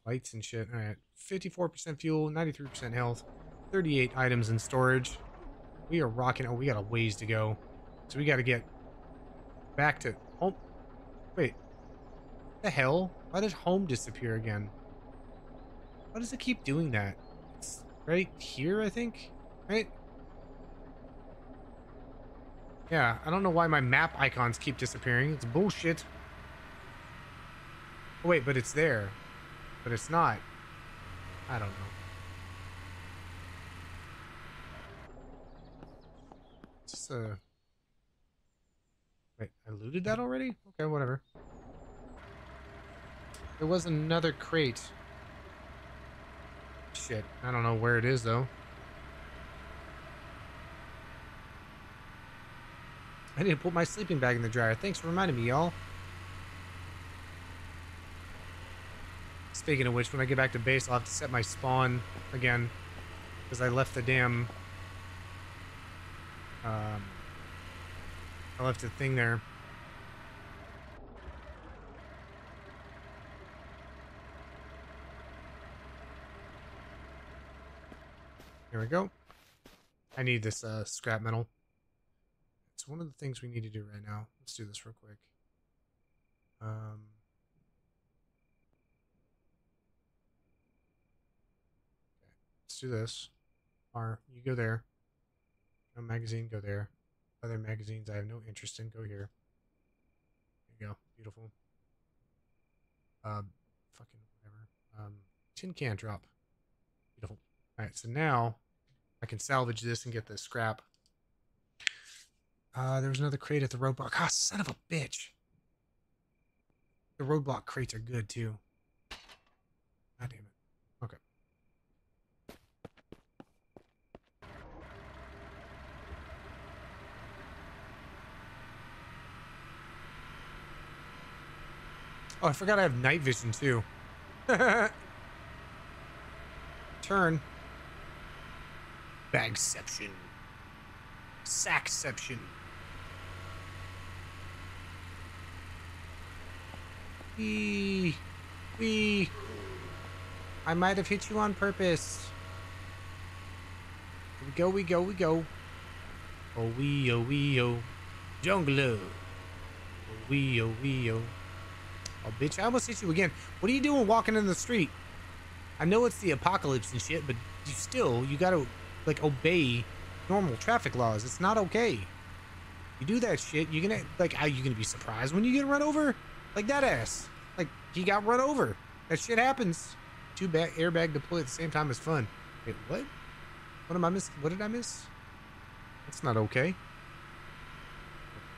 lights and shit. All right, 54% fuel, 93% health, 38 items in storage. We are rocking. Oh, we got a ways to go, so we got to get back to home. Wait, the hell? Why did home disappear again? Why does it keep doing that? It's right here, I think. Right? Yeah, I don't know why my map icons keep disappearing. It's bullshit. Oh, wait, but it's there. But it's not. I don't know. Just a Wait, I looted that already? Okay, whatever. There was another crate. Shit, I don't know where it is though. I need to put my sleeping bag in the dryer. Thanks for reminding me, y'all. Speaking of which, when I get back to base, I'll have to set my spawn again. Because I left the damn... Um, I left the thing there. Here we go. I need this uh, scrap metal. It's one of the things we need to do right now. Let's do this real quick. Um, okay, let's do this. R, you go there. No magazine, go there. Other magazines I have no interest in, go here. There you go. Beautiful. Um, fucking whatever. Um, tin can drop. Beautiful. Alright, so now I can salvage this and get the scrap. Uh, there was another crate at the roadblock. Ah, son of a bitch. The roadblock crates are good too. Oh, I forgot I have night vision too. Turn. Bagception. Sackception. Wee. Wee. I might have hit you on purpose. We go, we go, we go. Oh, wee, oh, wee, oh. Jungle. Oh, wee, oh, wee, oh. Oh, bitch, I almost hit you again. What are you doing walking in the street? I know it's the apocalypse and shit, but you still, you gotta, like, obey normal traffic laws. It's not okay. You do that shit, you're gonna, like, are you gonna be surprised when you get run over? Like that ass. Like, he got run over. That shit happens. Two bag airbag deploy at the same time is fun. Wait, what? What am I miss? What did I miss? That's not okay.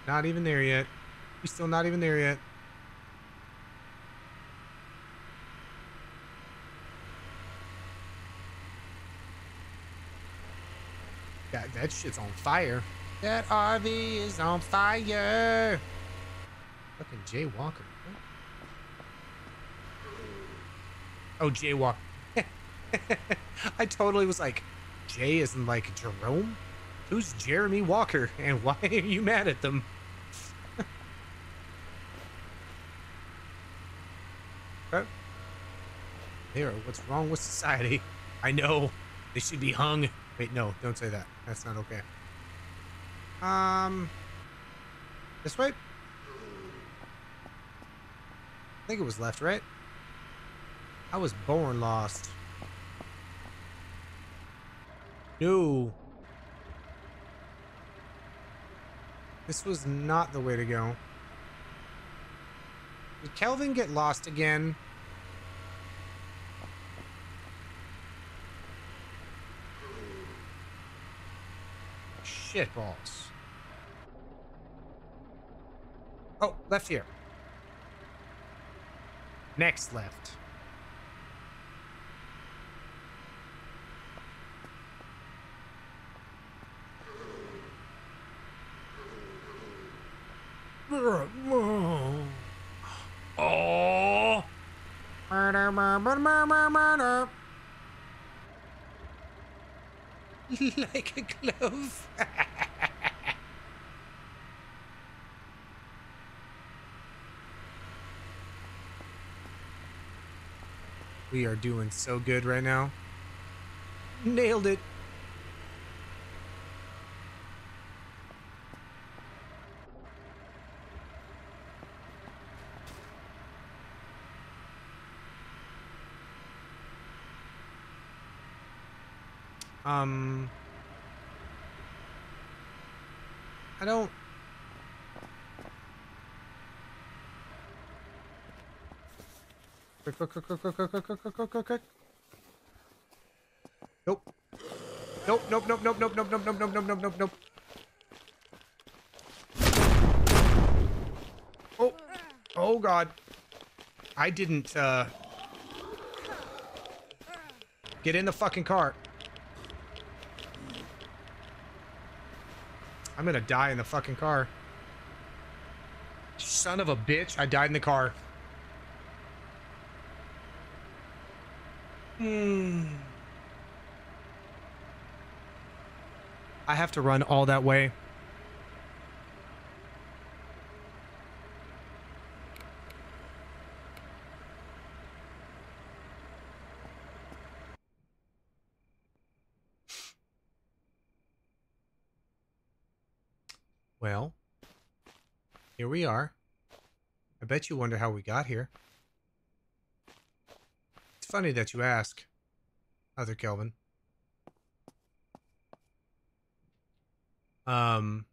Not even there yet. We still not even there yet. That, shit's on fire. That RV is on fire. Fucking Jay Walker. Oh, Jay Walker. I totally was like, Jay isn't like Jerome? Who's Jeremy Walker? And why are you mad at them? Okay. There, what's wrong with society? I know. They should be hung. Wait, no, don't say that. That's not okay. Um, this way? I think it was left, right? I was born lost. No. This was not the way to go. Did Kelvin get lost again? Shit balls. Oh, left here. Next left. Oh. Murder, murder, murder, murder, murder. like a glove. we are doing so good right now. Nailed it. Um, I don't. Quick, quick, quick, quick, quick, quick, quick, quick, quick, quick. Nope. Nope, nope, nope, nope, nope, nope, nope, nope, nope, nope, nope, nope, nope. Oh, oh God. I didn't, uh... Get in the fucking car. I'm gonna die in the fucking car. Son of a bitch, I died in the car. Hmm. I have to run all that way. Well, here are. I bet you wonder how we got here. It's funny that you ask, Other Kelvin. Um,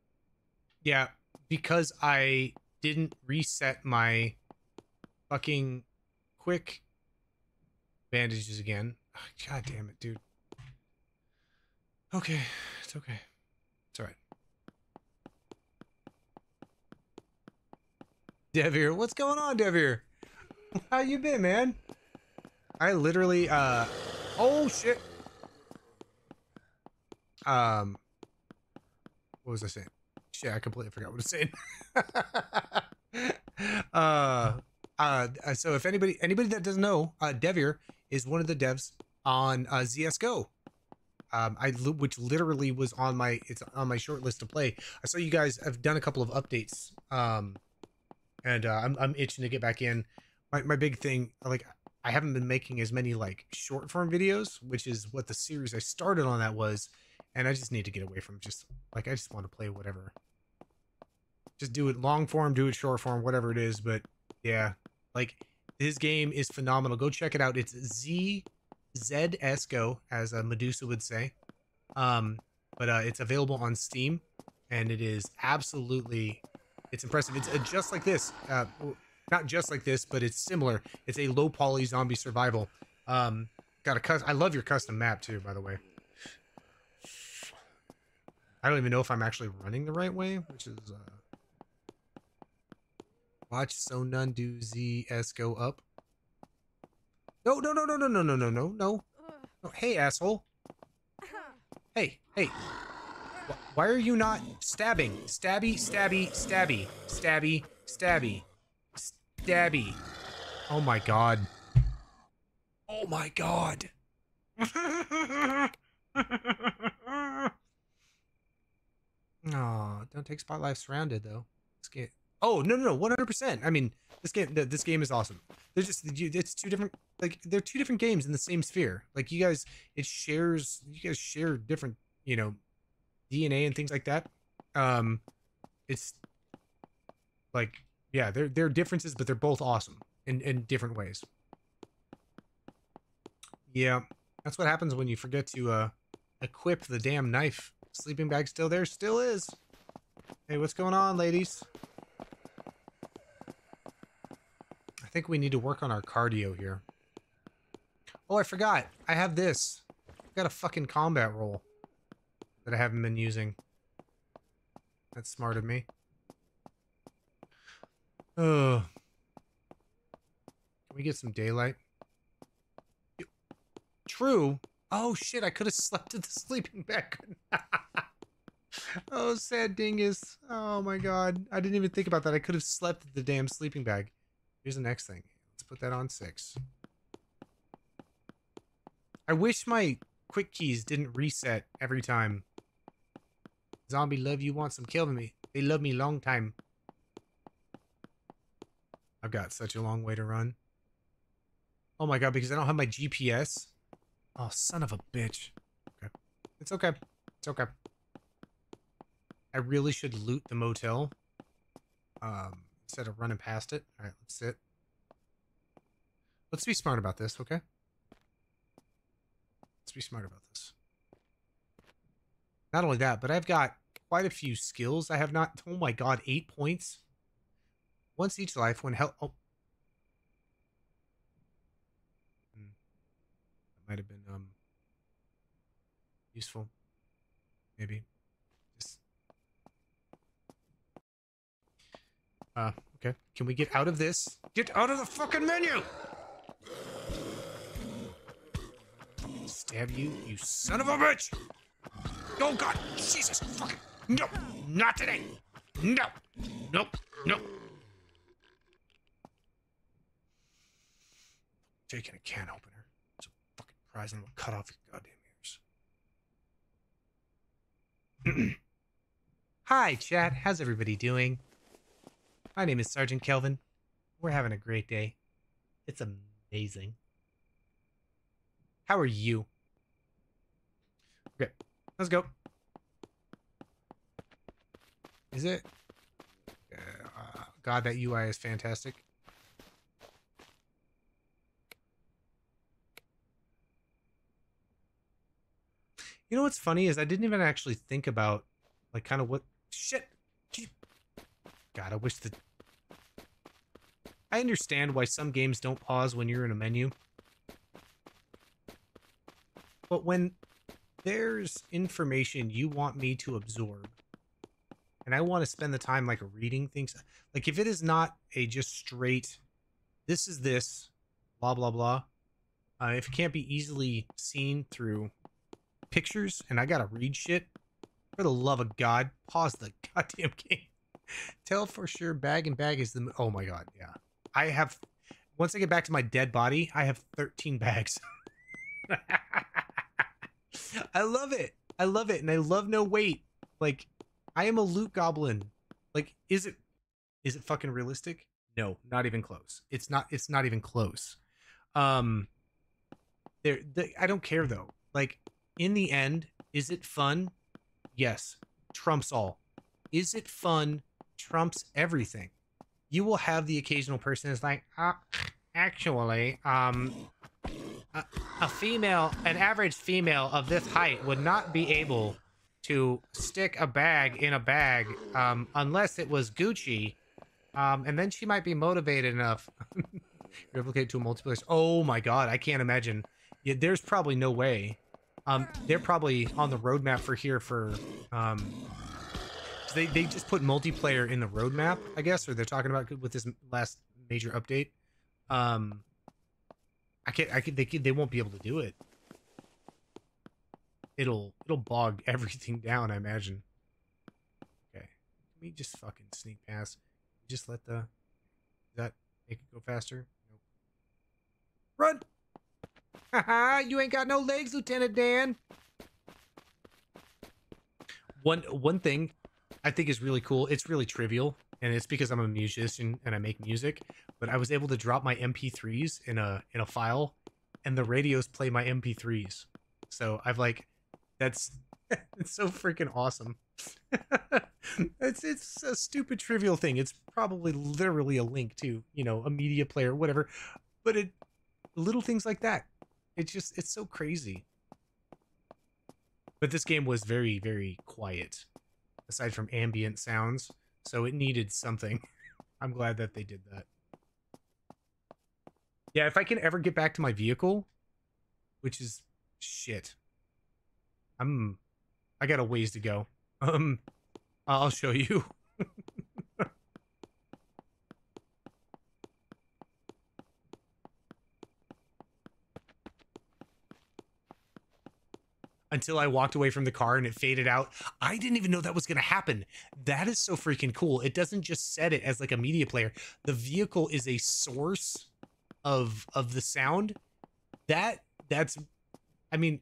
yeah, because I didn't reset my fucking quick bandages again. God damn it, dude. Okay, it's okay. It's alright. Devir, what's going on, Devir? How you been, man? I literally, uh, oh shit. Um, what was I saying? Shit, I completely forgot what I was saying. uh, uh, so if anybody, anybody that doesn't know, uh, Devir is one of the devs on uh, ZSGO. Um, I which literally was on my it's on my short list to play. I saw you guys have done a couple of updates. Um, and uh, I'm I'm itching to get back in. My my big thing, like I haven't been making as many like short form videos, which is what the series I started on that was, and I just need to get away from just like I just want to play whatever. Just do it long form, do it short form, whatever it is. But yeah, like this game is phenomenal. Go check it out. It's Z ZSGO, as uh, Medusa would say. Um, but uh, it's available on Steam, and it is absolutely it's impressive. It's just like this. Uh, not just like this, but it's similar. It's a low poly zombie survival. Um, got a cus- I love your custom map too, by the way. I don't even know if I'm actually running the right way, which is uh, watch so none do ZS go up. No, no, no, no, no, no, no, no, no, no. no. Hey, asshole. Hey, hey. Wh- Why are you not stabbing? Stabby, stabby, stabby, stabby, stabby, stabby. Oh my god. Oh my god. Oh, don't take spotlight SurrounDead though. This game. Oh no no no, one hundred percent. I mean, this game this game is awesome. They're just it's two different like they're two different games in the same sphere. Like you guys, it shares you guys share different you know DNA and things like that. Um, it's like yeah, they're they're differences, but they're both awesome in in different ways. Yeah, that's what happens when you forget to uh equip the damn knife. Sleeping bag still there, still is. Hey, what's going on, ladies? I think we need to work on our cardio here. Oh, I forgot. I have this. I've got a fucking combat roll that I haven't been using. That's smart of me. Oh. Can we get some daylight? True. Oh shit, I could have slept in the sleeping bag. oh, sad dingus. Oh my god. I didn't even think about that. I could have slept in the damn sleeping bag. Here's the next thing. Let's put that on six. I wish my quick keys didn't reset every time. Zombie love you want some killing me. They love me long time. I've got such a long way to run. Oh my god, because I don't have my GPS. Oh, son of a bitch. Okay. It's okay. It's okay. I really should loot the motel. Um, instead of running past it. Alright, let's sit. Let's be smart about this, okay? Let's be smart about this. Not only that, but I've got quite a few skills. I have not oh my god, eight points. Once each life when hell oh Hmm. Might have been um useful. Maybe. Just Uh, okay. Can we get out of this? Get out of the fucking menu! Stab you, you son of a bitch! Oh god, Jesus fucking no, not today. No, nope, nope. Taking a can opener. It's a fucking prize and gonna cut off your goddamn ears. Hi, chat. How's everybody doing? My name is Sergeant Kelvin. We're having a great day. It's amazing. How are you? Okay, let's go. Is it? Uh, God, that UI is fantastic. You know what's funny is I didn't even actually think about, like, kind of what shit. God, I wish the. I understand why some games don't pause when you're in a menu, but when there's information you want me to absorb and I want to spend the time like reading things. Like if it is not a just straight, this is this, blah blah blah. Uh, if it can't be easily seen through pictures, and I gotta read shit, for the love of God, pause the goddamn game. Tell for sure, bag and bag is the. Oh my god, yeah. I have. Once I get back to my dead body, I have 13 bags. I love it. I love it, and I love no wait. Like I am a loot goblin. Like, is it is it fucking realistic? No, not even close. It's not it's not even close. Um there the, I don't care though. Like in the end, is it fun? Yes. Trumps all. Is it fun? Trumps everything. You will have the occasional person that's like, uh, actually, um, a, female, an average female of this height would not be able to stick a bag in a bag um, unless it was Gucci. Um, and then she might be motivated enough. Replicate to a multiplayer. Oh my god, I can't imagine. Yeah, there's probably no way. Um, they're probably on the roadmap for here for um, they they just put multiplayer in the roadmap, I guess, or they're talking about with this last major update. Um, I can't. I can. They can, they won't be able to do it it'll it'll bog everything down, I imagine. Okay. Can we just fucking sneak past? Just let the that make it go faster? Nope. Run! Haha, you ain't got no legs, Lieutenant Dan. One one thing I think is really cool. It's really trivial, and it's because I'm a musician and I make music. But I was able to drop my MP3s in a in a file, and the radios play my MP3s. So I've like that's it's so freaking awesome. it's it's a stupid trivial thing. It's probably literally a link to, you know, a media player, whatever. But it little things like that. It's just it's so crazy. But this game was very, very quiet, aside from ambient sounds. So it needed something. I'm glad that they did that. Yeah, if I can ever get back to my vehicle, which is shit. I'm I got a ways to go. Um I'll show you. Until I walked away from the car and it faded out. I didn't even know that was going to happen. That is so freaking cool. It doesn't just set it as like a media player. The vehicle is a source of of the sound. That that's I mean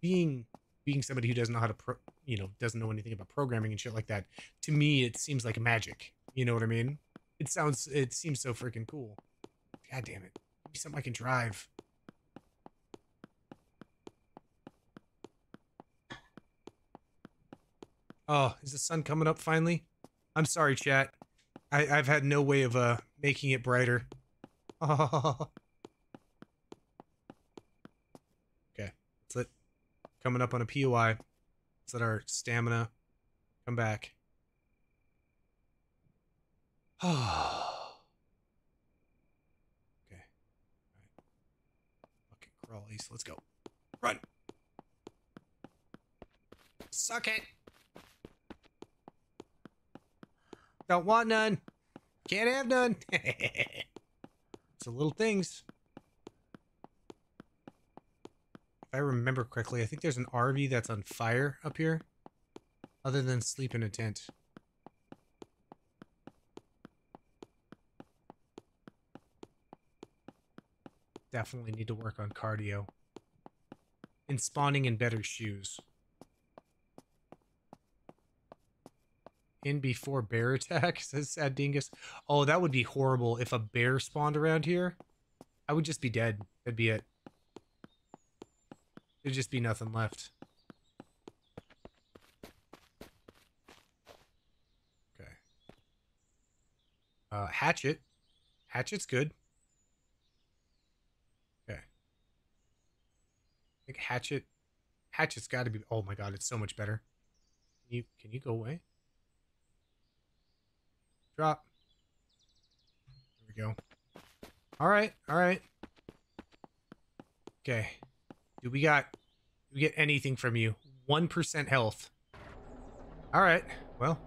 being being somebody who doesn't know how to pro, you know doesn't know anything about programming and shit like that to me it seems like magic. You know what i mean? It sounds it seems so freaking cool. God damn it. Be something i can drive. Oh is the sun coming up finally? I'm sorry chat. I i've had no way of uh making it brighter oh coming up on a POI. Let's let our stamina come back. okay. Fucking crawlies. Let's go. Run. Suck it. Don't want none. Can't have none. the little things. If I remember correctly, I think there's an RV that's on fire up here. Other than sleep in a tent. Definitely need to work on cardio. And spawning in better shoes. In before bear attack, says Sad Dingus. Oh, that would be horrible if a bear spawned around here. I would just be dead. That'd be it. There'd just be nothing left. Okay. Uh, hatchet. Hatchet's good. Okay. I think hatchet. Hatchet's got to be. Oh my god, it's so much better. Can you can you go away? Drop. There we go. All right, all right. Okay. Do we got? Do we get anything from you? One percent health. All right. Well.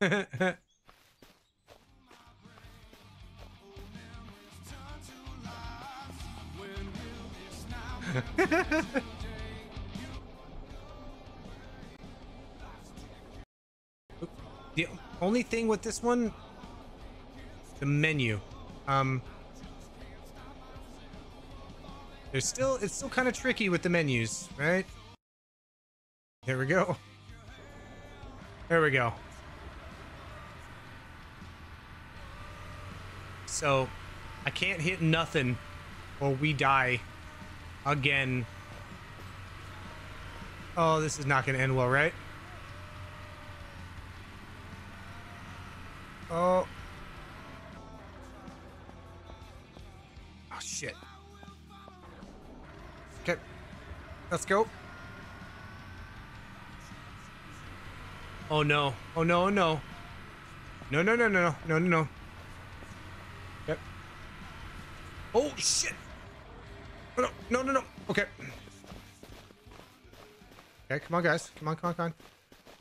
with this one, the menu. Um, there's still it's still kind of tricky with the menus, right? There we go. There we go. So, I can't hit nothing, or we die again. Oh, this is not going to end well, right? No. Oh, no, no. No, no, no, no, no, no, no, no. Yep. Oh, shit. Oh, no, no, no, no. Okay. Okay, come on, guys. Come on, come on, come on.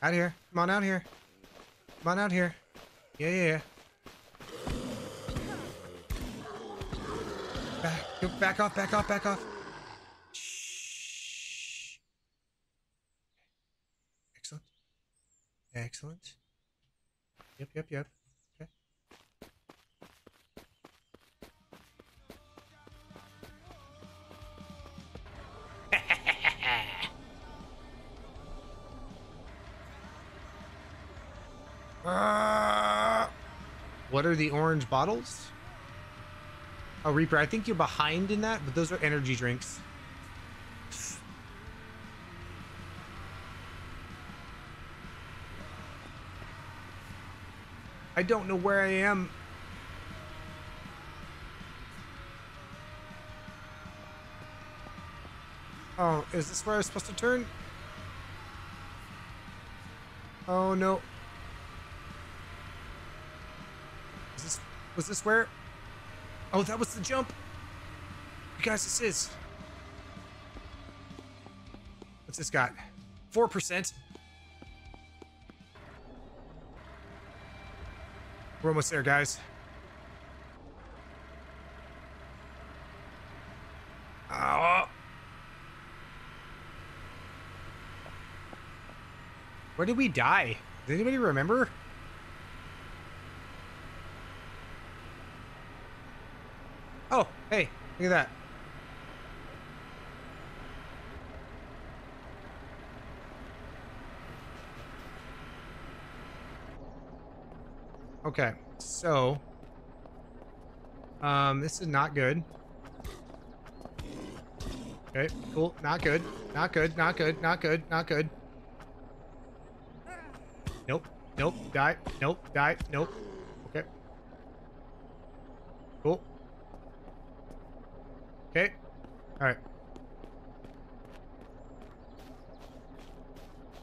Out here. Come on out here. Come on out here. Yeah, yeah, yeah. Back, back off, back off, back off. Shh. Excellent. Excellent. Yep, yep, yep. Okay. What are the orange bottles? Oh, Reaper, I think you're behind in that, but those are energy drinks. Don't know where I am. Oh, is this where I was supposed to turn? Oh no. Is this was this where? Oh, that was the jump. You guys, this is. What's this got? Four percent. We're almost there, guys. Oh. Where did we die? Does anybody remember? Oh, hey, look at that. Okay, so um this is not good. Okay, cool. Not good. Not good. Not good. Not good. Not good. Nope. Nope. Die. Nope. Die. Nope. Okay. Cool. Okay. All right.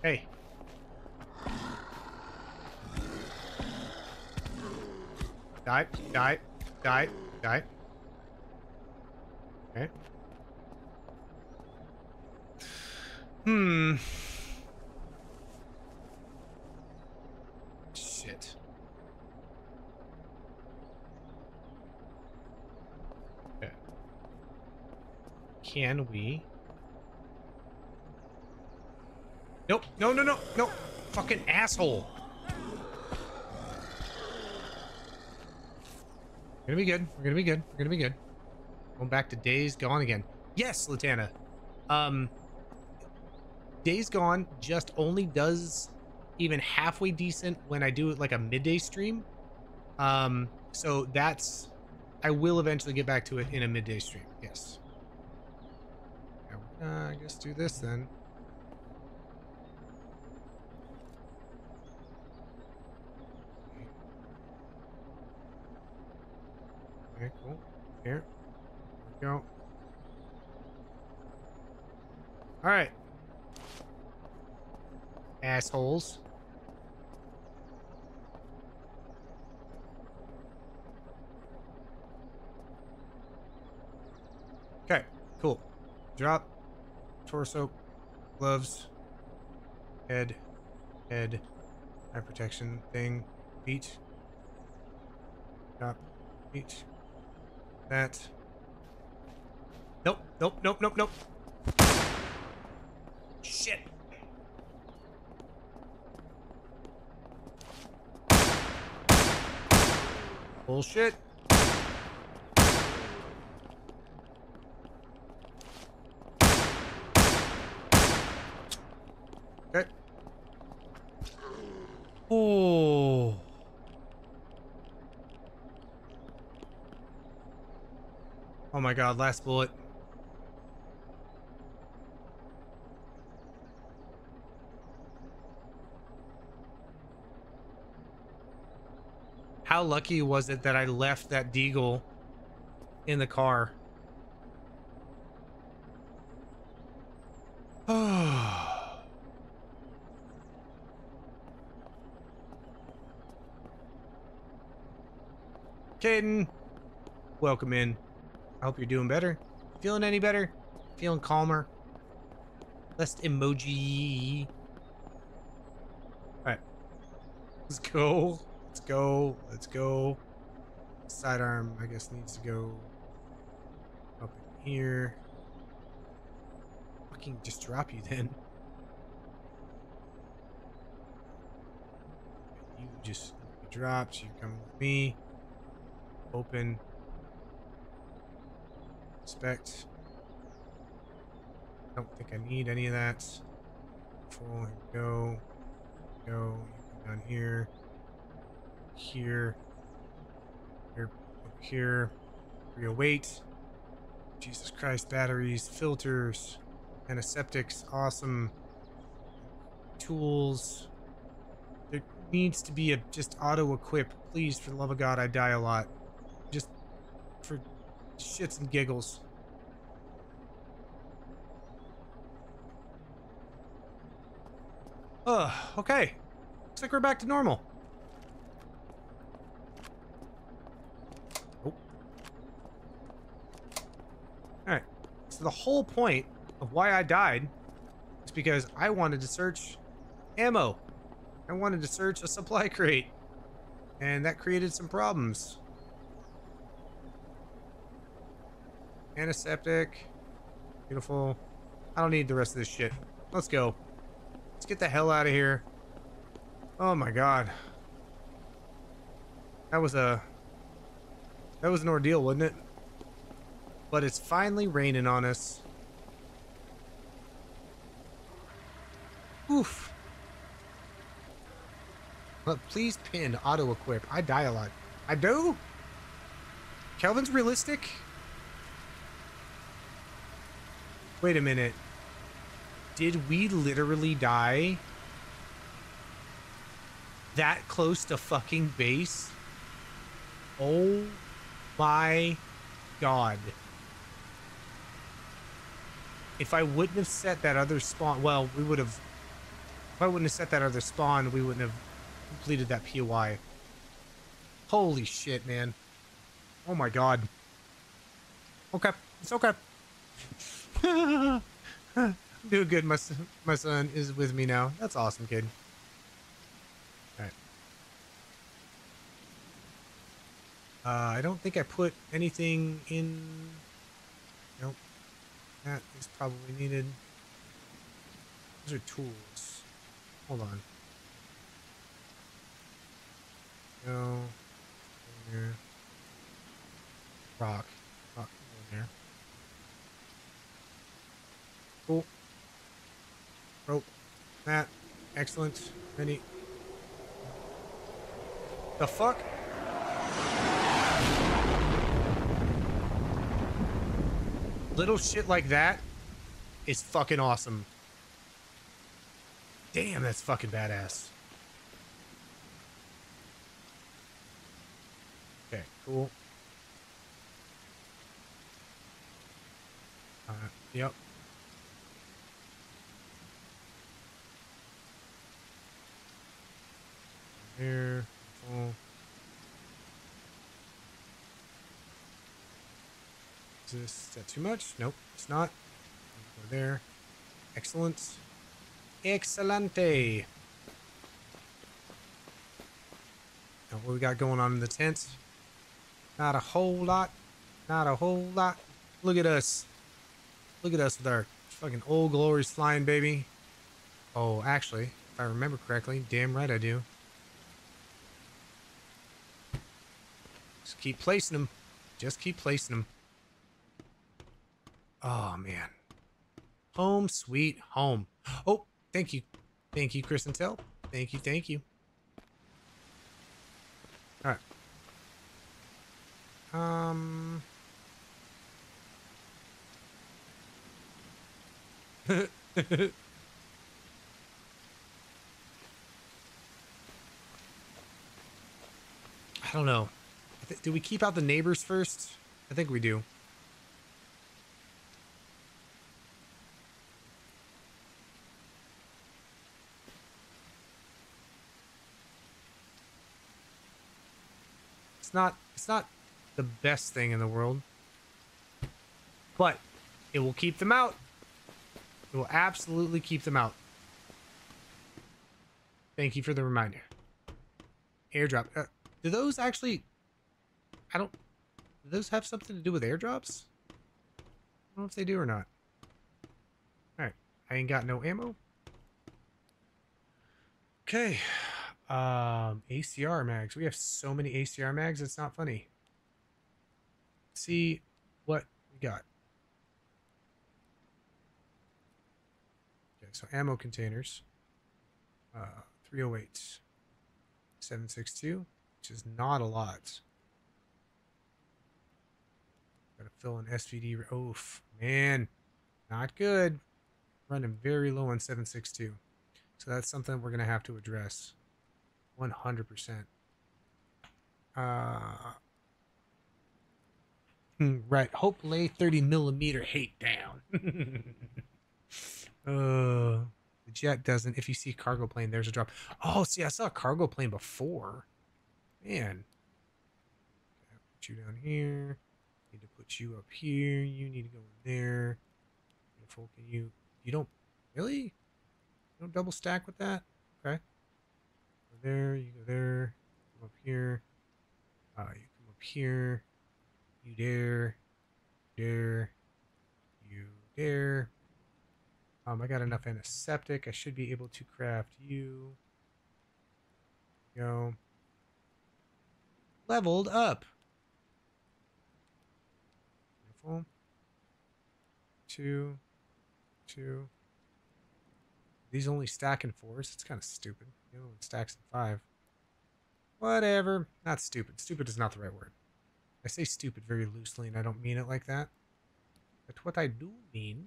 Hey. Die. Die. Die. Die. Okay. Hmm. Shit. Okay. Can we? Nope. No, no, no, no. Fucking asshole. We're gonna be good. We're gonna be good. We're gonna be good. Going back to Days Gone again. Yes, Latana. Um, Days Gone just only does even halfway decent when I do it like a midday stream. Um, so that's I will eventually get back to it in a midday stream. Yes. Uh, I guess do this then. Okay, Here. Go. Alright. Assholes. Okay, cool. Drop. Torso. Gloves. Head. Head. Eye protection thing. Feet. Drop. Feet. That. Nope, nope, nope, nope, nope. Shit. Bullshit. Okay. Oh. Oh my god, last bullet. How lucky was it that I left that deagle in the car? Oh. Caden, welcome in. Hope you're doing better. Feeling any better? Feeling calmer? Less emoji. Alright. Let's go. Let's go. Let's go. Sidearm, I guess, needs to go up in here. Fucking just drop you then. You just dropped. You're coming with me. Open. Inspect. Don't think I need any of that. Full. Go. Go. Down here. Here. Here. Here. Reawait. Jesus Christ. Batteries. Filters. Antiseptics. Awesome. Tools. There needs to be a just auto equip. Please, for the love of God, I die a lot. Just for shits and giggles. Okay. Looks like we're back to normal. Oh. Alright. So the whole point of why I died is because I wanted to search ammo. I wanted to search a supply crate. And that created some problems. Antiseptic. Beautiful. I don't need the rest of this shit. Let's go. Let's get the hell out of here. Oh my god. That was a... That was an ordeal, wasn't it? But it's finally raining on us. Oof. But please pin auto equip. I die a lot. I do? Kelvin's realistic? Wait a minute. Did we literally die that close to fucking base? Oh my god. If I wouldn't have set that other spawn, well, we would have. If I wouldn't have set that other spawn, we wouldn't have completed that POI. Holy shit, man. Oh my god. Okay, it's okay. Doing good. My son, my son is with me now. That's awesome, kid. All right. Uh, I don't think I put anything in. Nope. That is probably needed. Those are tools. Hold on. No. Rock in there. Cool. Rope. That. Excellent. Ready. The fuck? Little shit like that is fucking awesome. Damn, that's fucking badass. Okay, cool. Uh, yep. Here. Cool. Is this is that too much? Nope, it's not. Go there. Excellent. Excelente. Now, what we got going on in the tent? Not a whole lot. Not a whole lot. Look at us. Look at us with our fucking old glory flying baby. Oh, actually, if I remember correctly, damn right I do. Keep placing them. Just keep placing them. Oh, man. Home sweet home. Oh, thank you. Thank you, Chris and Tell. Thank you, thank you. Alright. Um... I don't know. Do we keep out the neighbors first? I think we do. It's not it's not the best thing in the world. But it will keep them out. It will absolutely keep them out. Thank you for the reminder. Airdrop. Uh, do those actually I don't do those have something to do with airdrops? I don't know if they do or not. Alright. I ain't got no ammo. Okay. Um, ACR mags. We have so many ACR mags, it's not funny. Let's see what we got. Okay, so ammo containers. Uh, 308. 762, which is not a lot. Gotta fill an SVD. Oof, man, not good. Running very low on 762. So that's something we're gonna have to address. 100%. Uh, hmm, right. Hope lay 30 millimeter hate down. uh, the jet doesn't. If you see cargo plane, there's a drop. Oh, see, I saw a cargo plane before. Man. Put you down here. Put you up here. You need to go in there. Beautiful. Can you? You don't really? You don't double stack with that? Okay. Go there. You go there. Come up here. Uh, you come up here. You there. There. You there. Um, I got enough antiseptic. I should be able to craft you. Go. Leveled up. Beautiful. Two. Two. These only stack in fours. It's kind of stupid. The other one stacks in five. Whatever. Not stupid. Stupid is not the right word. I say stupid very loosely and I don't mean it like that. But what I do mean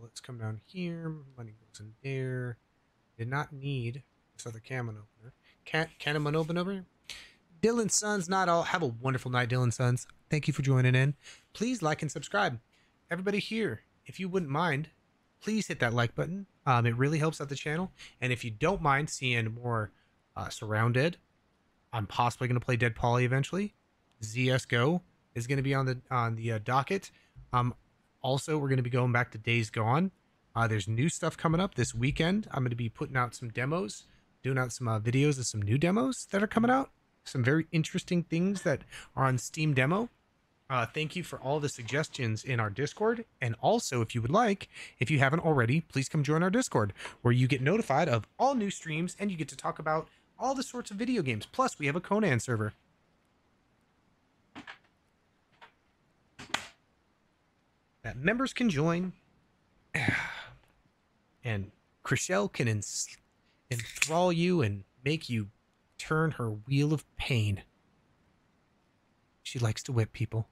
let's come down here. Money goes in there. Did not need this other cannon opener. Can cannon opener. Dylan Sons, not all. Have a wonderful night, Dylan Sons. Thank you for joining in. Please like and subscribe. Everybody here, if you wouldn't mind, please hit that like button. Um, it really helps out the channel. And if you don't mind seeing more uh, SurrounDead. I'm possibly going to play Dead Poly eventually. ZS Go is going to be on the on the uh, docket. Um, also, we're going to be going back to Days Gone. Uh, there's new stuff coming up this weekend. I'm going to be putting out some demos, doing out some uh, videos of some new demos that are coming out. Some very interesting things that are on Steam Demo. Uh, thank you for all the suggestions in our Discord. And also, if you would like, if you haven't already, please come join our Discord where you get notified of all new streams and you get to talk about all the sorts of video games. Plus, we have a Conan server. That members can join. And Chriselle can enthrall you and make you turn her wheel of pain. She likes to whip people.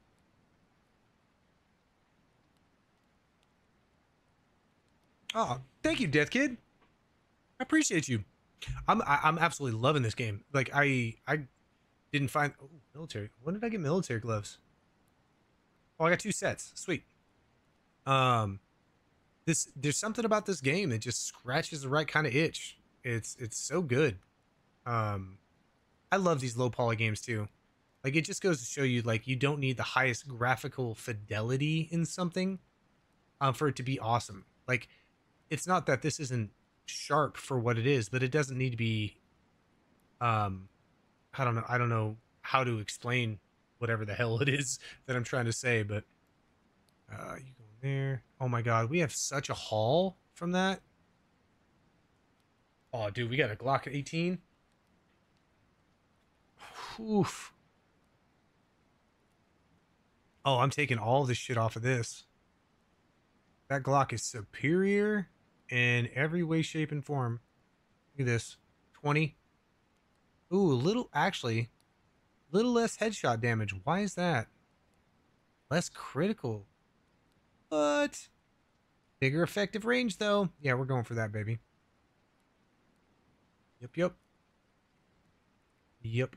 Oh, thank you, Death Kid. I appreciate you. I'm I, I'm absolutely loving this game. Like I I didn't find oh, military. When did I get military gloves? Oh, I got two sets. Sweet. Um, this there's something about this game that just scratches the right kind of itch. It's it's so good. Um, I love these low poly games too. Like it just goes to show you like you don't need the highest graphical fidelity in something um, for it to be awesome. Like it's not that this isn't sharp for what it is, but it doesn't need to be um I don't know I don't know how to explain whatever the hell it is that I'm trying to say, but uh you go there. Oh my god, we have such a haul from that. Oh dude, we got a Glock 18. Oof. Oh, I'm taking all this shit off of this. That Glock is superior in every way, shape, and form. Look at this. 20. Ooh, a little, actually, little less headshot damage. Why is that? Less critical. But bigger effective range, though. Yeah, we're going for that, baby. Yep, yep. Yep.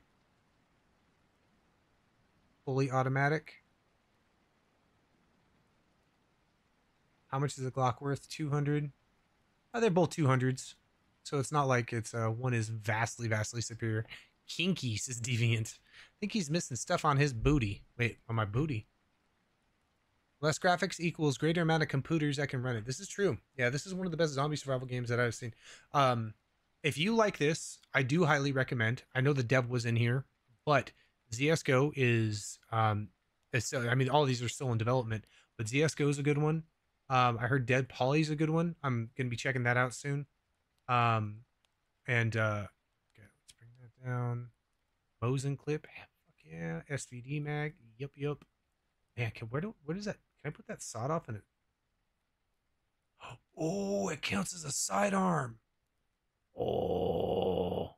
Fully automatic. How much is a Glock worth? 200. Oh, they're both 200s. So it's not like it's uh, one is vastly, vastly superior. Kinky says Deviant. I think he's missing stuff on his booty. Wait, on my booty. Less graphics equals greater amount of computers that can run it. This is true. Yeah, this is one of the best zombie survival games that I've seen. Um, if you like this, I do highly recommend. I know the dev was in here, but ZSGO is um, it's, I mean, all these are still in development, but ZSGO is a good one. Um, I heard Dead Poly's a good one. I'm gonna be checking that out soon. Um, and uh, okay, let's bring that down. Mosin clip, fuck yeah. SVD mag, yep, yep. Man, can where do what is that? Can I put that sawed off in it? Oh, it counts as a sidearm. Oh,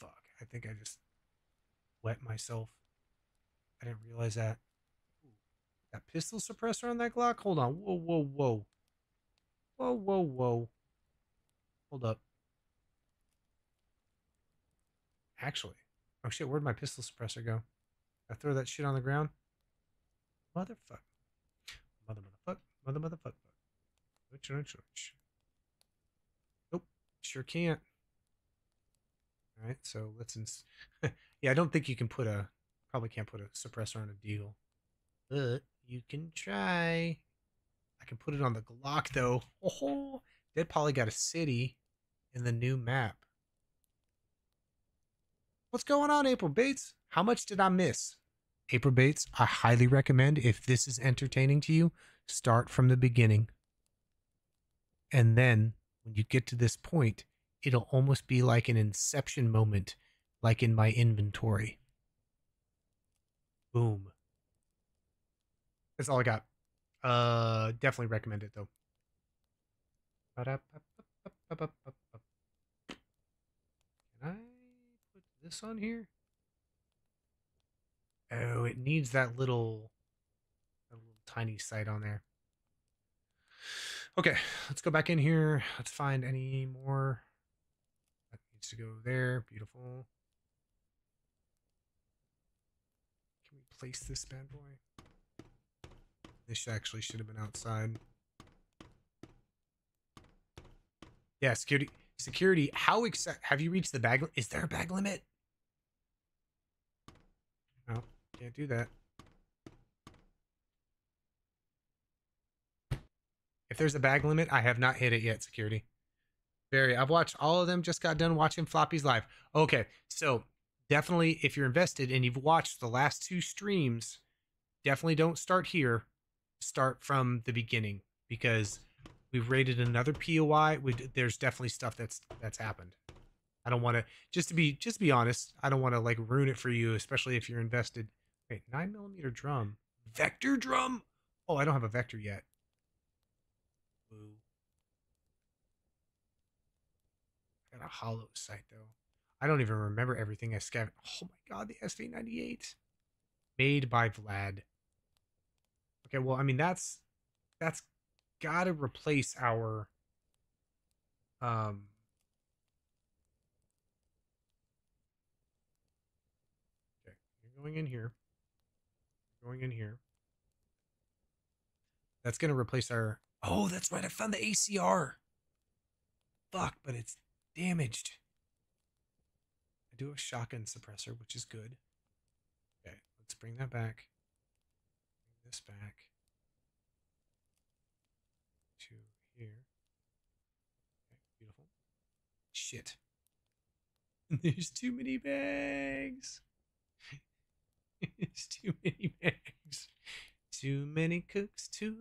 fuck! I think I just wet myself. I didn't realize that. That pistol suppressor on that Glock? Hold on. Whoa, whoa, whoa. Whoa, whoa, whoa. Hold up. Actually. Oh shit, where'd my pistol suppressor go? I throw that shit on the ground? Motherfuck. Mother motherfuck. Mother motherfuck. Which which. Nope. Sure can't. Alright, so let's ins- Yeah, I don't think you can put a probably can't put a suppressor on a deagle. But you can try. I can put it on the Glock though. Oh, Dead Poly got a city in the new map. What's going on, April Bates? How much did I miss? April Bates, I highly recommend if this is entertaining to you, start from the beginning. And then when you get to this point, it'll almost be like an inception moment, like in my inventory. Boom. That's all I got. Uh, definitely recommend it though. Can I put this on here? Oh, it needs that little, that little tiny sight on there. Okay, let's go back in here. Let's find any more. Needs to go there. Beautiful. Can we place this bad boy? This actually should have been outside. Yeah, security Security, how excited have you reached the bag? Is there a bag limit? No, can't do that. If there's a bag limit, I have not hit it yet, security. Very, I've watched all of them, just got done watching Floppy's live. Okay, so definitely if you're invested and you've watched the last two streams, definitely don't start here. Start from the beginning because we've rated another POI. We, there's definitely stuff that's that's happened. I don't want to just to be just to be honest. I don't want to like ruin it for you, especially if you're invested. Wait, nine millimeter drum, vector drum. Oh, I don't have a vector yet. Boo. I got a hollow sight though. I don't even remember everything I scavenged. Oh my god, the SV98 made by Vlad. Okay, well, I mean that's that's got to replace our um Okay, you're going in here. Going in here. That's going to replace our Oh, that's right. I found the ACR. Fuck, but it's damaged. I do have shotgun suppressor, which is good. Okay, let's bring that back. Bring this back to here. Okay, beautiful. Shit. There's too many bags. There's too many bags. Too many cooks, too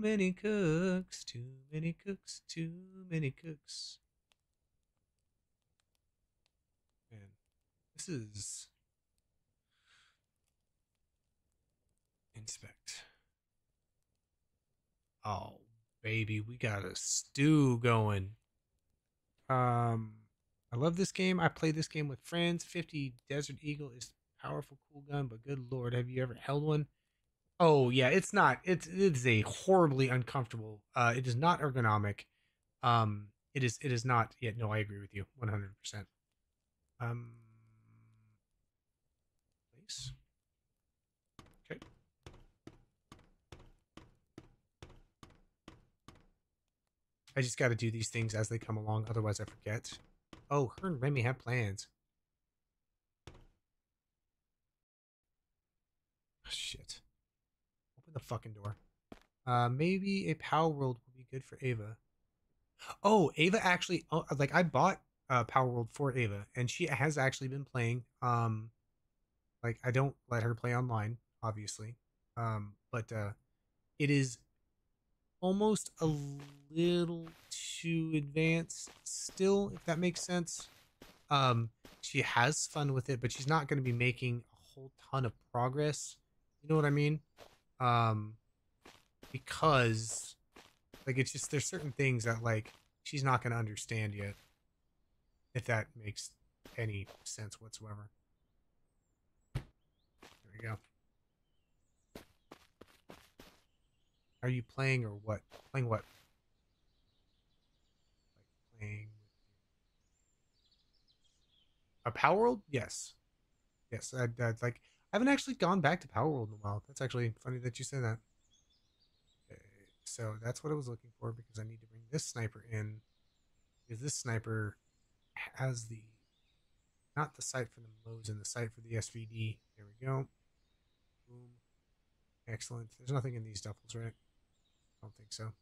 many cooks, too many cooks, too many cooks. Man, this is inspect. Oh, baby, we got a stew going. Um, I love this game. I play this game with friends. 50 Desert Eagle is powerful, cool gun, but good lord, have you ever held one? Oh yeah, it's not. It's it is a horribly uncomfortable. Uh, it is not ergonomic. Um, it is it is not. Yeah, no, I agree with you, one hundred percent. Um, place. Okay. I just got to do these things as they come along, otherwise I forget. Oh, her and Remy have plans. Oh, shit. Open the fucking door. Uh, maybe a Palworld would be good for Ava. Oh, Ava actually, oh, like I bought uh, Palworld for Ava, and she has actually been playing. Um, like I don't let her play online, obviously. Um, but uh, it is almost a little too advanced still, if that makes sense. Um, she has fun with it, but she's not going to be making a whole ton of progress. You know what I mean? Um, because like it's just there's certain things that like she's not going to understand yet. If that makes any sense whatsoever. There we go. Are you playing or what? Playing what? Like playing a Palworld? Yes, yes. I, I like. I haven't actually gone back to Palworld in a while. That's actually funny that you say that. Okay, so that's what I was looking for because I need to bring this sniper in because this sniper has the not the sight for the modes and the sight for the SVD. There we go. Boom. Excellent. There's nothing in these duffels, right? I don't think so.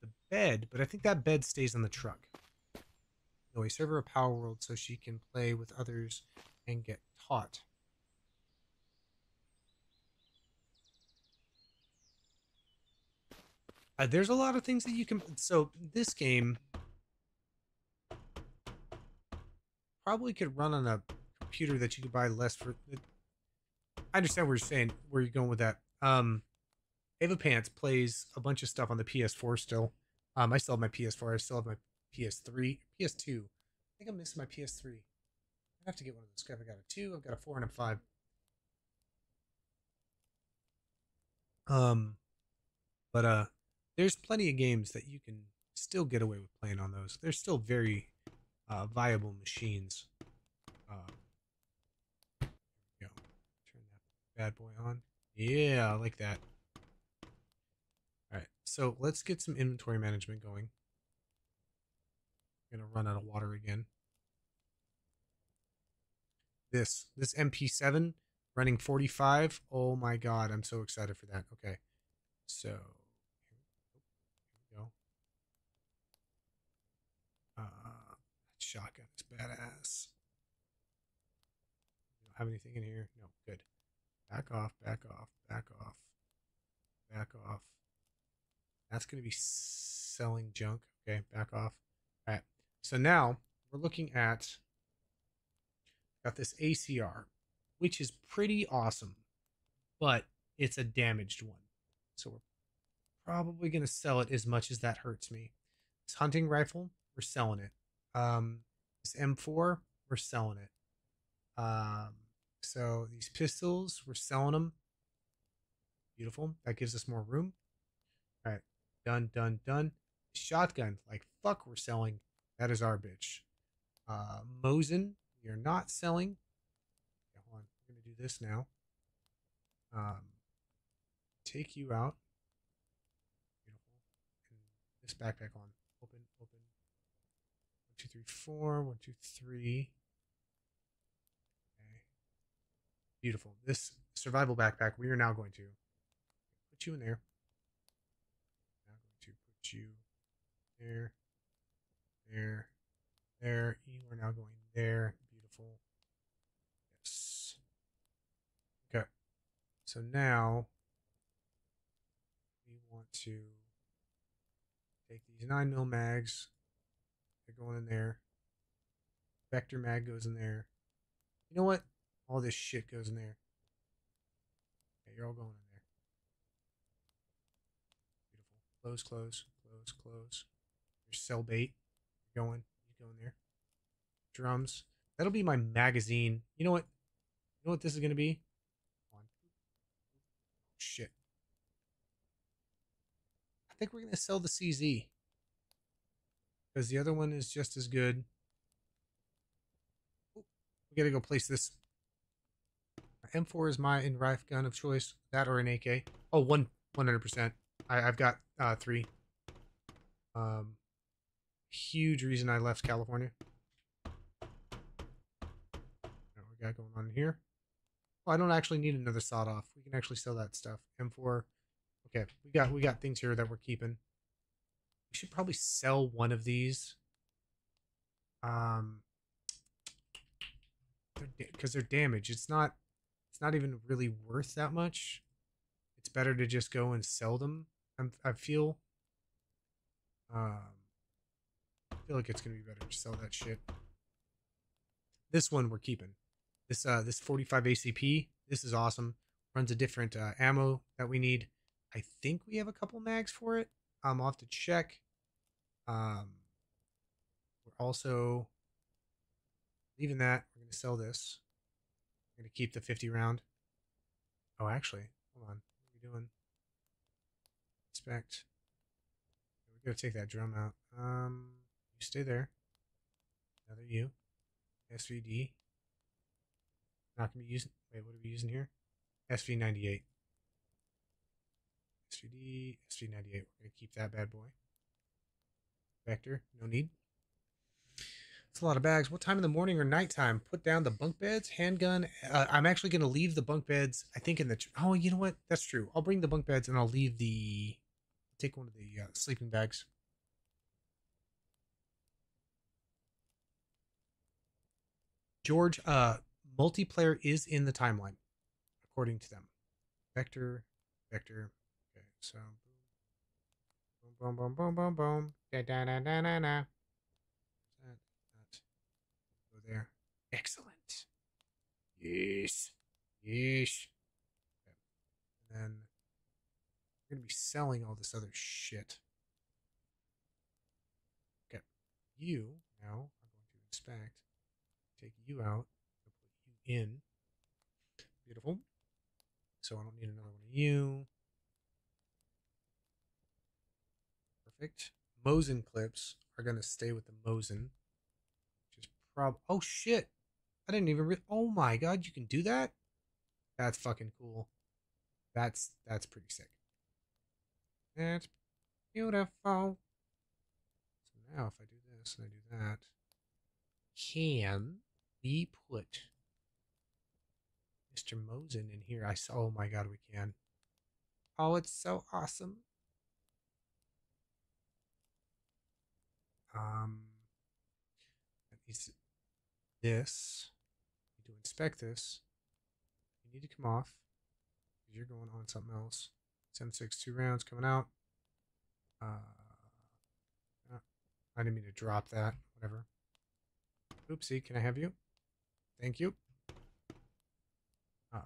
The bed, but I think that bed stays on the truck. No, we serve her a Palworld so she can play with others and get taught. Uh, there's a lot of things that you can. So this game probably could run on a computer that you could buy less for. I understand what you're saying. Where you're going with that? Um, Ava Pants plays a bunch of stuff on the PS4 still. Um, I still have my PS4. I still have my PS3, PS2. I think I'm missing my PS3. I have to get one of those. I've got a two. I've got a four and a five. Um, but uh, there's plenty of games that you can still get away with playing on those. They're still very uh, viable machines. Uh, go. Turn that bad boy on. Yeah, I like that. So let's get some inventory management going. I'm gonna run out of water again. This this MP7 running 45. Oh my god, I'm so excited for that. Okay, so here we go. Uh, shotgun is badass. Don't have anything in here? No, good. Back off, back off, back off, back off. That's going to be selling junk. Okay, back off. All right. So now we're looking at got this ACR, which is pretty awesome, but it's a damaged one. So we're probably going to sell it as much as that hurts me. This hunting rifle, we're selling it. Um, this M4, we're selling it. Um, so these pistols, we're selling them. Beautiful. That gives us more room. Done, done, done. Shotgun, like fuck, we're selling. That is our bitch. Uh, Mosin, are not selling. Okay, hold on. We're gonna do this now. Um, take you out. Beautiful. And this backpack on. Open, open. One, two, three, four. One, two, three. Okay. Beautiful. This survival backpack, we are now going to put you in there. Put you there, there, there. You are now going there. Beautiful. Yes. Okay. So now we want to take these 9 mil mags. They're going in there. Vector mag goes in there. You know what? All this shit goes in there. Okay, you're all going in there. Beautiful. Close, close, close, close. Your cell bait. You're going. You go in there. Drums. That'll be my magazine. You know what? You know what this is gonna be? Shit. I think we're gonna sell the CZ. Because the other one is just as good. Oop, We gotta go place this. M4 is my in rifle gun of choice. That or an AK. Oh, one, 100%. I, I've got uh, three. Um, huge reason I left California. What we got going on here? Oh, I don't actually need another sawed off. We can actually sell that stuff. M4. Okay, we got we got things here that we're keeping. We should probably sell one of these. Um, because they're damaged. It's not. It's not even really worth that much. It's better to just go and sell them. I'm, I feel. Um, I feel like it's gonna be better to sell that shit. This one we're keeping. This uh this 45 ACP. This is awesome. Runs a different uh, ammo that we need. I think we have a couple mags for it. Um, I'll have to check. Um, we're also leaving that. We're gonna sell this. We're gonna keep the 50 round. Oh, actually, hold on. What are we doing? Inspect. Gonna take that drum out. Um, you stay there. Another U. SVD. Not gonna be using. Wait, what are we using here? SV98. SVD, SV98. We're gonna keep that bad boy. Vector, no need. It's a lot of bags. What time in the morning or nighttime? Put down the bunk beds, handgun. Uh, I'm actually going to leave the bunk beds. I think in the. Oh, you know what? That's true. I'll bring the bunk beds and I'll leave the. Take one of the uh, sleeping bags. George, uh, multiplayer is in the timeline, according to them. Vector, vector. Okay, so boom, boom, boom, boom, boom, boom. Da da da da da da. Go there. Excellent. Yes. Yes. Okay. And then we're gonna be selling all this other shit. Okay. You now are going to inspect. Take you out. Put you in. Beautiful. So I don't need another one of you. Perfect. Mosin clips are going to stay with the Mosin. Which is prob. Oh shit! I didn't even. Re- oh my god! You can do that. That's fucking cool. That's that's pretty sick. That's beautiful. So now if I do this and I do that, can we put Mr. Mosin in here? I saw. Oh my god, we can. Oh, it's so awesome. Um, that needs this. Need to inspect this. You need to come off. 'cause You're going on something else. 10-6, two rounds coming out. Uh, I didn't mean to drop that. Whatever. Oopsie, can I have you? Thank you. Uh,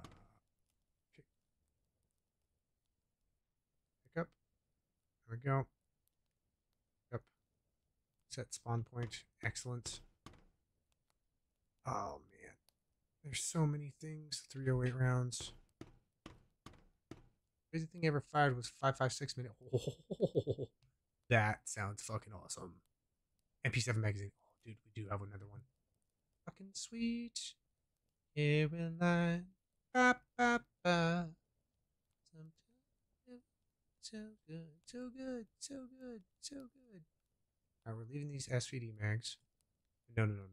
pick, up. There we go. Yep. Set spawn point. Excellent. Oh man. There's so many things. 308 rounds. Crazy thing I ever fired was 556 minute. Oh, that sounds fucking awesome. MP7 magazine. Oh, dude, we do have another one. Fucking sweet. Here will I. Ba, ba, ba. So good, so good, so good, so good. Alright, we're leaving these SVD mags. No, no, no, no.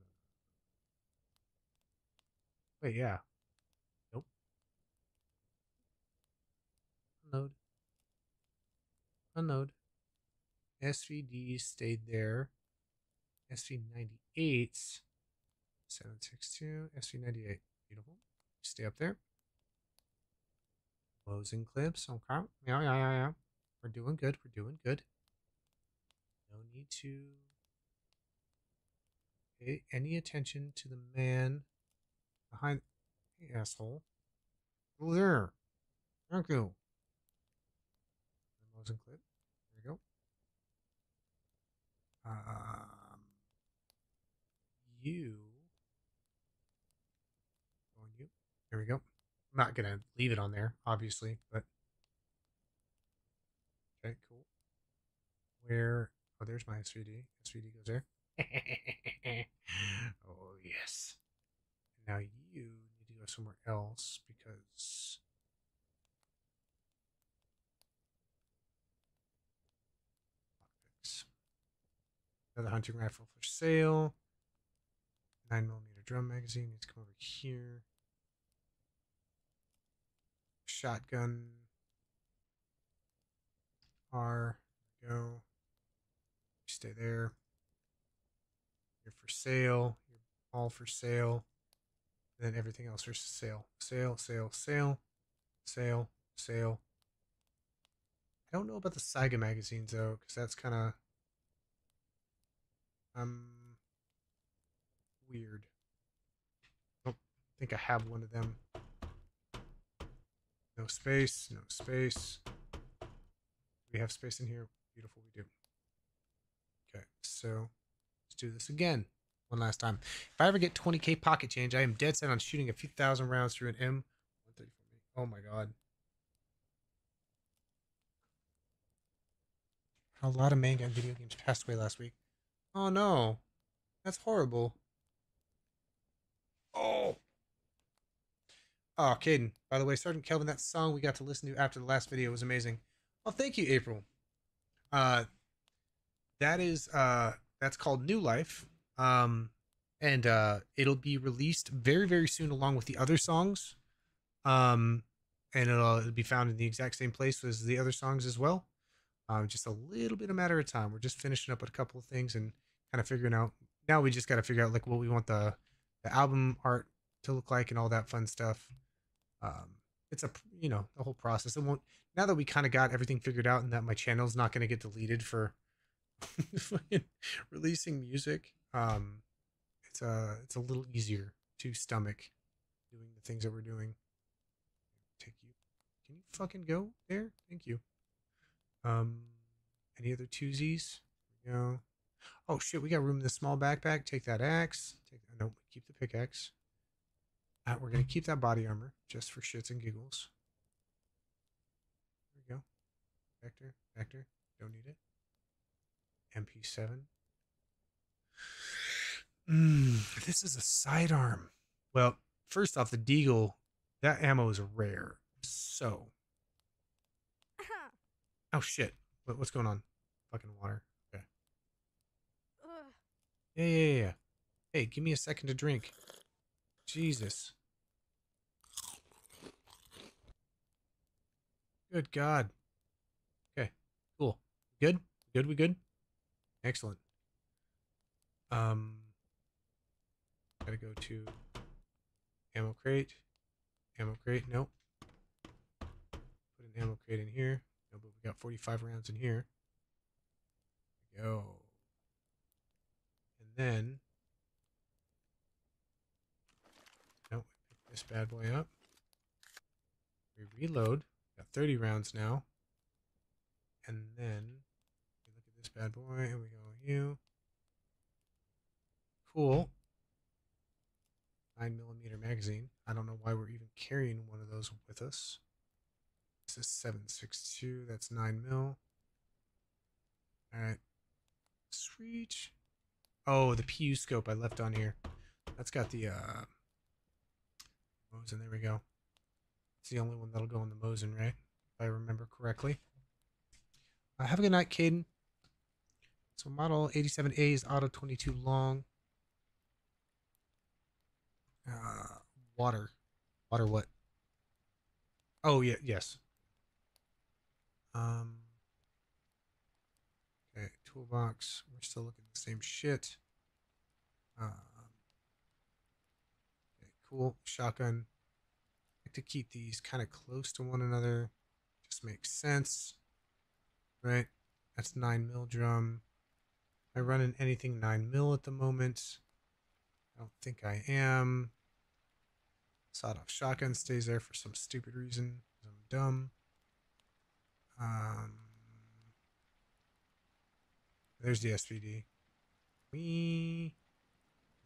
Wait, yeah. Unload. Unload. SVD stayed there. SV98s. 762. SV98. Beautiful. Stay up there. Closing clips. Oh, okay. Yeah, yeah, yeah, yeah. We're doing good. We're doing good. No need to pay any attention to the man behind the asshole. Go there. Thank you. Closing clip. There we go. Um, you. On you. There we go. I'm not gonna leave it on there, obviously, but okay, cool. Where? Oh, there's my SVD. SVD goes there. oh yes. Now you need to go somewhere else because lockpicks. Another hunting rifle for sale. Nine millimeter drum magazine needs to come over here. Shotgun. R. Go. Stay there. You're for sale. You're all for sale. And then everything else is sale. Sale, sale, sale, sale, sale. I don't know about the Saiga magazines though, because that's kind of um weird. I don't think I have one of them. No space, no space. We have space in here. Beautiful, we do. Okay, so let's do this again. One last time. If I ever get 20k pocket change, I am dead set on shooting a few thousand rounds through an M134. Oh my god. A lot of manga and video games passed away last week. Oh no. That's horrible. Oh. Oh, Caden. By the way, Sergeant Kelvin, that song we got to listen to after the last video was amazing. Oh, thank you, April. Uh that is uh that's called New Life. Um and uh it'll be released very, very soon along with the other songs. Um and it'll, it'll be found in the exact same place as the other songs as well. Um, just a little bit of matter of time. We're just finishing up with a couple of things and kind of figuring out. Now we just got to figure out like what we want the the album art to look like and all that fun stuff. Um, it's a you know the whole process. It won't now that we kind of got everything figured out and that my channel's not going to get deleted for releasing music. Um, it's a it's a little easier to stomach doing the things that we're doing. Take you. Can you fucking go there? Thank you. Um, any other twosies? Go. Oh shit, we got room in the small backpack. Take that axe. Take that. Nope, keep the pickaxe. Uh, we're gonna keep that body armor just for shits and giggles. There we go. Vector, vector. Don't need it. MP7. Mm, this is a sidearm. Well, first off, the Deagle, that ammo is rare. So. Oh shit. What, what's going on? Fucking water. Yeah, yeah, yeah. Hey, give me a second to drink. Jesus. Good God. Okay, cool. Good? Good, we good? Excellent. Um, gotta go to ammo crate. Ammo crate, nope. Put an ammo crate in here. No, but we got 45 rounds in here. There we go. Then, nope, pick this bad boy up. We reload. Got 30 rounds now. And then we look at this bad boy and we go, you. Cool. 9 millimeter magazine. I don't know why we're even carrying one of those with us. This is 762. That's 9 mil. Alright. Sweet. Oh, the PU scope I left on here. That's got the uh Mosin. There we go. It's the only one that'll go on the Mosin, right? If I remember correctly. Uh, have a good night, Caden. So model 87A is auto 22 long. Uh, water. Water what? Oh, yeah, yes. Um, toolbox. We're still looking at the same shit. Um, okay, cool. Shotgun. I like to keep these kind of close to one another. Just makes sense. Right? That's 9 mil drum. Am I running anything 9 mil at the moment? I don't think I am. Sawed off shotgun stays there for some stupid reason. I'm dumb. Um, there's the SVD. We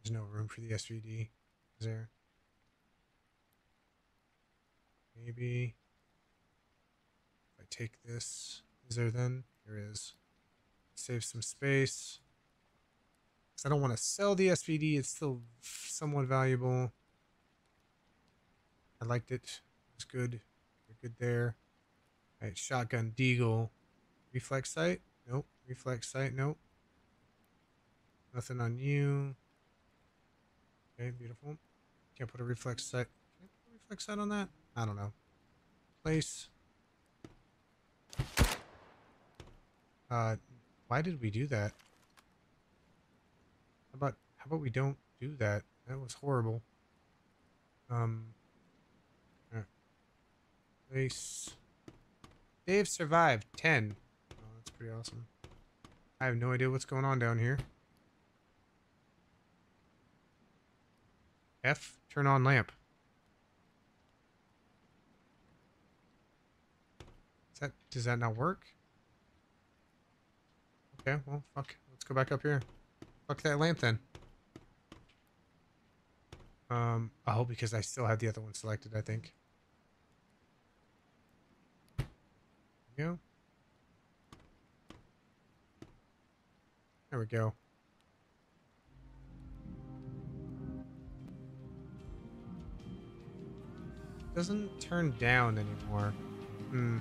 there's no room for the SVD. Is there? Maybe if I take this, is there then? There is. Save some space. I don't want to sell the SVD. It's still somewhat valuable. I liked it. It's good. We're good there. All right, shotgun deagle. Reflex sight? Nope. Reflex sight? Nope. Nothing on you. Okay, beautiful. Can't put a reflex sight. Can I put a reflex sight on that? I don't know. Place. Uh, why did we do that? How about how about we don't do that? That was horrible. Um. alright. Place. Dave survived ten. Oh, that's pretty awesome. I have no idea what's going on down here. F. Turn on lamp. Is that does that not work? Okay, well, fuck. Let's go back up here. Fuck that lamp then. Um, oh, because I still have the other one selected, I think. There we go. There we go. Doesn't turn down anymore. Hmm.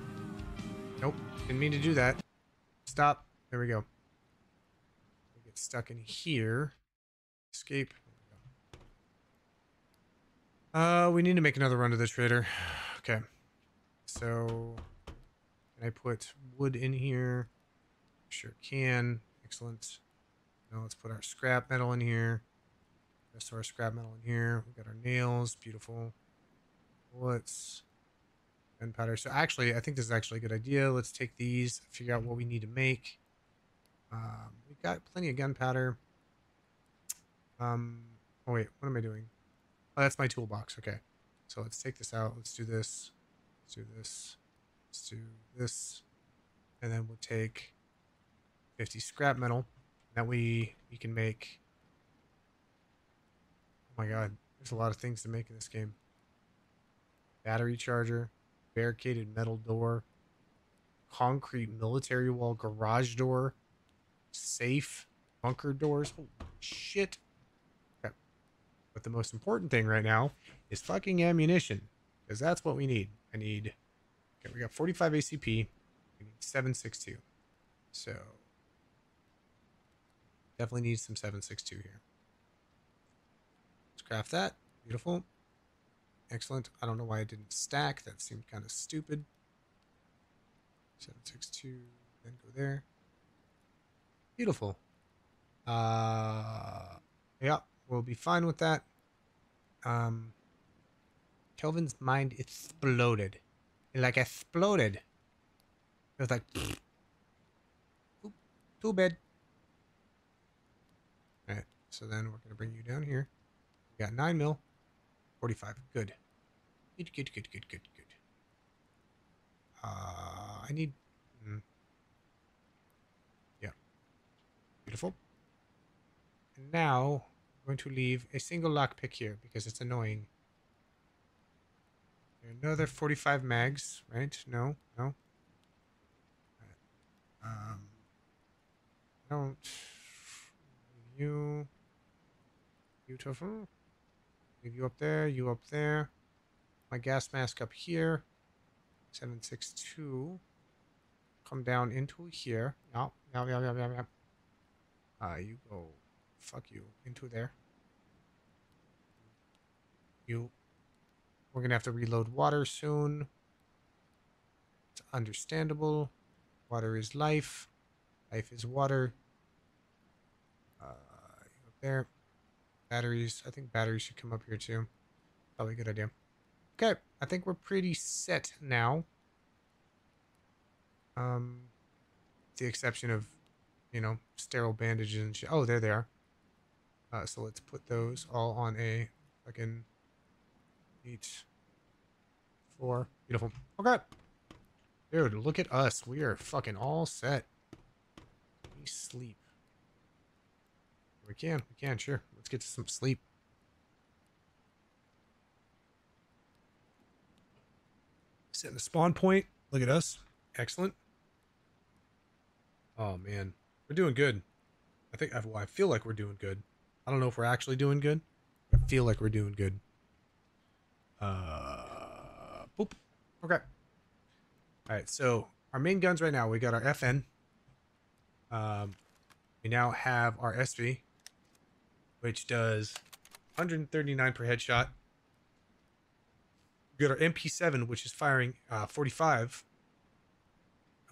Nope. Didn't mean to do that. Stop. There we go. We get stuck in here. Escape. We Uh, we need to make another run to the trader. Okay. So, can I put wood in here? Sure can. Excellent. Now let's put our scrap metal in here. Rest of our scrap metal in here. We've got our nails. Beautiful. Bullets. Gunpowder. So actually, I think this is actually a good idea. Let's take these, figure out what we need to make. Um, we've got plenty of gunpowder. Um, oh wait, what am I doing? Oh, that's my toolbox. Okay. So let's take this out. Let's do this. Let's do this. Let's do this. And then we'll take 50 scrap metal. That we we can make. Oh my god, there's a lot of things to make in this game. Battery charger, barricaded metal door, concrete military wall garage door, safe bunker doors. Holy shit. Okay. But the most important thing right now is fucking ammunition. Because that's what we need. I need. Okay, we got 45 ACP. We need 762. So. Definitely need some 762 here. Let's craft that. Beautiful. Excellent. I don't know why I didn't stack. That seemed kind of stupid. 762, then go there. Beautiful. Uh, yeah, we'll be fine with that. Um, Kelvin's mind exploded. It like exploded. It was like, Oop, too bad. So then we're going to bring you down here. We got 9 mil, 45. Good. Good, good, good, good, good, good. Uh, I need. Mm, yeah. Beautiful. And now I'm going to leave a single lockpick here because it's annoying. Another 45 mags, right? No, no. Um, don't. You. Beautiful. Leave you up there, you up there. My gas mask up here. 762. Come down into here. No. Uh, you go. Fuck you. Into there. You. We're gonna have to reload water soon. It's understandable. Water is life. Life is water. Uh, there. Batteries. I think batteries should come up here too. Probably a good idea. Okay, I think we're pretty set now. Um, the exception of, you know, sterile bandages and shit. Oh, there they are. Uh, so let's put those all on a fucking eight, four. Beautiful. Okay. Dude, look at us. We are fucking all set. We sleep. We can. We can. Sure. Let's get to some sleep. Setting the spawn point. Look at us. Excellent. Oh, man. We're doing good. I think, I feel like we're doing good. I don't know if we're actually doing good. I feel like we're doing good. Uh, boop. Okay. All right, so our main guns right now, we got our FN. Um, we now have our SV, which does 139 per headshot. We got our MP7, which is firing uh, 45,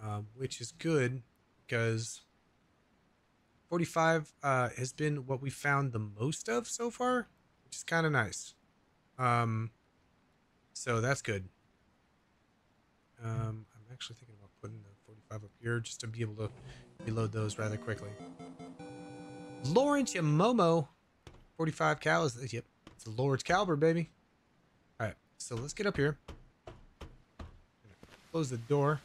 um, which is good because 45 uh, has been what we found the most of so far, which is kind of nice. Um, so that's good. Um, I'm actually thinking about putting the 45 up here just to be able to reload those rather quickly. Lawrence Yamomo, 45 cal is yep, it's a Lord's caliber, baby. All right, so let's get up here. Close the door.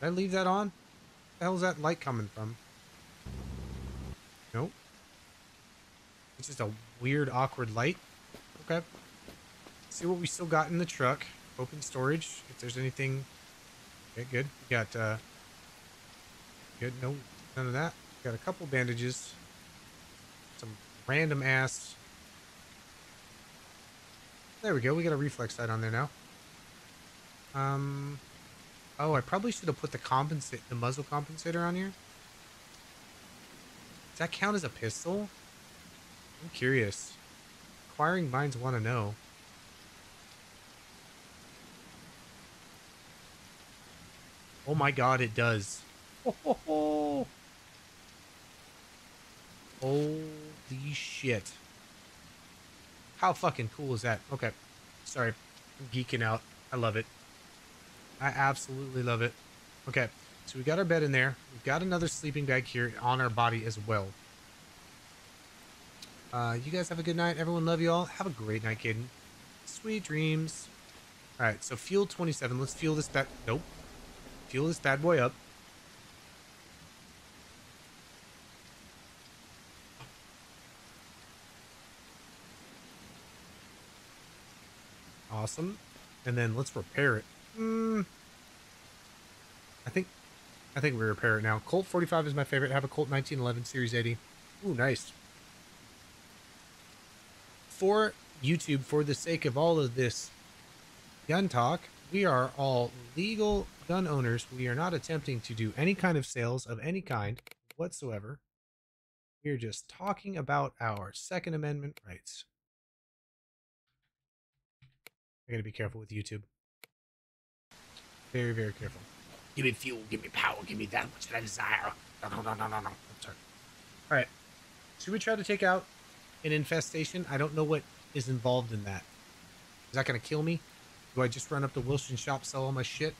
Did I leave that on? Where the hell's that light coming from? Nope. It's just a weird, awkward light. Okay. See what we still got in the truck. Open storage. If there's anything. Okay, good. We got, uh. Good. No, none of that. Got a couple bandages. Random ass. There we go. We got a reflex sight on there now. Um. Oh, I probably should have put the compensate, the muzzle compensator on here. Does that count as a pistol? I'm curious. Acquiring minds want to know. Oh my god, it does. Oh, ho, ho. Holy shit. How fucking cool is that? Okay. Sorry. I'm geeking out. I love it. I absolutely love it. Okay. So we got our bed in there. We've got another sleeping bag here on our body as well. Uh, you guys have a good night. Everyone love you all. Have a great night, Caden. Sweet dreams. All right. So fuel 27. Let's fuel this bad. Nope. Fuel this bad boy up. Awesome. And then let's repair it. Hmm. I think I think we repair it now. Colt 45 is my favorite. I have a Colt 1911 Series 80. Ooh, nice. For YouTube, for the sake of all of this gun talk, we are all legal gun owners. We are not attempting to do any kind of sales of any kind whatsoever. We're just talking about our Second Amendment rights. I gotta be careful with YouTube. Very, very careful. Give me fuel, give me power, give me that which I desire. No, no, no, no, no, no. I'm sorry. All right. Should we try to take out an infestation? I don't know what is involved in that. Is that going to kill me? Do I just run up to Wilson shop, sell all my shit?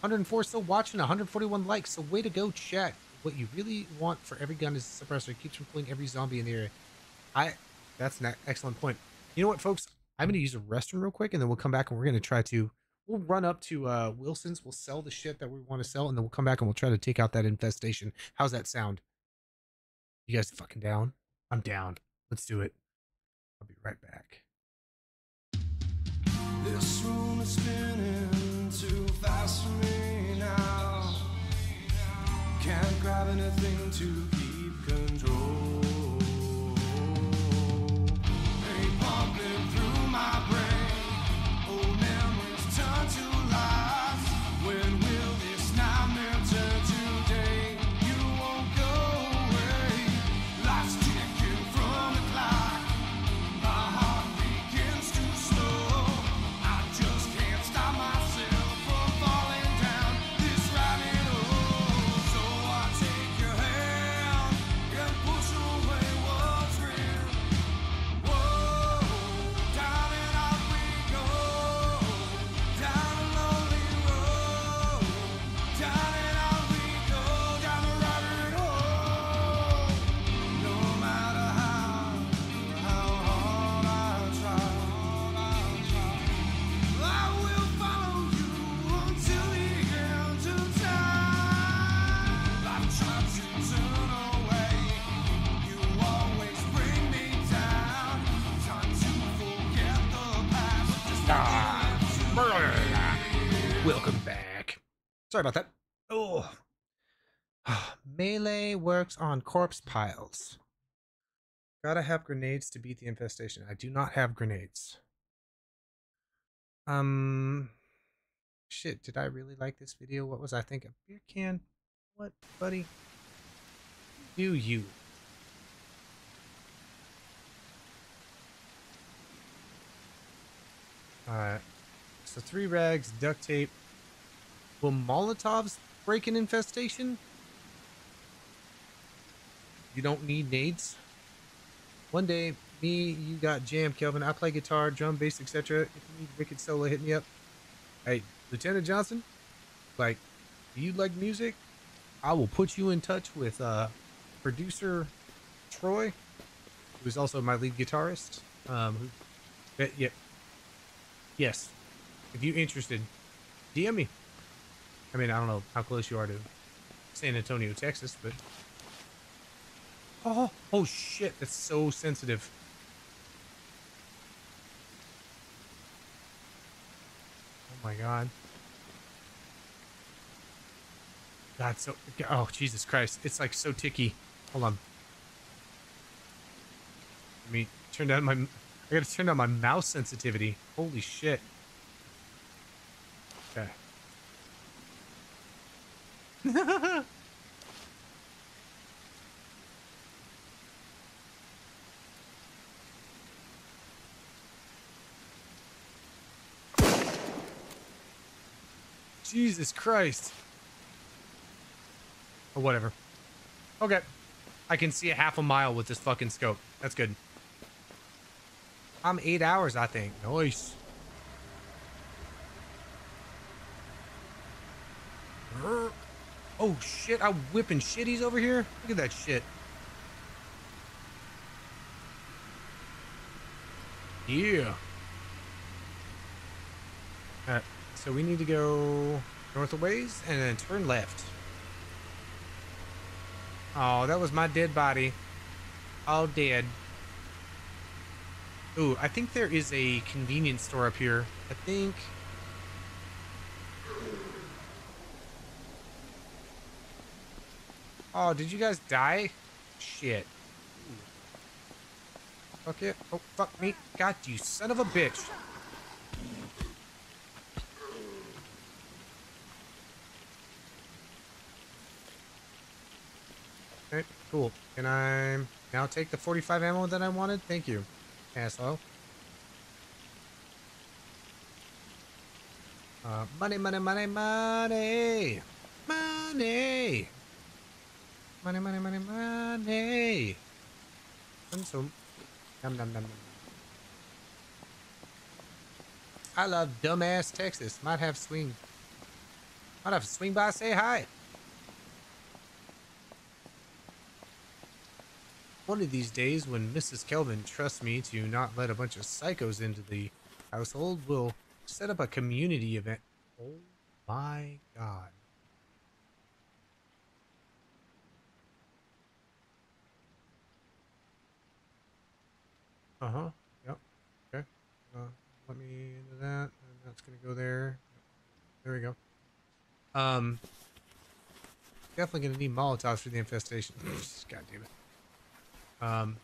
104 still watching, 141 likes. So way to go, chat. What you really want for every gun is a suppressor. It keeps from pulling every zombie in the area. I. That's an excellent point. You know what, folks? I'm going to use a restroom real quick, and then we'll come back and we're going to try to. We'll run up to uh, Wilson's. We'll sell the shit that we want to sell, and then we'll come back and we'll try to take out that infestation. How's that sound? You guys fucking down? I'm down. Let's do it. I'll be right back. This room is spinning too fast for me now. Can't grab anything to keep control. Sorry about that. Oh. Melee works on corpse piles. Gotta have grenades to beat the infestation. I do not have grenades. Um. Shit, did I really like this video? What was I thinking? Beer can? What, buddy? Do you? Alright. So three rags, duct tape. Will Molotovs break an infestation? You don't need nades. One day, me, you got jam, Kelvin. I play guitar, drum, bass, etc. If you need wicked solo, hit me up. Hey, Lieutenant Johnson, like, do you like music? I will put you in touch with uh, producer Troy, who's also my lead guitarist. Um, who, yeah, yes, if you're interested, DM me. I mean, I don't know how close you are to San Antonio, Texas, but oh, oh shit, that's so sensitive. Oh my god. God, so oh Jesus Christ, it's like so ticky. Hold on. Let me turn down my. I gotta turn down my mouse sensitivity. Holy shit. Jesus Christ. Or whatever. Okay. I can see a half a mile with this fucking scope. That's good. I'm eight hours, I think. Nice. Oh shit, I'm whipping shitties over here. Look at that shit. Yeah. Alright, so we need to go north ways and then turn left. Oh, that was my dead body. All dead. Ooh, I think there is a convenience store up here. I think. Oh, did you guys die? Shit. Fuck it. Oh, fuck me. God, you son of a bitch. Okay, cool. Can I now take the 45 ammo that I wanted? Thank you, asshole. Uh, money, money, money, money, money, money, money, money, money. Consume. Num, num, num, num. I love dumbass Texas. Might have swing. Might have swing by, say hi. One of these days, when Mrs. Kelvin trusts me to not let a bunch of psychos into the household, we'll set up a community event. Oh my god. Uh huh. Yep. Okay. Uh, let me into that. And that's gonna go there. There we go. Um. Definitely gonna need Molotovs for the infestation. god damn it. Um.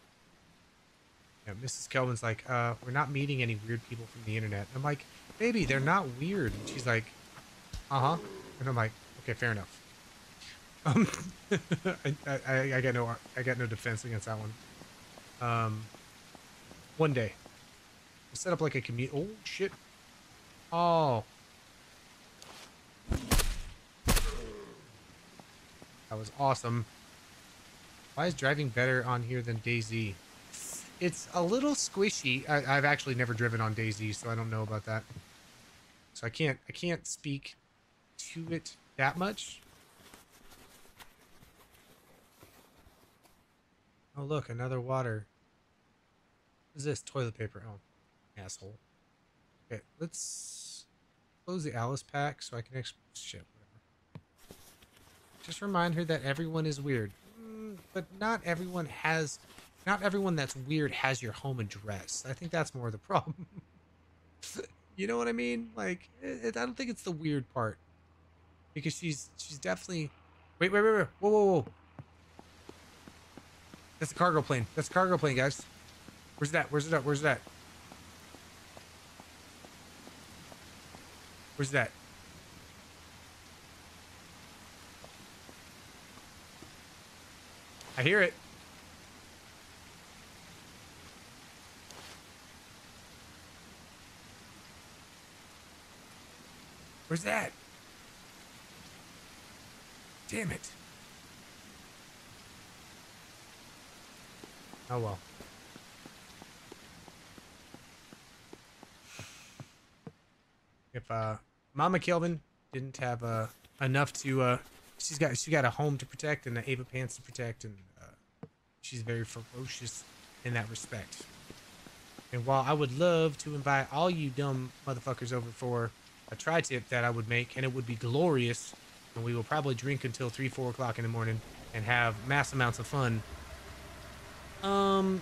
Yeah, Mrs. Kelvin's like, uh, we're not meeting any weird people from the internet. I'm like, baby, they're not weird. And she's like, uh huh. And I'm like, okay, fair enough. Um, I, I, I got no, I got no defense against that one. Um, one day, we'll set up like a commute. Oh shit! Oh, that was awesome. Why is driving better on here than DayZ? It's a little squishy. I, I've actually never driven on DayZ, so I don't know about that. So I can't, I can't speak to it that much. Oh look, another water. Is this? Toilet paper. Oh, asshole. Okay, let's close the Alice pack so I can ex- shit. Whatever. Just remind her that everyone is weird, mm, but not everyone has. Not everyone that's weird has your home address. I think that's more the problem. you know what I mean? Like, I don't think it's the weird part because she's she's definitely. Wait, wait, wait, wait! Whoa, whoa, whoa! That's a cargo plane. That's a cargo plane, guys. Where's that? Where's that? Where's that? Where's that? I hear it. Where's that? Damn it. Oh well. If uh Mama Kelvin didn't have uh enough to uh she's got she got a home to protect and the Ava pants to protect and uh, she's very ferocious in that respect. And while I would love to invite all you dumb motherfuckers over for a tri-tip that I would make and it would be glorious and we will probably drink until three, four o'clock in the morning and have mass amounts of fun. Um,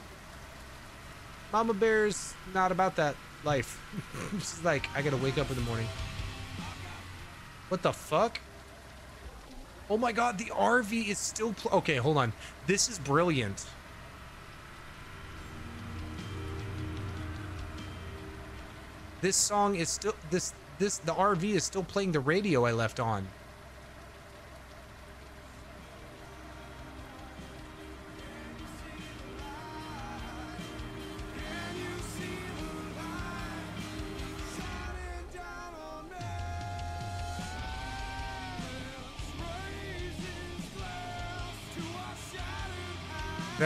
Mama Bear's not about that life. She's like, I gotta wake up in the morning. What the fuck? Oh my god, the RV is still okay. Hold on, this is brilliant. This song is still this this the RV is still playing the radio I left on.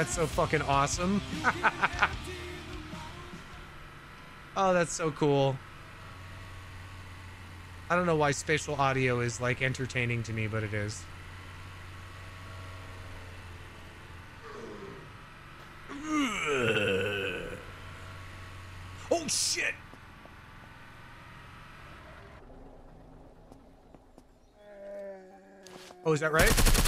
That's so fucking awesome. oh, that's so cool. I don't know why spatial audio is like entertaining to me, but it is. Oh shit! Oh, is that right?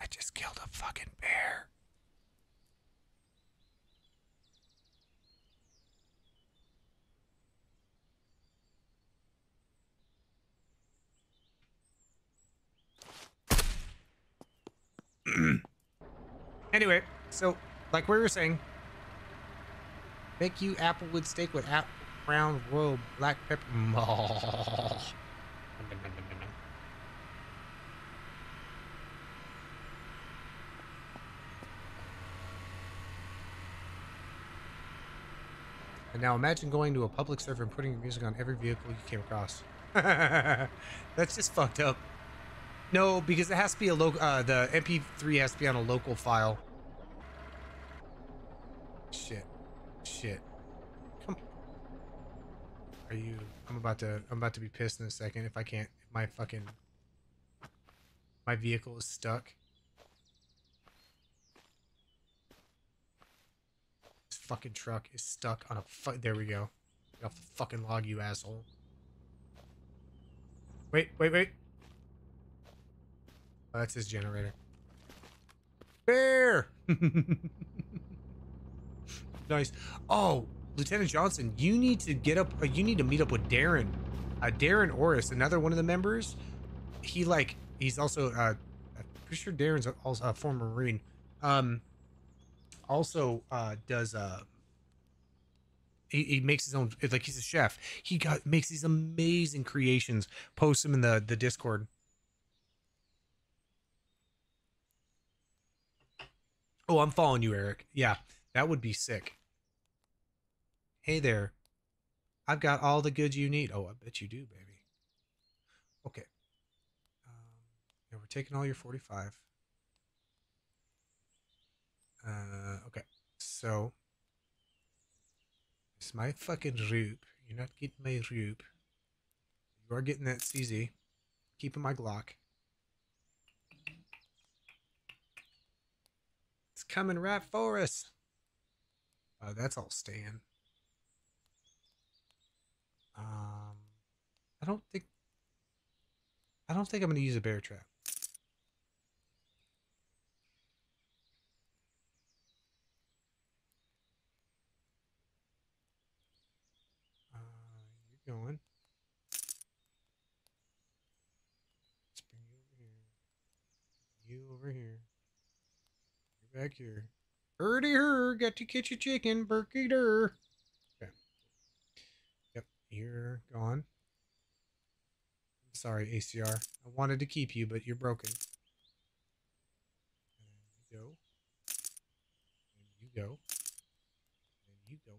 I just killed a fucking bear. anyway, so like we were saying, Make you applewood steak with apple Crown Royal black pepper. Oh. And now imagine going to a public server and putting your music on every vehicle you came across. That's just fucked up. No, because it has to be a local. Uh, the MP3 has to be on a local file. Shit. Shit. Come. Are you? I'm about to. I'm about to be pissed in a second if I can't. If my fucking. My vehicle is stuck. Fucking truck is stuck on a. Fu- there we go. Get off the fucking log, you asshole. Wait, wait, wait. Oh, that's his generator. Bear! nice. Oh, Lieutenant Johnson, you need to get up. Uh, you need to meet up with Darren. Uh, Darren Orris, another one of the members. He like he's also. Uh, I'm pretty sure Darren's also a former Marine. Um, also uh, does uh. He, he makes his own like he's a chef. He got makes these amazing creations. Post them in the the Discord. Oh, I'm following you, Eric. Yeah, that would be sick. Hey there. I've got all the goods you need. Oh, I bet you do, baby. Okay. Um, yeah, we're taking all your 45. Uh, okay. So, it's my fucking roop. You're not getting my roop. You are getting that CZ. Keeping my Glock. It's coming right for us. Uh, that's all staying. Um, I don't think. I don't think I'm gonna use a bear trap. Going. Let's bring you over here. You over here. You're back here. Birdie her, got to catch a chicken, Berkey der. Okay. Yep, you're gone. I'm sorry, ACR. I wanted to keep you, but you're broken. You go. And you go. And you going.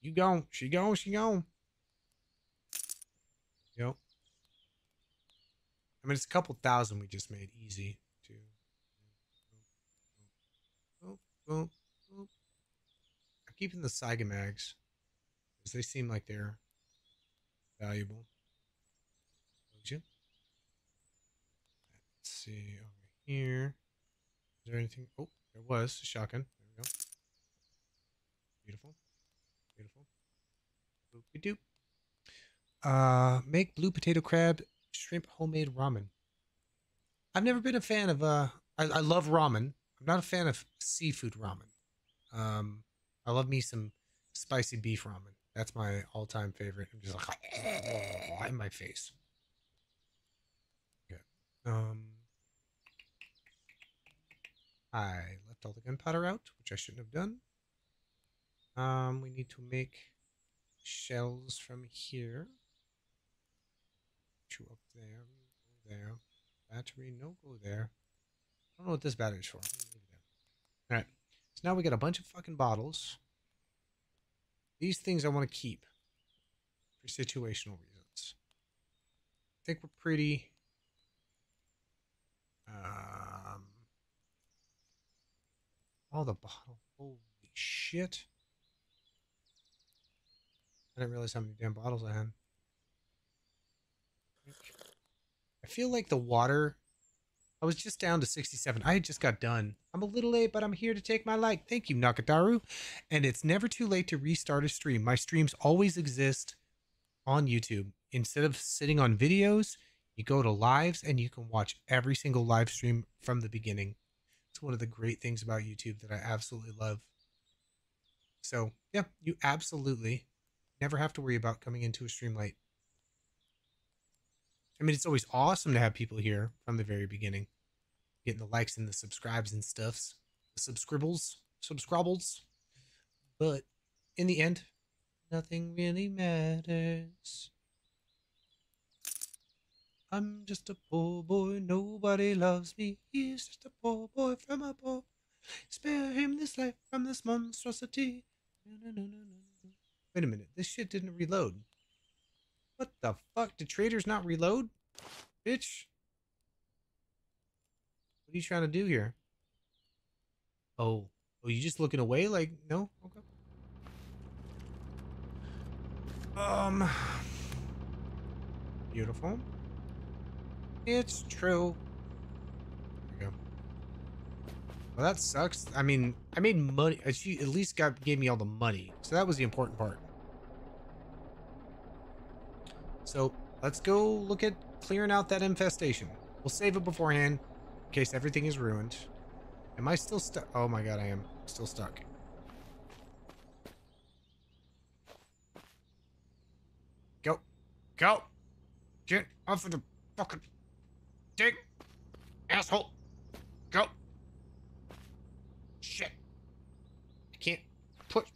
You gone. She gone. She gone. Yep. I mean, it's a couple thousand we just made easy. Oh, oh. I'm keeping the Saiga mags because they seem like they're valuable. Would you? Let's see over here. Is there anything? Oh, there was a shotgun. There we go. Beautiful. Beautiful. Boopy doop. Uh, make blue potato crab shrimp homemade ramen. I've never been a fan of uh I, I love ramen. I'm not a fan of seafood ramen. Um I love me some spicy beef ramen. That's my all-time favorite. I'm just like in my face. Good. Um I left all the gunpowder out, which I shouldn't have done. Um we need to make shells from here. Two up there, there. Battery, no go there. I don't know what this battery's for. All right. So now we got a bunch of fucking bottles. These things I want to keep for situational reasons. I think we're pretty. Um. Oh, the bottle. Holy shit. I didn't realize how many damn bottles I had. I feel like the water. I was just down to 67. I just got done. I'm a little late, but I'm here to take my light. Thank you, Nakataru. And it's never too late to restart a stream. My streams always exist on YouTube. Instead of sitting on videos, you go to lives and you can watch every single live stream from the beginning. It's one of the great things about YouTube that I absolutely love. So, yeah, you absolutely never have to worry about coming into a stream late. I mean, it's always awesome to have people here from the very beginning, getting the likes and the subscribes and stuffs, the subscribbles, subscribbles. But in the end, nothing really matters. I'm just a poor boy, nobody loves me. He's just a poor boy from a poor. Spare him this life from this monstrosity. Wait a minute, this shit didn't reload. What the fuck? Did traders not reload? Bitch. What are you trying to do here? Oh. Oh, you just looking away? Like, no? Okay. Um. Beautiful. It's true. Well, that sucks. I mean, I made money. She at least got gave me all the money, so that was the important part. So let's go look at clearing out that infestation. We'll save it beforehand in case everything is ruined. Am I still stuck? Oh my god, I am still stuck. Go. Go. Get off of the fucking thing. Asshole. Go. Shit. I can't push.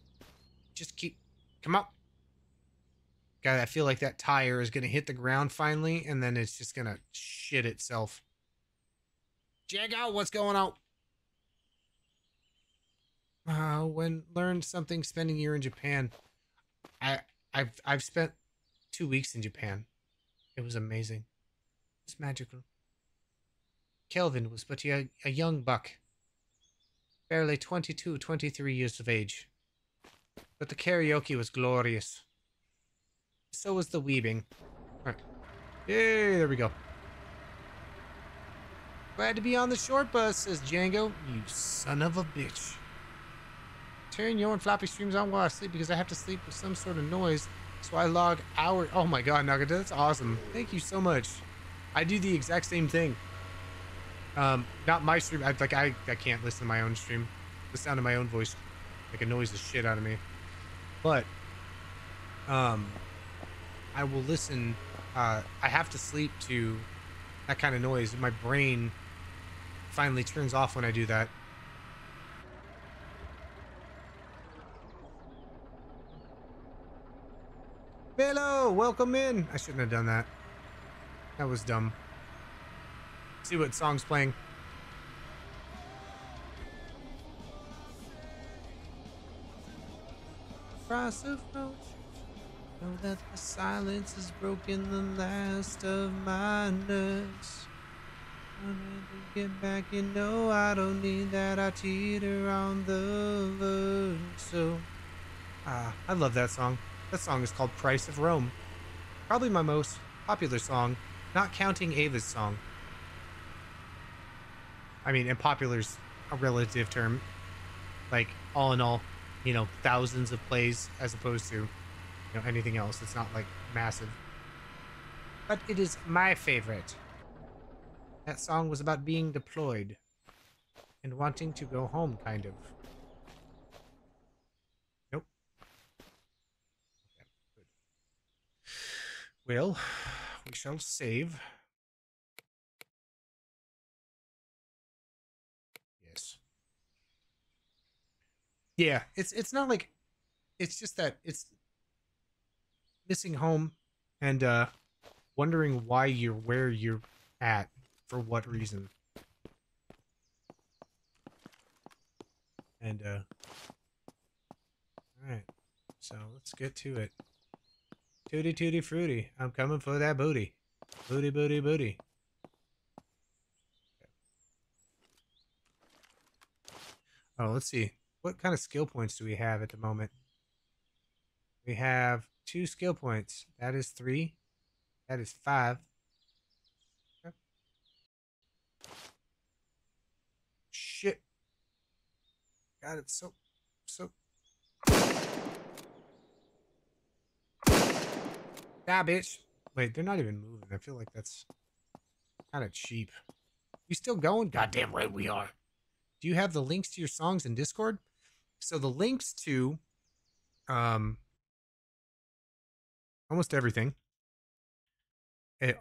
Just keep. Come up. God, I feel like that tire is going to hit the ground finally, and then it's just going to shit itself. Jago, what's going on? Uh, when learned something spending a year in Japan. I I've I've spent two weeks in Japan. It was amazing. It's magical. Kelvin was but a, a young buck, barely 22, 23 years of age. But the karaoke was glorious. So was the weaving. Alright. Yay, there we go. Glad to be on the short bus, says Django. You son of a bitch. Turn your and floppy streams on while I sleep because I have to sleep with some sort of noise. So I log hour. Oh my god, Nagata, that's awesome. Thank you so much. I do the exact same thing. Um, not my stream. I, like I, I can't listen to my own stream. The sound of my own voice like annoys the shit out of me. But um, I will listen. Uh, I have to sleep to that kind of noise. My brain finally turns off when I do that. Hello, welcome in. I shouldn't have done that. That was dumb. See what song's playing. Cross of roach. Know that the silence has broken the last of my nerves. I'm to get back, you know I don't need that. I teeter on the verge. So, ah, I love that song. That song is called Price of Rome. Probably my most popular song, not counting Ava's song. I mean, and popular's a relative term. Like, all in all, you know, thousands of plays as opposed to, know, anything else. It's not like massive. But it is my favorite. That song was about being deployed and wanting to go home, kind of. Nope. Okay. Well, we shall save. Yes. Yeah, it's it's not like it's just that it's missing home and uh wondering why you're where you're at for what reason. And uh Alright. So let's get to it. Tooty tooty fruity. I'm coming for that booty. Booty booty booty. Oh, let's see. What kind of skill points do we have at the moment? We have two skill points. That is three. That is five. Okay. Shit. God, it's so, so. Ah, bitch. Wait, they're not even moving. I feel like that's kind of cheap. You still going? God Goddamn right we are. do you have the links to your songs in Discord? So the links to um almost everything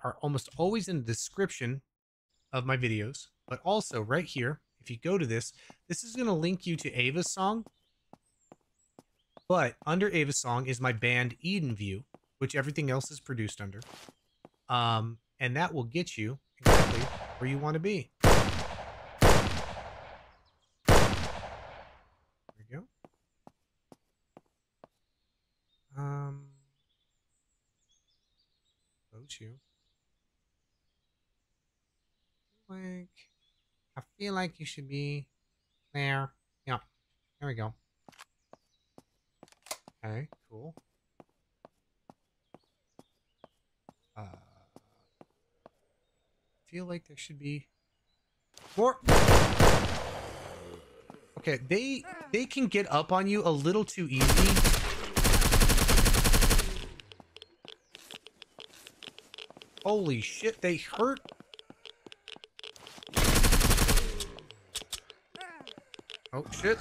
are almost always in the description of my videos, but also right here, if you go to this, this is going to link you to Ava's song. But under Ava's song is my band Eden View, which everything else is produced under. Um, and that will get you exactly where you want to be. There we go. Um, close you. Like, I feel like you should be there. Yeah, there we go. Okay, cool. Uh, feel like there should be more. Okay, they they can get up on you a little too easy. Holy shit, they hurt. Oh shit.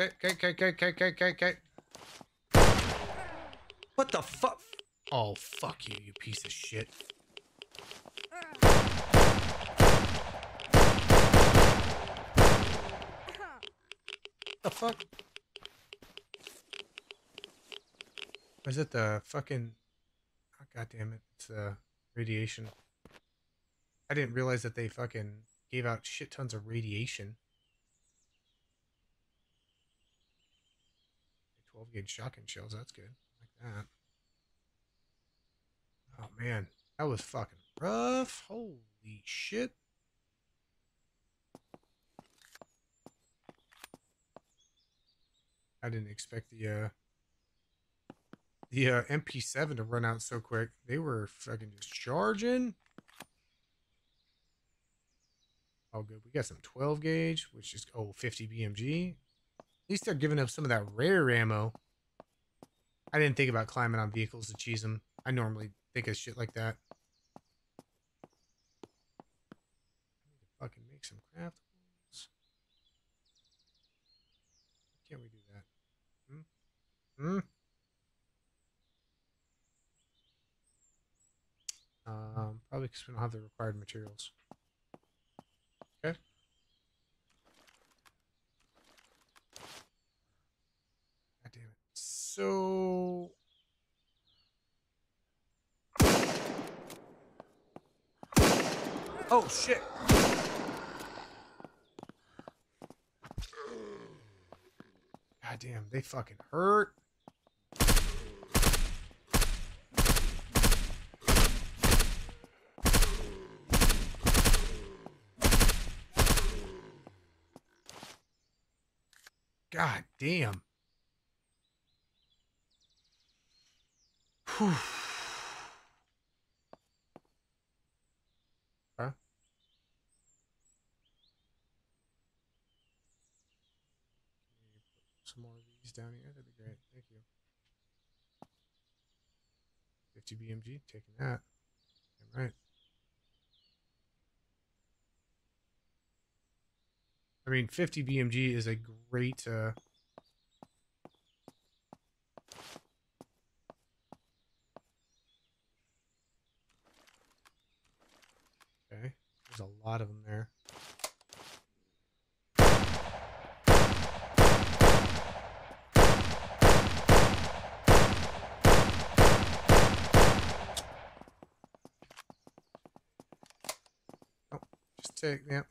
Okay, okay, okay, okay, okay, okay, okay. What the fuck? Oh, fuck you, you piece of shit. The fuck? Is it the fucking... Oh, God damn it. It's uh, radiation. I didn't realize that they fucking gave out shit tons of radiation. 12 gauge shotgun shells. That's good. Like that. Oh man, that was fucking rough. Holy shit. I didn't expect the uh the uh, MP7 to run out so quick. They were fucking just charging. Oh, good. We got some 12 gauge, which is oh 50 BMG. Least they're giving up some of that rare ammo. I didn't think about climbing on vehicles to cheese them. I normally think of shit like that. Fucking make some craftables. Why can't we do that? Hmm? Hmm? Um, probably because we don't have the required materials. Okay. God damn it. So. Oh shit. God damn, they fucking hurt. God damn. Huh? Some more of these down here. That'd be great. Thank you. 50 BMG, taking that. Damn right. I mean, 50 BMG is a great. Uh, okay, there's a lot of them there. Oh, just take, yeah.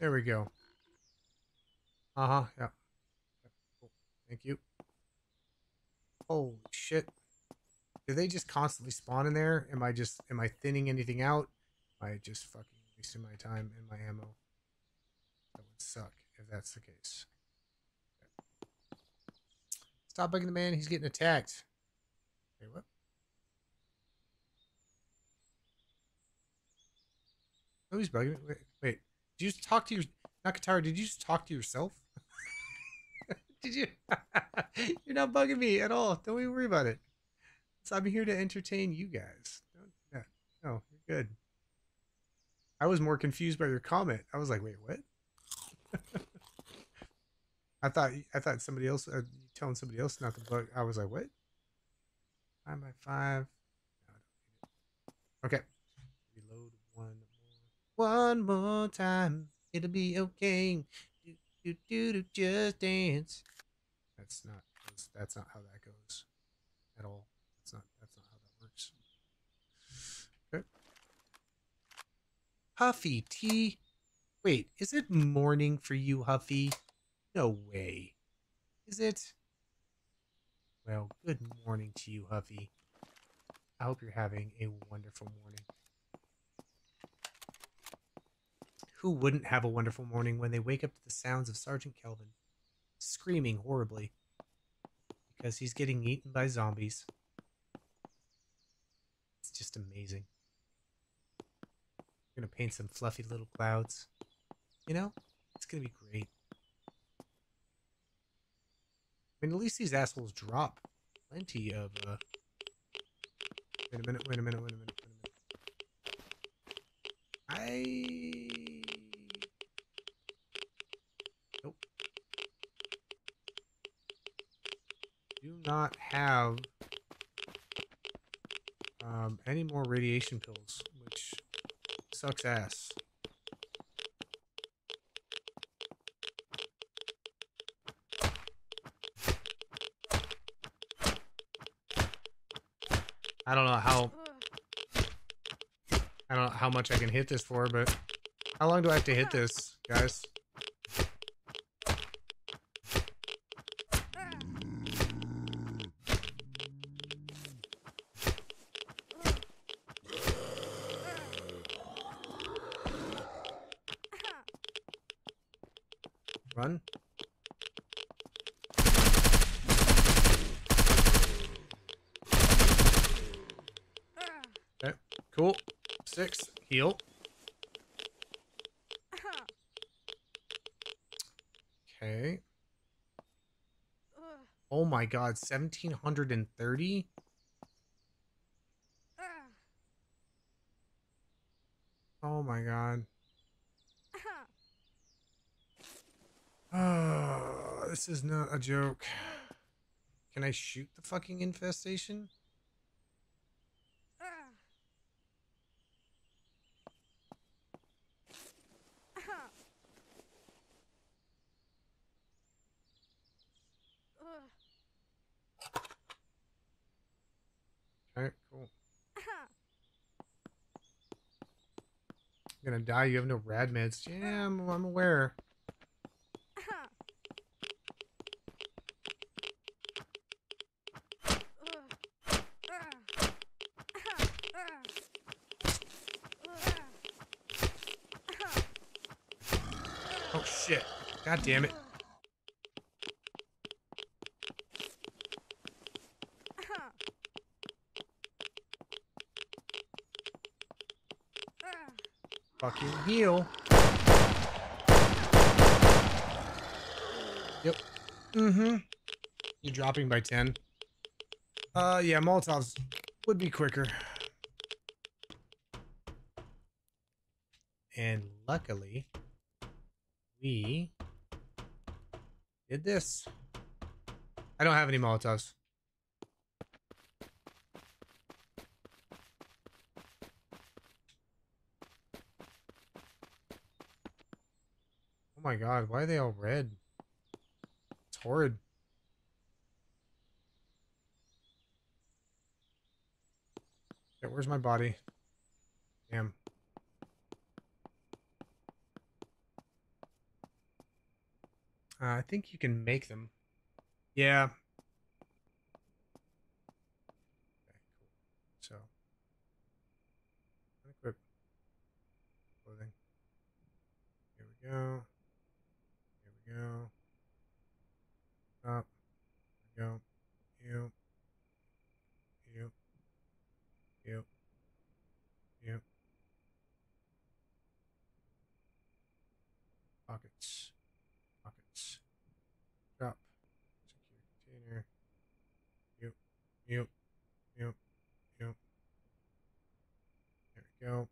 There we go. Uh huh. Yeah. Thank you. Holy shit! Do they just constantly spawn in there? Am I just am I thinning anything out? Am I just fucking wasting my time and my ammo? That would suck if that's the case. Stop bugging the man. He's getting attacked. Wait, what? Oh, he's bugging. Wait, wait. Did you just talk to your Nakatara? Did you just talk to yourself? did you? You're not bugging me at all. Don't even worry about it. So I'm here to entertain you guys. Do. No, you're good. I was more confused by your comment. I was like, wait, what? I thought I thought somebody else uh, telling somebody else not to bug. I was like, what? Five by five. No. Okay. Reload one more. One more time. It'll be okay. Do do do do. Just dance. That's not. That's not how that goes. At all. That's not. That's not how that works. Okay. Huffy tea. Wait, is it morning for you, Huffy? No way. Is it? Well, good morning to you, Huffy. I hope you're having a wonderful morning. Who wouldn't have a wonderful morning when they wake up to the sounds of Sergeant Kelvin screaming horribly because he's getting eaten by zombies? It's just amazing. I'm gonna paint some fluffy little clouds. You know, it's gonna be great. I mean, at least these assholes drop plenty of. Uh... Wait a minute! Wait a minute! Wait a minute! Wait a minute! I. Nope. Do not have um, any more radiation pills, sucks ass. I don't know how I don't know how much I can hit this for, but how long do I have to hit this, guys? Run. Okay, cool. Six. Heal. Okay. Oh my god, 1730? Oh my god. Oh, this is not a joke. Can I shoot the fucking infestation? Okay, cool. You're gonna die. You have no rad meds. Yeah, I'm, I'm aware. Oh shit. God damn it. Fucking heal. Yep. Mm-hmm. You're dropping by 10. Uh, yeah, Molotovs would be quicker. And luckily, we did this. I don't have any Molotovs. My god, why are they all red? It's horrid. Okay, where's my body? Damn. Uh, I think you can make them. Yeah. Okay, cool. So, unequip clothing. Here we go. Here we go. Up. Here we go. You. You. You. You. Pockets. Pockets. Drop. Secure container. You. You. You. You. There we go.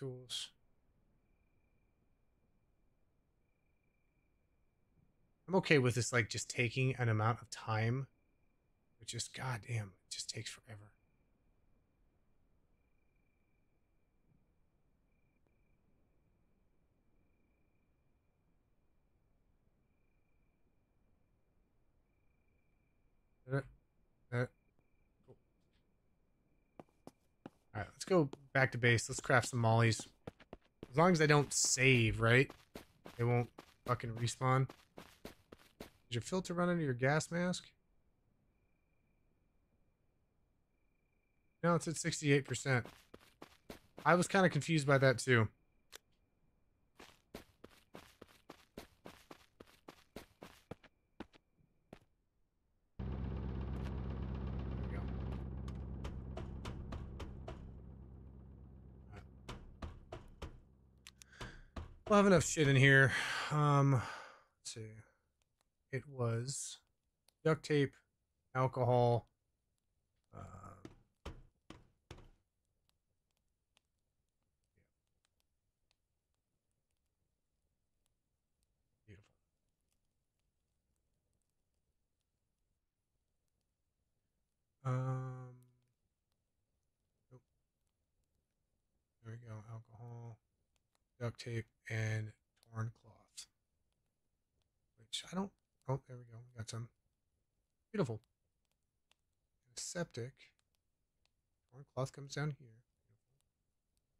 Tools. I'm okay with this, like, just taking an amount of time. But just, goddamn, it just takes forever. Let's go back to base. Let's craft some mollies. As long as they don't save, right? They won't fucking respawn. Did your filter run into your gas mask? No, it's at 68%. I was kind of confused by that too. We'll have enough shit in here. Um, let's see. It was duct tape, alcohol, uh, Beautiful. Um. Nope. There we go. Alcohol, duct tape, and torn cloth. Which I don't. Oh, there we go. We got some. Beautiful. Septic. Torn cloth comes down here. Beautiful.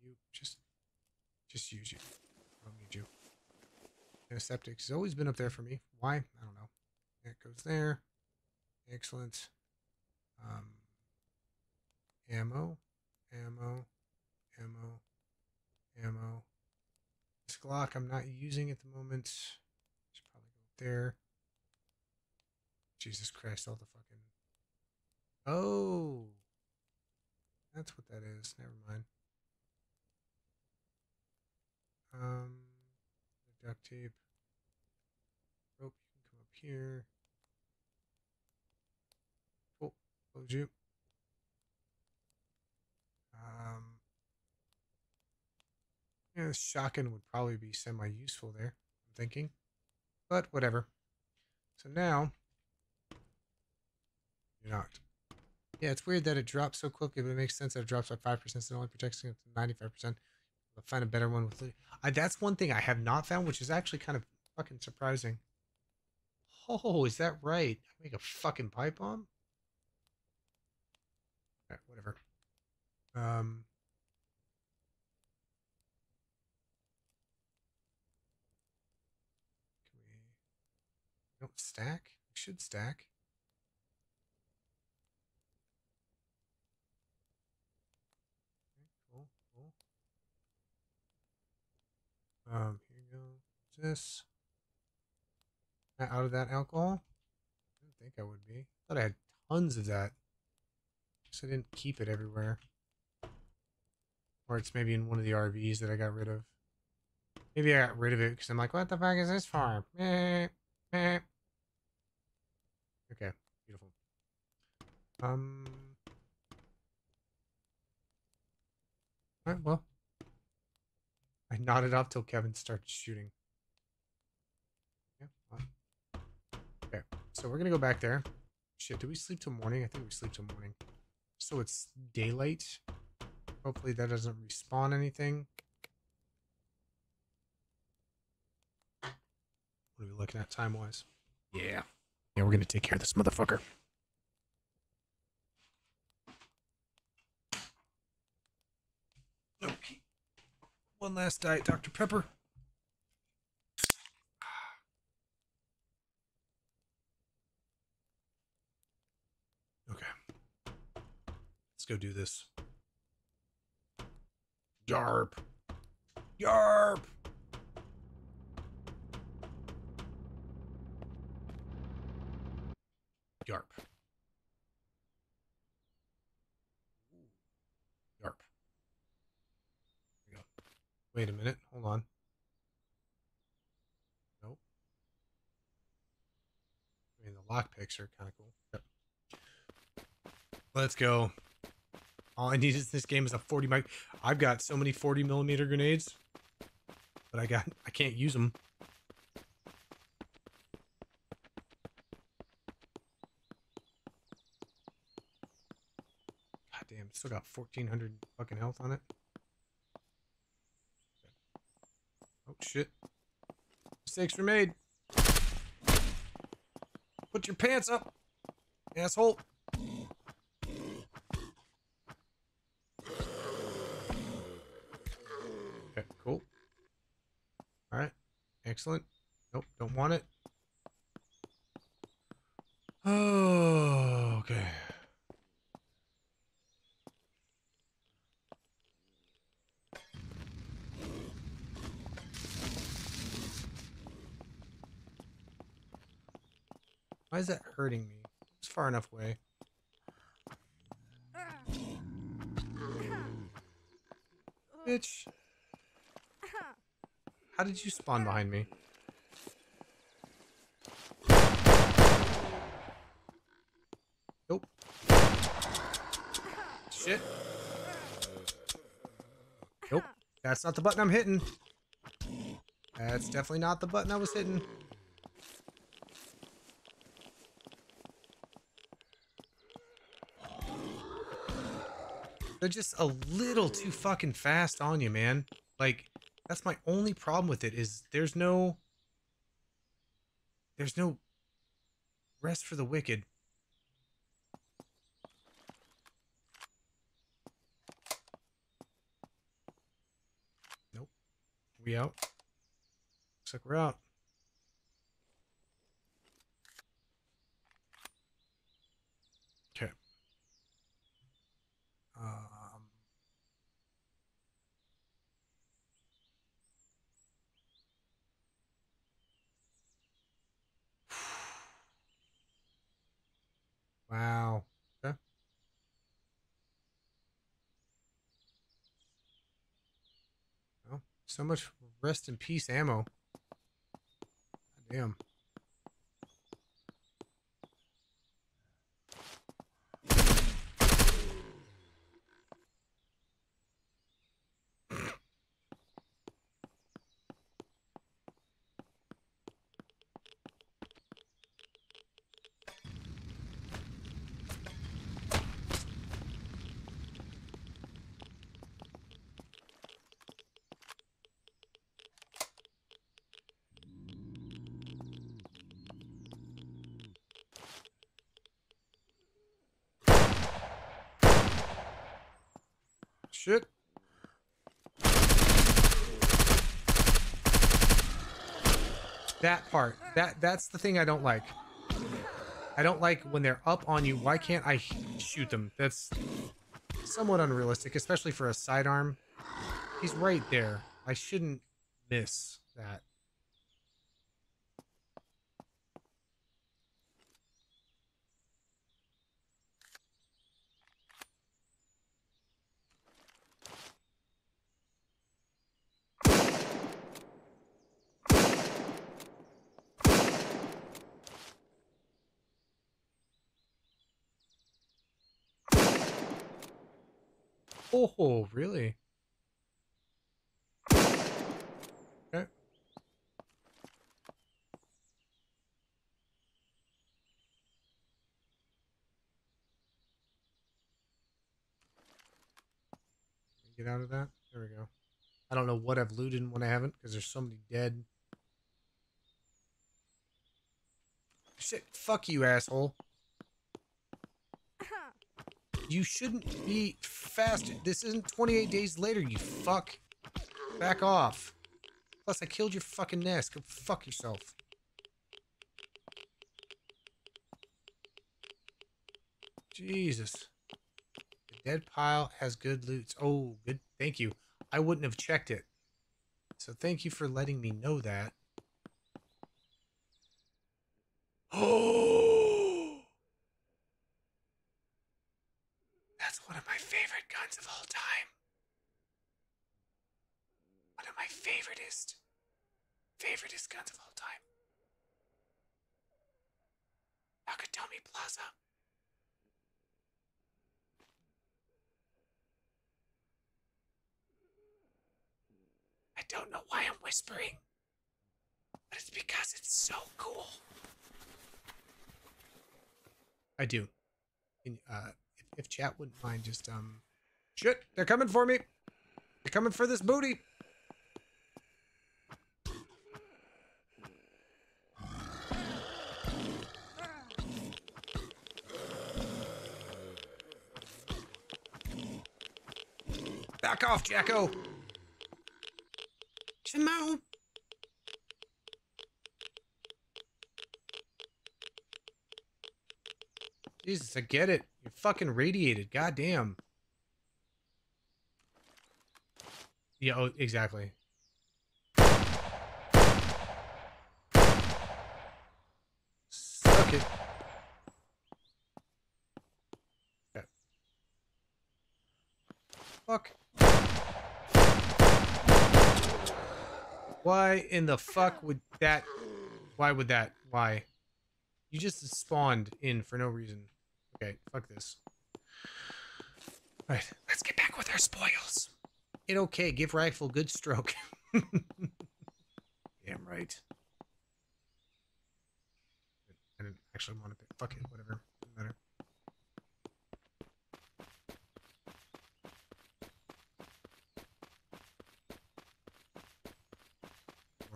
You just, just use you. I don't need you. Antiseptic has always been up there for me. Why? I don't know. That goes there. Excellent. Um, ammo, ammo, ammo, ammo. Glock I'm not using at the moment. Should probably go there. Jesus Christ, all the fucking. Oh, that's what that is. Never mind. Um, duct tape. Rope, you can come up here. Cool. Close you. Um, yeah, this shotgun would probably be semi useful there, I'm thinking. But whatever. So now, you're not. Yeah, it's weird that it drops so quickly, but it makes sense that it drops by 5%, so it only protects to 95%. I'll find a better one with it. I, that's one thing I have not found, which is actually kind of fucking surprising. Oh, is that right? I make a fucking pipe bomb? Whatever. Um. Can we. we don't stack? We should stack. Okay, cool, cool. Um, here you go. This. Out of that alcohol? I didn't think I would be. thought I had tons of that. Guess I didn't keep it everywhere. Or it's maybe in one of the RVs that I got rid of. Maybe I got rid of it because I'm like, what the fuck is this for? Okay, beautiful. Um. Alright, well. I nodded off till Kevin started shooting. Yeah. Okay, so we're gonna go back there. Shit, do we sleep till morning? I think we sleep till morning. So it's daylight. Hopefully that doesn't respawn anything. What are we looking at time wise? Yeah. Yeah, we're gonna take care of this motherfucker. Okay. One last diet, Dr. Pepper. Okay. Let's go do this. Yarp. Yarp. Yarp. Yarp. Wait a minute. Hold on. Nope. I mean, the lockpicks are kind of cool. Yep. Let's go. All I need is this game is a 40 mic. I've got so many 40 millimeter grenades, but I got I can't use them. God damn, it's still got 1400 fucking health on it. Oh shit. Mistakes were made. Put your pants up, asshole. Okay, cool. All right, excellent. Nope, don't want it. Oh, okay. Why is that hurting me? It's far enough away. Bitch. How did you spawn behind me? Nope. Shit. Nope. That's not the button I'm hitting. That's definitely not the button I was hitting. They're just a little too fucking fast on you, man. Like, that's my only problem with it is there's no there's no rest for the wicked. Nope. We out. Looks like we're out. Wow. Okay. Well, so much rest in peace ammo. Damn. Shit. That part. That that's the thing I don't like. I don't like when they're up on you. Why can't I shoot them? That's somewhat unrealistic, especially for a sidearm. He's right there. I shouldn't miss that. Oh, really? Okay. Get out of that. There we go. I don't know what I've looted and what I haven't because there's so many dead. Shit, fuck you, asshole. You shouldn't be fast. This isn't 28 days later, you fuck. Back off. Plus, I killed your fucking nest. Go fuck yourself. Jesus. The dead pile has good loot. Oh, good. Thank you. I wouldn't have checked it. So thank you for letting me know that. Oh! That's one of my favorite guns of all time. One of my favoriteest, favoriteest guns of all time. Nakatomi Plaza. Don't know why I'm whispering, but it's because it's so cool. I do. Uh, if, if chat wouldn't mind, just um, shit, they're coming for me. They're coming for this booty. Back off, Jacko. Shimon. Jesus, I get it. You're fucking radiated. Goddamn. Yeah, oh, exactly. Suck it. Okay. Fuck. Why in the fuck would that? Why would that? Why? You just spawned in for no reason. Okay, fuck this. Right, let's get back with our spoils. It okay, give rifle good stroke. Damn right. I didn't actually want to pick. Fuck it, whatever.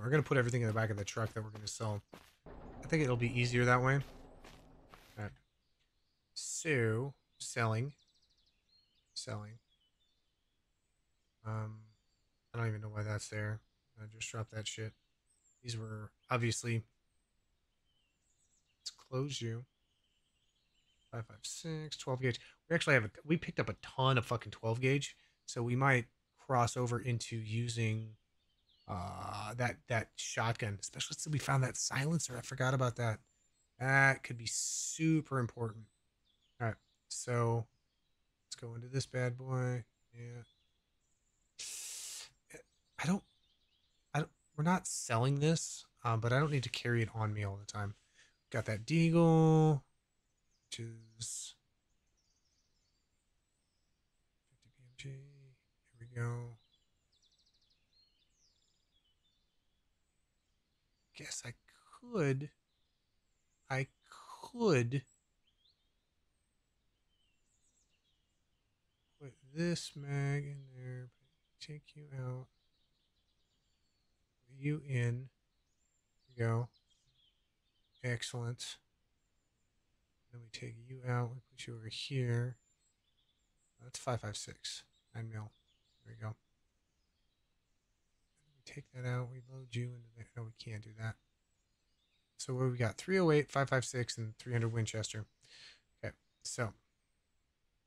We're gonna put everything in the back of the truck that we're gonna sell. I think it'll be easier that way. Alright. So, selling. Selling. Um, I don't even know why that's there. I just dropped that shit. These were obviously. Let's close you. 556, 12 gauge. We actually have a, we picked up a ton of fucking 12 gauge. So we might cross over into using uh that that shotgun especially since we found that silencer. I forgot about that. That could be super important. All right so let's go into this bad boy. Yeah. I don't i don't we're not selling this um, but i don't need to carry it on me all the time. Got that deagle which is 50 bmg here we go guess I could. I could put this mag in there, take you out, put you in. There go. Excellent. Then we take you out, we put you over here. That's 556, 9 mil. There we go take that out. We load you into there. No, we can't do that. So what we got? 308, 556, and 300 Winchester. Okay, so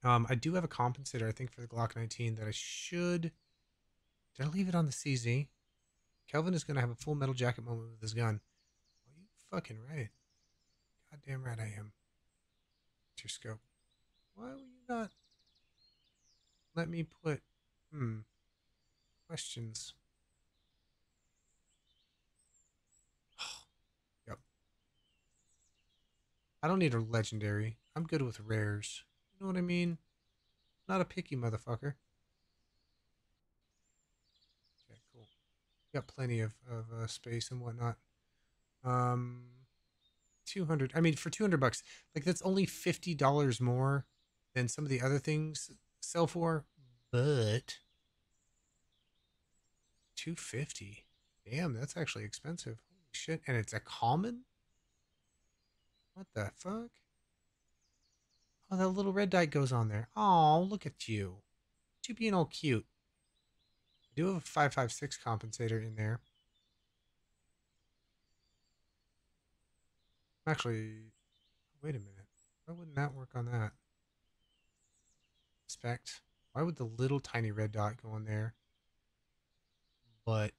um, I do have a compensator, I think, for the Glock 19 that I should. Did I leave it on the CZ? Kelvin is going to have a full metal jacket moment with his gun. Well, you fucking right. Goddamn right I am. What's your scope? Why will you not let me put. Hmm. Questions. I don't need a legendary. I'm good with rares. You know what I mean? Not a picky motherfucker. Okay, cool. Got plenty of, of uh, space and whatnot. Um, 200. I mean, for 200 bucks, like that's only $50 more than some of the other things sell for, but 250. Damn, that's actually expensive. Holy shit. And it's a common? What the fuck? Oh, that little red dot goes on there. Oh, look at you. You being all cute. I do have a 556 compensator in there. Actually, wait a minute. Why wouldn't that work on that? Inspect. Why would the little tiny red dot go on there? But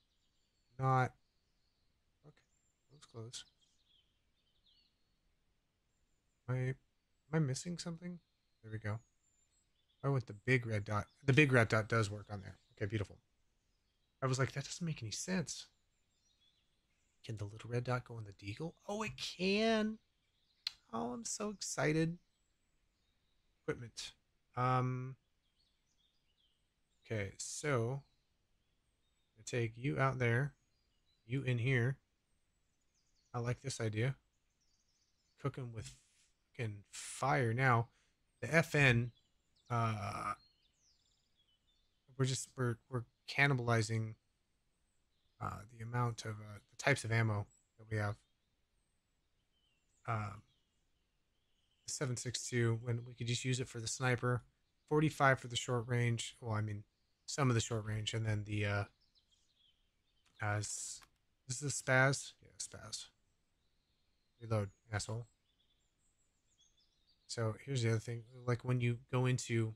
not. Okay, close, close. Am I, am I missing something? There we go. I went the big red dot. The big red dot does work on there. Okay, beautiful. I was like, that doesn't make any sense. Can the little red dot go on the deagle? Oh, it can. Oh, I'm so excited. Equipment. Um. Okay, so I take you out there, you in here. I like this idea. Cooking with fucking fire now. The FN, uh, we're just we're we're cannibalizing uh, the amount of uh, the types of ammo that we have. Um, the 762 when we could just use it for the sniper, 45 for the short range. Well, I mean, some of the short range, and then the uh, as this is a SPAS, yeah, SPAS. Reload, asshole. So here's the other thing: like when you go into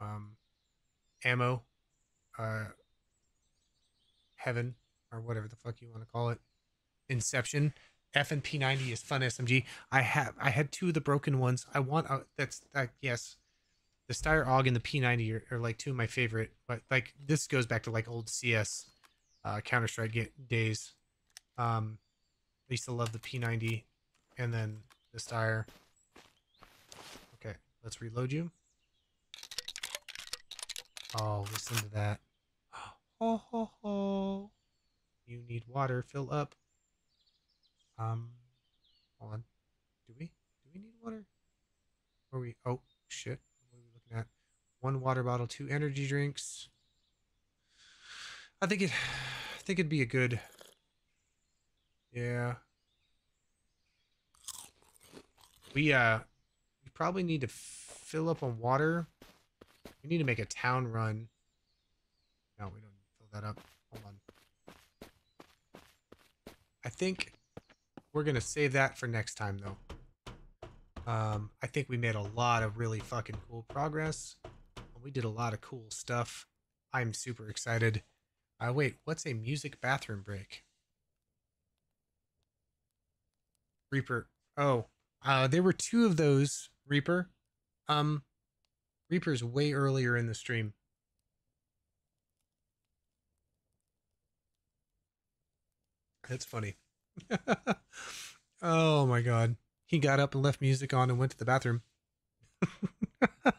um, ammo, uh, heaven or whatever the fuck you want to call it, Inception. FN P90 is fun SMG. I have I had two of the broken ones. I want uh, that's that yes. The Steyr AUG and the P90 are, are like two of my favorite, but like this goes back to like old CS uh Counter Strike days. Um I used to love the P90 and then the Steyr. Let's reload you. Oh, listen to that. Ho ho ho. You need water, fill up. Um, hold on. Do we? Do we need water? Or we? Oh shit! What are we looking at? One water bottle, two energy drinks. I think it. I think it'd be a good. Yeah. We uh, probably need to fill up on water. We need to make a town run. No, we don't fill that up. Hold on. I think we're gonna save that for next time though. Um, I think we made a lot of really fucking cool progress. We did a lot of cool stuff. I'm super excited. Uh, wait, what's a music bathroom break? Reaper. Oh, uh, there were two of those, Reaper. Um, Reaper's way earlier in the stream. That's funny. oh my god. He got up and left music on and went to the bathroom.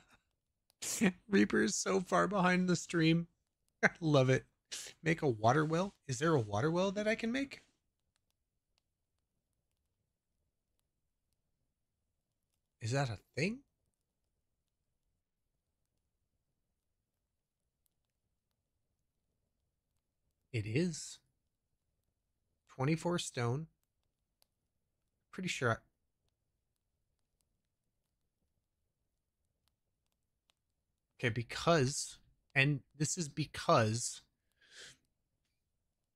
Reaper is so far behind the stream. I love it. Make a water well? Is there a water well that I can make? Is that a thing? It is. 24 stone. Pretty sure. I... Okay, because, and this is because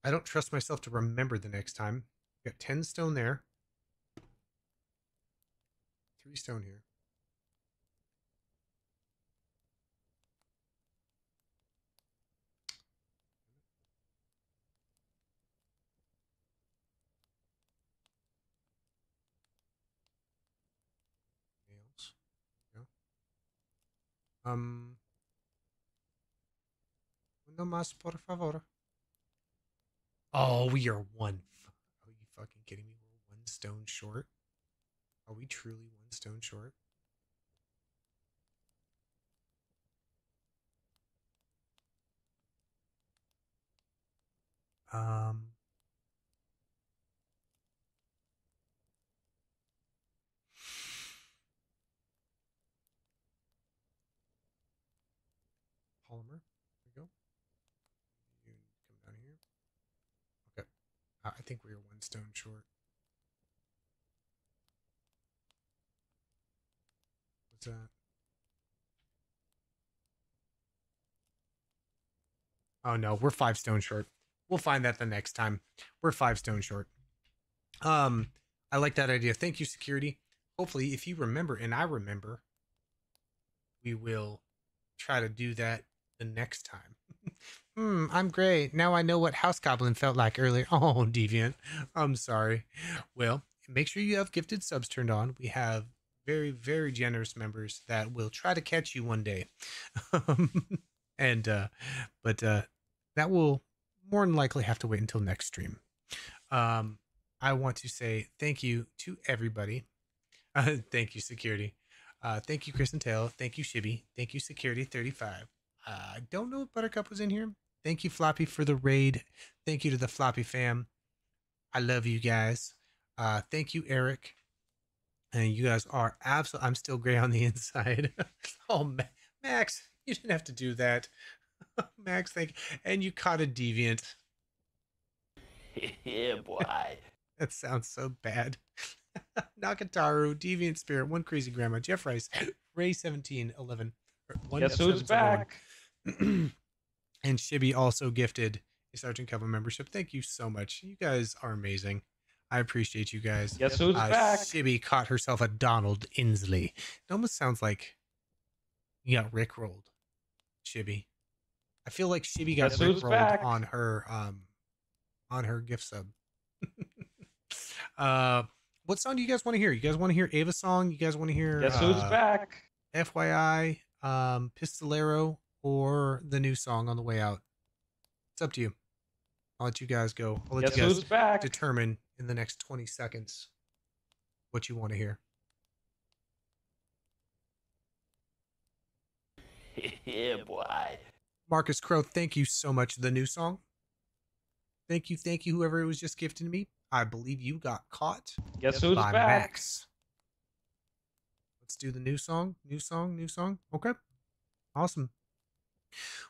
I don't trust myself to remember the next time. Got 10 stone there. Three stone here. Nails. Yeah. Um. No más, por favor. Oh, we are one. Are you fucking kidding me? We're one stone short. Are we truly one stone short? Um. Polymer. There we go. You come down here. Okay. I think we are one stone short. Oh no, we're five stone short. We'll find that the next time. We're five stone short. Um, I like that idea. Thank you, security. Hopefully, if you remember and I remember, we will try to do that the next time. hmm, I'm great. Now I know what House Goblin felt like earlier. Oh, Deviant. I'm sorry. Well, make sure you have gifted subs turned on. We have very, very generous members that will try to catch you one day. and, uh, but, uh, that will more than likely have to wait until next stream. Um, I want to say thank you to everybody. Uh, thank you, security. Uh, thank you, Chris and Tail. Thank you, Shibby. Thank you, Security 35. Uh, I don't know if Buttercup was in here. Thank you, Floppy, for the raid. Thank you to the Floppy fam. I love you guys. Uh, thank you, Eric. And you guys are absolutely. I'm still gray on the inside. oh, Ma- Max, you didn't have to do that. Max, thank. you. And you caught a deviant. yeah, boy. That sounds so bad. Nakataru, Deviant Spirit, One Crazy Grandma, Jeff Rice, Ray seventeen eleven. or one Guess who's back? and Shibby also gifted a Sergeant Cover membership. Thank you so much. You guys are amazing. I appreciate you guys. Guess who's Uh, back? Shibby caught herself a Donald Inslee. It almost sounds like you got Rickrolled. Shibby. I feel like Shibby got Guess Rickrolled on her um on her gift sub. uh what song do you guys want to hear? You guys want to hear Ava song? You guys want to hear Guess who's uh, back? FYI, um, Pistolero, or the new song on the way out. It's up to you. I'll let you guys go. I'll let Guess you guys who's back? determine in the next 20 seconds what you want to hear. yeah, boy. Marcus Crow, thank you so much. The new song. Thank you, thank you, whoever it was just gifting me. I believe you got caught Guess who's by back? Max. Let's do the new song. New song, new song. Okay. Awesome.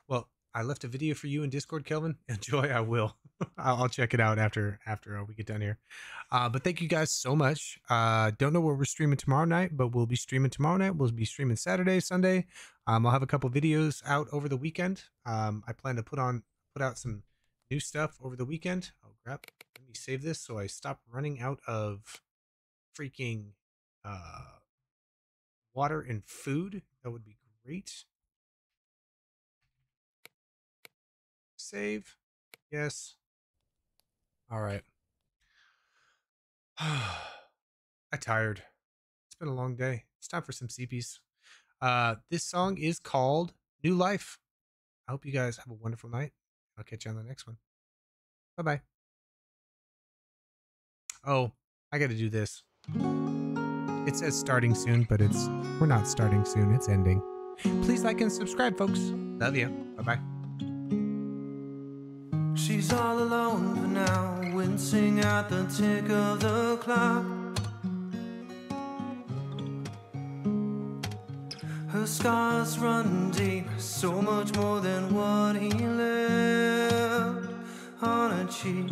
Well, I left a video for you in Discord, Kelvin. Enjoy. I will. I'll check it out after after uh, we get done here. Uh, but thank you guys so much. Uh, don't know where we're streaming tomorrow night, but we'll be streaming tomorrow night. We'll be streaming Saturday, Sunday. Um, I'll have a couple videos out over the weekend. Um, I plan to put on put out some new stuff over the weekend. Oh crap! Let me save this so I stop running out of freaking uh, water and food. That would be great. Save. Yes. All right. I tired. It's been a long day. It's time for some CPs. Uh, this song is called New Life. I hope you guys have a wonderful night. I'll catch you on the next one. Bye bye. Oh, I got to do this. It says starting soon, but it's we're not starting soon. It's ending. Please like and subscribe, folks. Love you. Bye bye. She's all alone for now, wincing at the tick of the clock. Her scars run deep, so much more than what he left on her cheek.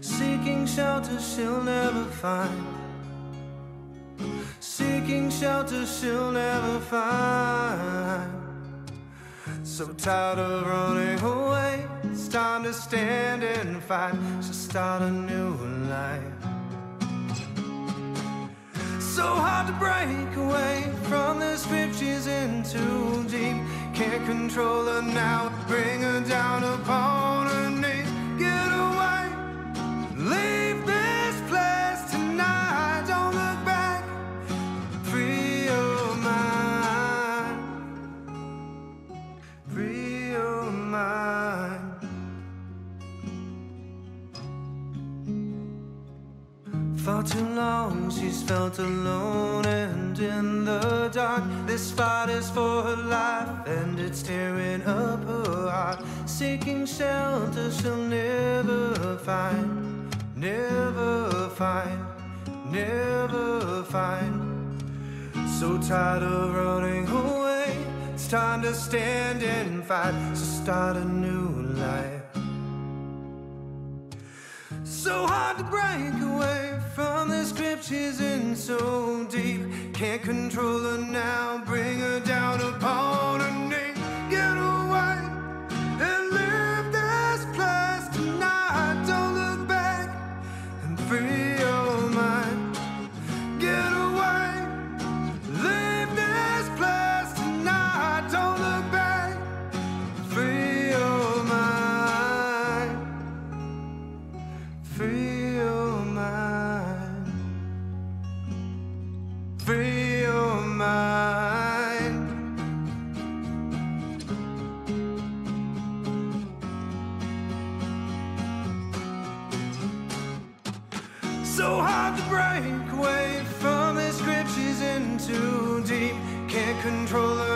Seeking shelter she'll never find. Seeking shelter she'll never find. So tired of running away, time to stand and fight. to start a new life. So hard to break away from the scriptures in too deep. Can't control her now, bring her down upon her knees. Get away, leave this For too long she's felt alone and in the dark. This fight is for her life and it's tearing up her heart. Seeking shelter she'll never find, never find, never find. So tired of running away, it's time to stand and fight. So start a new life. So hard to break away from the scriptures in so deep. Can't control her now, bring her down upon her knee. Get away and leave this place tonight. Don't look back and free mind. So hard to break away from the scriptures in too deep. Can't control her